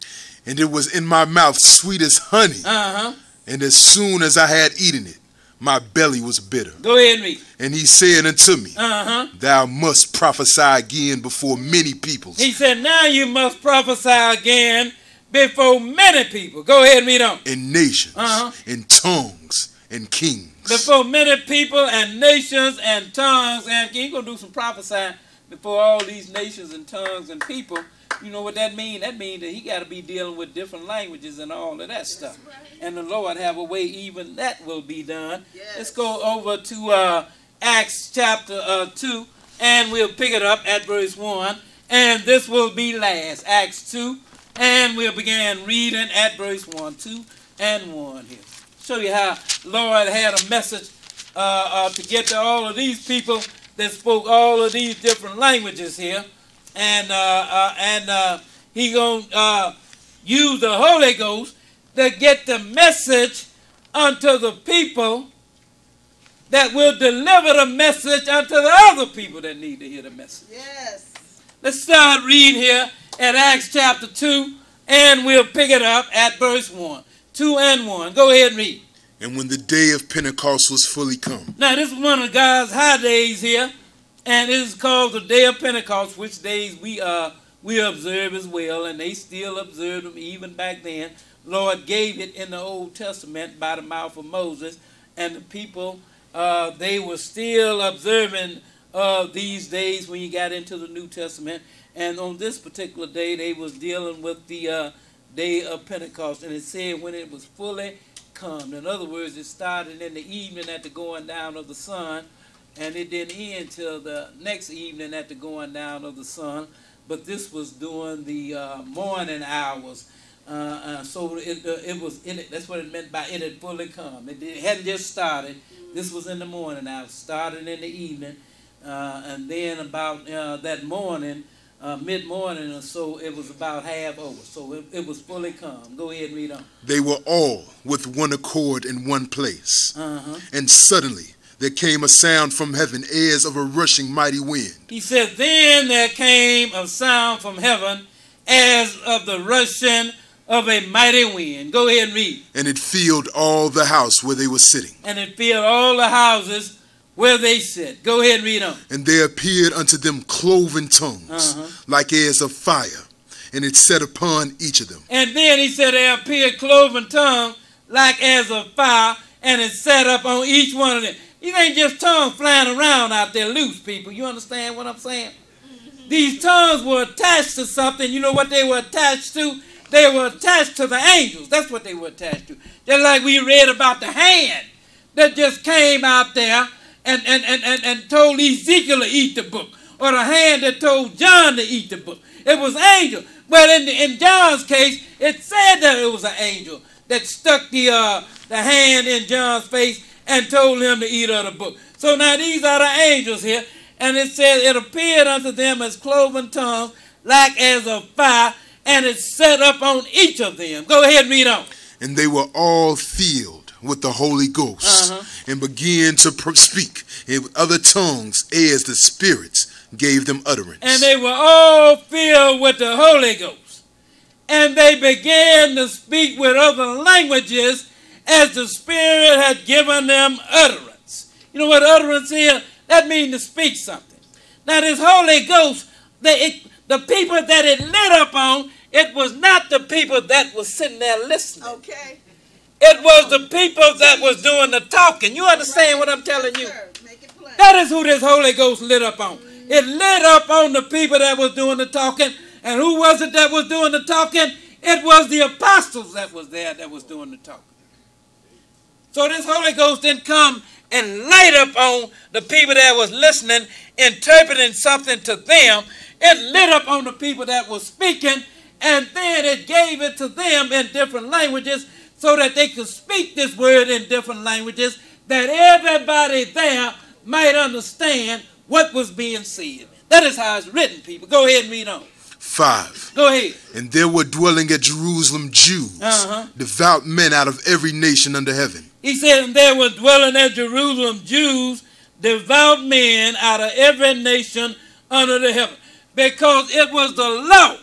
And it was in my mouth sweet as honey. Uh-huh. And as soon as I had eaten it, my belly was bitter. Go ahead and read. And he said unto me, Uh-huh. Thou must prophesy again before many peoples, He said, now you must prophesy again before many people. Go ahead and read on. In nations, Uh-huh. and tongues, and kings. Before many people and nations and tongues. And you're going to do some prophesying before all these nations and tongues and people. You know what that means? That means that he got to be dealing with different languages and all of that stuff. And the Lord have a way even that will be done. Let's go over to uh, Acts chapter uh, 2, and we'll pick it up at verse 1. And this will be last, Acts 2, and we'll begin reading at verse 1, 2, and 1 here. Show you how Lord had a message uh, uh, to get to all of these people that spoke all of these different languages here. And, uh, uh, and uh, he going to uh, use the Holy Ghost to get the message unto the people that will deliver the message unto the other people that need to hear the message. Yes. Let's start reading here at Acts chapter 2, and we'll pick it up at verse 1. 2 and 1. Go ahead and read. And when the day of Pentecost was fully come, Now, this is one of God's high days here, and it is called the Day of Pentecost, which days we uh we observe as well, and they still observe them even back then. Lord gave it in the Old Testament by the mouth of Moses, and the people uh, they were still observing uh, these days when you got into the New Testament. And on this particular day, they was dealing with the uh, day of Pentecost, and it said when it was fully come. In other words, it started in the evening at the going down of the sun, and it didn't end till the next evening at the going down of the sun. But this was during the uh, morning hours. Uh, uh, so it, uh, it was in it. That's what it meant by it had fully come. It, it hadn't just started. This was in the morning hours. Started in the evening, uh, and then about uh, that morning, uh, mid morning or so, it was about half over. So it, it was fully come. Go ahead and read on. they were all with one accord in one place. Uh-huh. And suddenly there came a sound from heaven as of a rushing mighty wind, He said, Then there came a sound from heaven as of the rushing of a mighty wind. Go ahead and read. and it filled all the house where they were sitting. And it filled all the houses where they sit. Go ahead read on. And there appeared unto them cloven tongues, Uh-huh. like as of fire, and it set upon each of them. And then he said, There appeared cloven tongue like as of fire, and it set up on each one of them. These ain't just tongues flying around out there loose, people. You understand what I'm saying? These tongues were attached to something. You know what they were attached to? They were attached to the angels. That's what they were attached to. Just like we read about the hand that just came out there and, and, and, and, and told Ezekiel to eat the book, or the hand that told John to eat the book. It was angel. But in, the, in John's case, it said that it was an angel that stuck the, uh, the hand in John's face and told him to eat of the book. So now these are the angels here. And it says, It appeared unto them as cloven tongues, like as of fire, and it set up on each of them. Go ahead and read on. And they were all filled with the Holy Ghost, Uh-huh. and began to pro- speak in other tongues as the spirits gave them utterance. And they were all filled with the Holy Ghost. And they began to speak with other languages as the Spirit had given them utterance. You know what utterance is? That means to speak something. Now, this Holy Ghost, they, it, the people that it lit up on, it was not the people that was sitting there listening. Okay. It was the people that was doing the talking. You understand what I'm telling you? Sir, make it plain. That is who this Holy Ghost lit up on. It lit up on the people that was doing the talking. And who was it that was doing the talking? It was the apostles that was there that was doing the talking. So this Holy Ghost didn't come and light up on the people that was listening, interpreting something to them. It lit up on the people that was speaking, and then it gave it to them in different languages so that they could speak this word in different languages that everybody there might understand what was being said. That is how it's written, people. Go ahead and read on. 5. Go ahead. And there were dwelling at Jerusalem Jews, Uh-huh. devout men out of every nation under heaven. He said, and there were dwelling at Jerusalem Jews, devout men out of every nation under the heaven. Because it was the law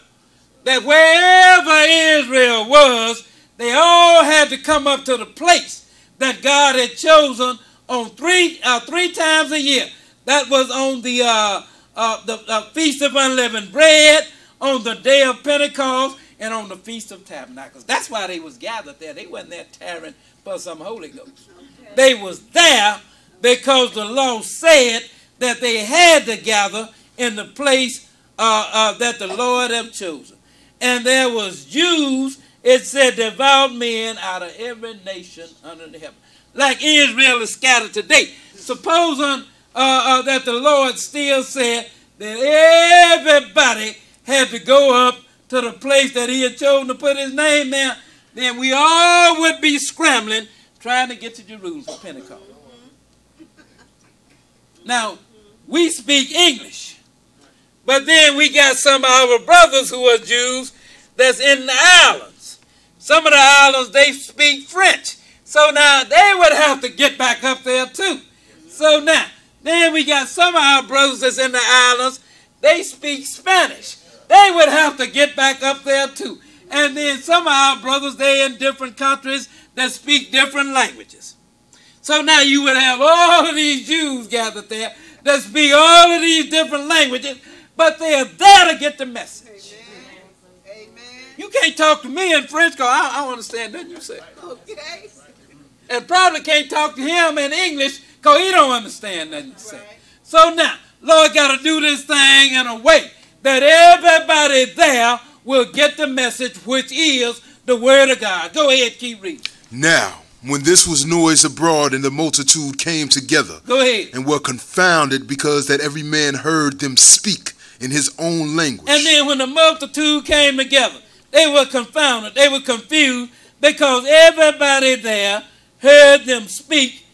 that wherever Israel was, they all had to come up to the place that God had chosen on three uh, three times a year. That was on the uh, uh, the uh, feast of unleavened bread, on the day of Pentecost, and on the feast of tabernacles. That's why they was gathered there. They wasn't there tearing for some Holy Ghost. They was there because the law said that they had to gather in the place uh, uh, that the Lord had chosen. And there was Jews, it said devout men out of every nation under the heaven. Like Israel is scattered today. Supposing uh, uh, that the Lord still said that everybody had to go up to the place that he had chosen to put his name there, then we all would be scrambling trying to get to Jerusalem for Pentecost. Now, we speak English, but then we got some of our brothers who are Jews that's in the islands. Some of the islands, they speak French. So now they would have to get back up there too. So now, then we got some of our brothers that's in the islands, they speak Spanish. They would have to get back up there too. And then some of our brothers, they in different countries that speak different languages. So now you would have all of these Jews gathered there that speak all of these different languages, but they are there to get the message. Amen. You can't talk to me in French because I, I don't understand nothing you say. Okay. And probably can't talk to him in English because he don't understand nothing you say. Right. So now, Lord got to do this thing in a way that everybody there will get the message, which is the word of God. Go ahead, keep reading. Now, when this was noise abroad and the multitude came together Go ahead. and were confounded because that every man heard them speak in his own language. And then when the multitude came together, they were confounded. They were confused because everybody there heard them speak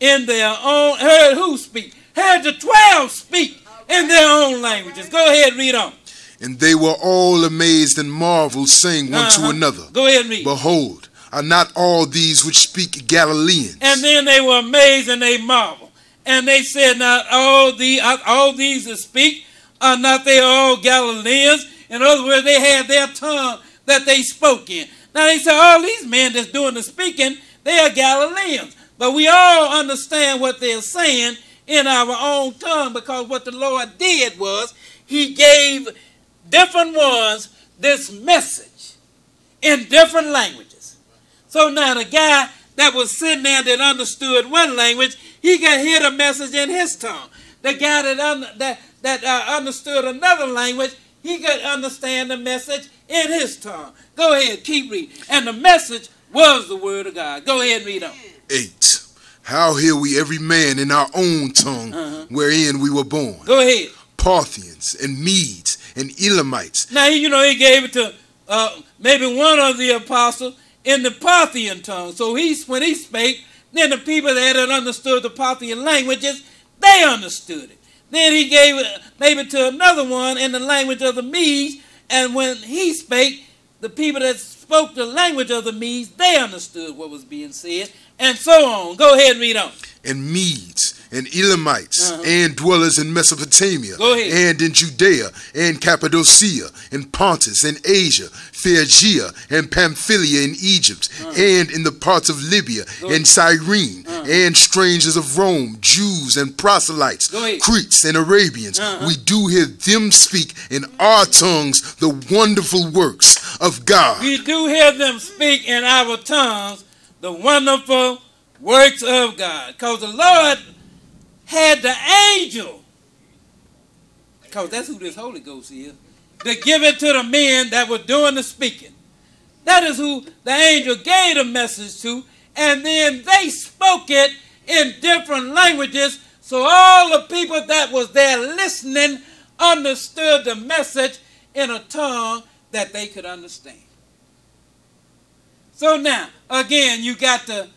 in their own, heard who speak? Heard the 12 speak in their own languages. Go ahead, read on. And they were all amazed and marveled, saying one Uh-huh. to another, Go ahead and read. Behold, are not all these which speak Galileans? And then they were amazed and they marveled. And they said, Not all the all these that speak are not they all Galileans? In other words, they had their tongue that they spoke in. Now they said, all these men that's doing the speaking, they are Galileans. But we all understand what they're saying in our own tongue because what the Lord did was He gave different ones this message in different languages. So now the guy that was sitting there that understood one language, he could hear the message in his tongue. The guy that un- that that uh, understood another language, he could understand the message in his tongue. Go ahead, keep reading. And the message was the word of God. Go ahead and read on. 8. How hear we every man in our own tongue Uh-huh. wherein we were born? Go ahead. Parthians and Medes and Elamites Now you know he gave it to uh, maybe one of the apostles in the Parthian tongue. So he's when he spake, then the people that had understood the Parthian languages, they understood it. Then he gave it maybe to another one in the language of the Medes, and when he spake, the people that spoke the language of the Medes, they understood what was being said, and so on. Go ahead and read on. and Medes and Elamites Uh-huh. and dwellers in Mesopotamia and in Judea and Cappadocia and Pontus and Asia, Phrygia and Pamphylia in Egypt and in the parts of Libya Uh-huh. Go Uh-huh. and Cyrene and strangers of Rome, Jews and proselytes. Cretes and Arabians. Uh-huh. We do hear them speak in our tongues the wonderful works of God. We do hear them speak in our tongues the wonderful works of God. Because the Lord had the angel, because that's who this Holy Ghost is, to give it to the men that were doing the speaking. That is who the angel gave the message to, and then they spoke it in different languages so all the people that was there listening understood the message in a tongue that they could understand. So now, again, you got the,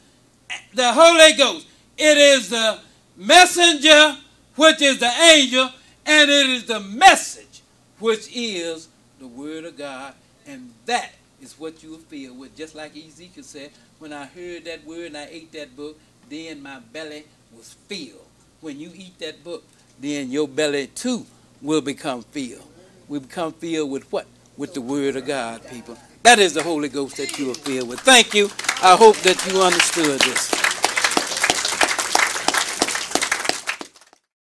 the Holy Ghost. It is the messenger, which is the angel, and it is the message, which is the word of God. And that is what you will feel with. Just like Ezekiel said, when I heard that word and I ate that book, then my belly was filled. When you eat that book, then your belly too will become filled. We become filled with what? With the word of God, people. That is the Holy Ghost that you are filled with. Thank you. I hope that you understood this.